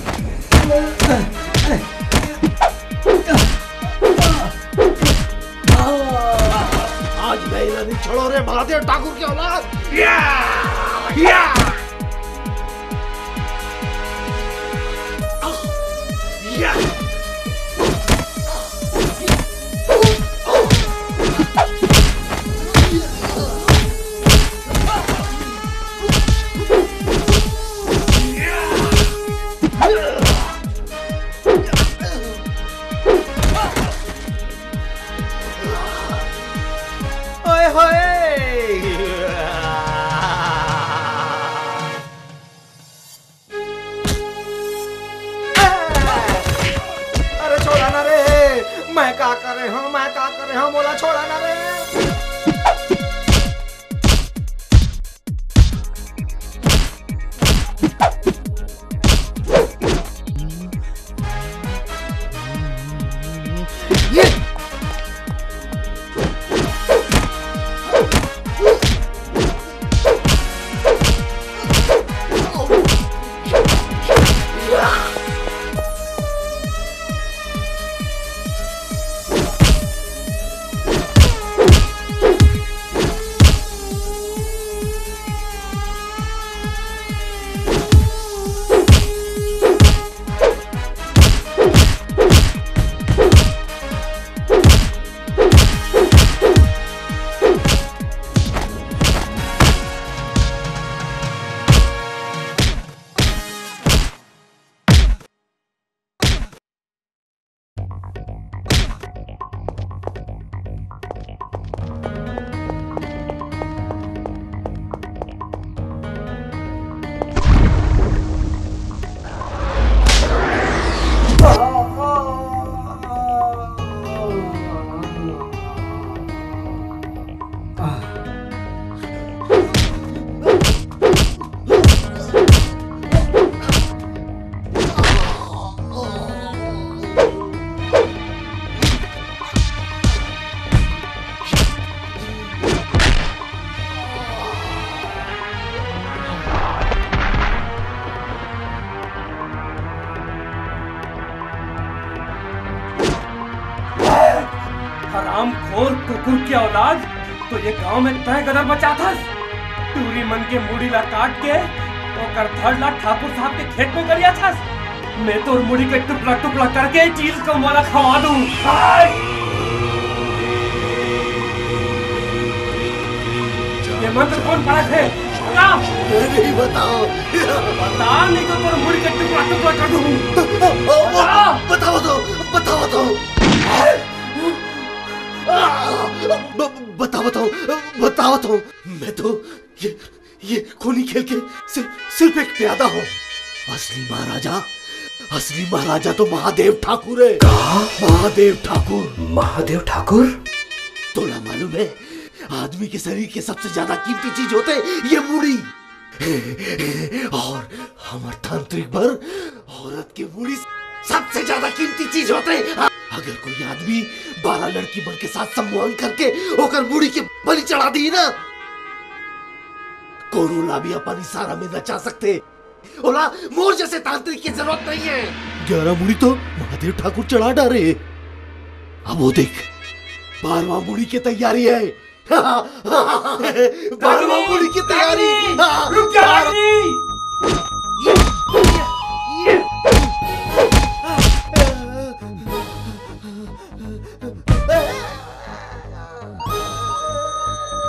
छोड़ो रे महादेव ठाकुर के औलाद। या या औलाद तो ये गाँव में तय गदर बचा था। टूरी मन के मुड़ी ला काट के ओकर धड़ ला ठाकुर साहब के खेत में गरिया था। मैं तो मुड़ी के टुकड़ा टुकड़ा करके चीज़ को मोला खवा दूँ। ये मंत्र कौन पढ़ा थे बता नहीं बताओ बता नहीं तो तेरे मुड़ी के टुकड़ा टुकड़ा कर। दूँ बताओ तो बताओ तो। ब- बताओ बताओ बताओ तो मैं तो ये ये खूनी खेल के सिर्फ़ सिर्फ़ एक प्यादा हूँ। असली महाराजा असली महाराजा तो महादेव ठाकुर है। कहा महादेव ठाकुर। महादेव ठाकुर? तोला मालूम है आदमी के शरीर के सबसे ज़्यादा कीमती चीज़ होते ये मुड़ी और हमारे तांत्रिक पर औरत की मुड़ी सबसे ज़्यादा कीमती चीज़ होते अगर कोई आदमी बारह लड़की बन के साथ सम्मोहन करके होकर मुड़ी के बलि चढ़ा दी ना कोरोना भी अपन इशारा में नचा सकते। ओला मोर जैसे तांत्रिक की ज़रूरत नहीं है। ग्यारह मुड़ी तो महादेव ठाकुर चढ़ा डाले अब वो देख बारवा मुड़ी की तैयारी है। बारवा मुड़ी की तैयारी। रुक जा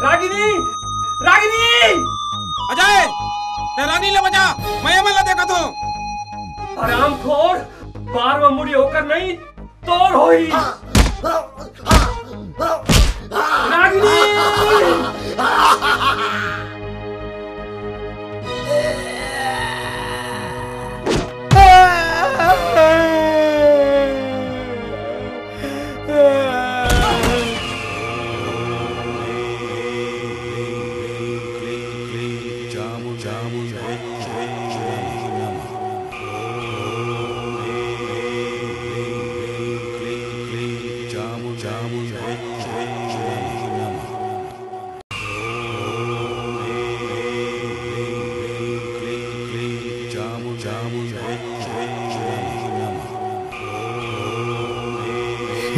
रागिनी! रागिनी! रागिनी अजय रानी ले बजा। मैं अमल देखा तो। आराम खोर बारवा मुड़ी होकर नहीं तोड़ होई।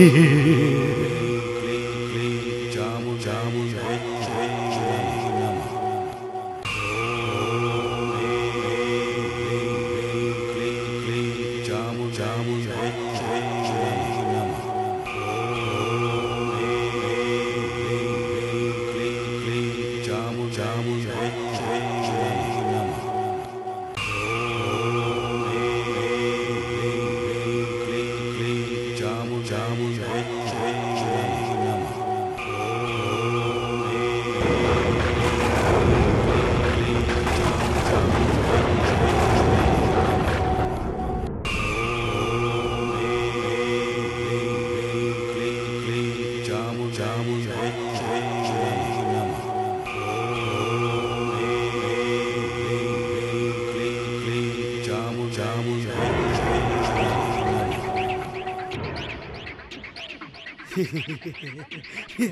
here.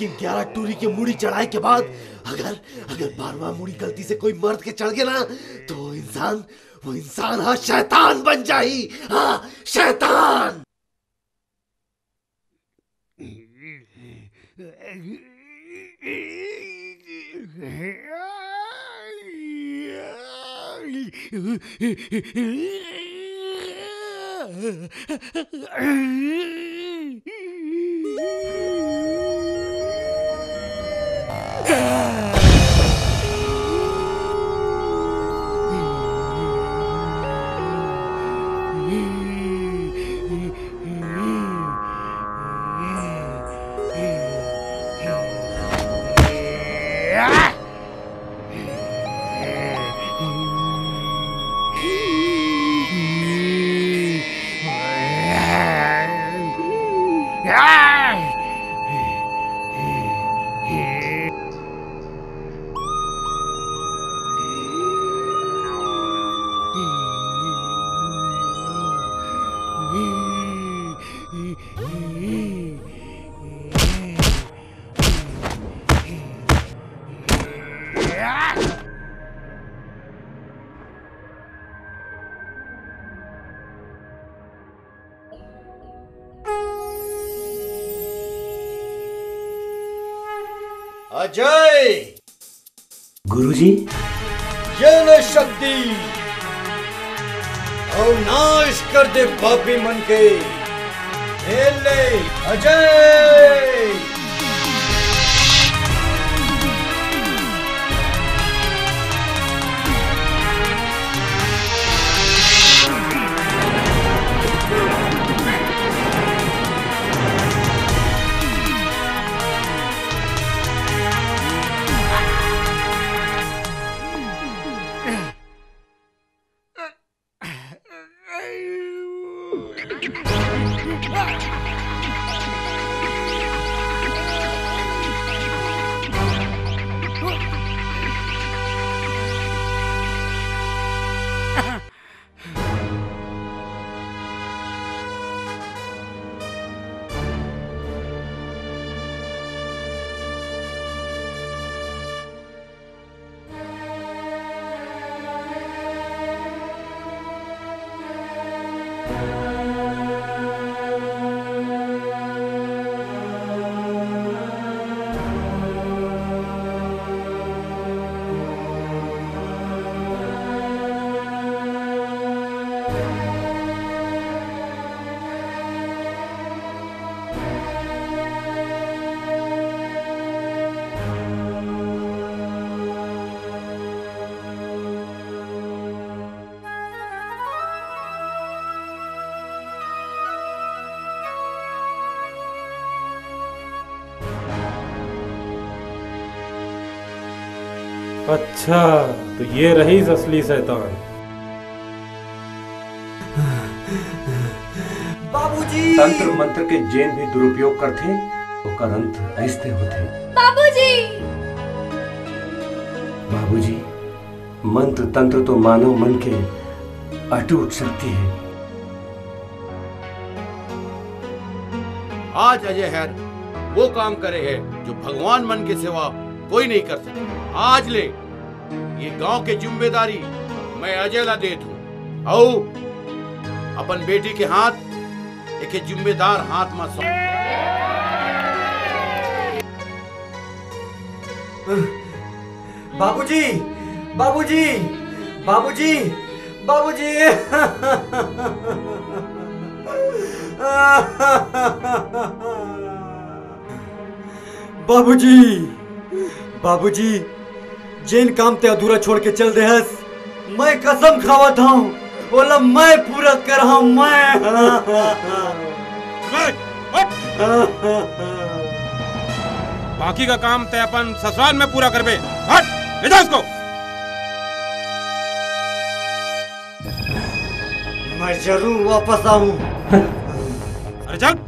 लेकिन ग्यारह टूरी के मुड़ी चढ़ाई के बाद अगर अगर बारवा मुड़ी गलती से कोई मर्द के चढ़ गया ना तो इंसान, वो इंसान हाँ शैतान बन जाए हाँ शैतान! Yeah! गुरुजी। जन शक्ति। और नाश कर दे पापी मन के। अजय। अच्छा तो ये रही असली शैतान। बाबूजी। तंत्र मंत्र के जैन भी दुरुपयोग करते ओकर अंत ऐसे होते बाबूजी। बाबूजी मंत्र तंत्र तो मानव मन के अटूट शक्ति है। आज अजय हैर वो काम करे है जो भगवान मन के सेवा कोई नहीं कर सकता। आज ले। ये गाँव के ज़िम्मेदारी मैं अजय ला देत हूँ। औ अपन बेटी के हाथ, एक जिम्मेदार हाथ में सौंप बाबूजी बाबूजी बाबूजी बाबूजी। बाबूजी बाबूजी। जेन काम ते अधूरा छोड़ के चल दे हस मैं कसम खावत हूँ। बोला मैं पूरा कर हूँ बाकी का काम तय अपन ससुराल में पूरा करबे। हट ले जा उसको मैं ज़रूर वापस आऊँ। अरे चल।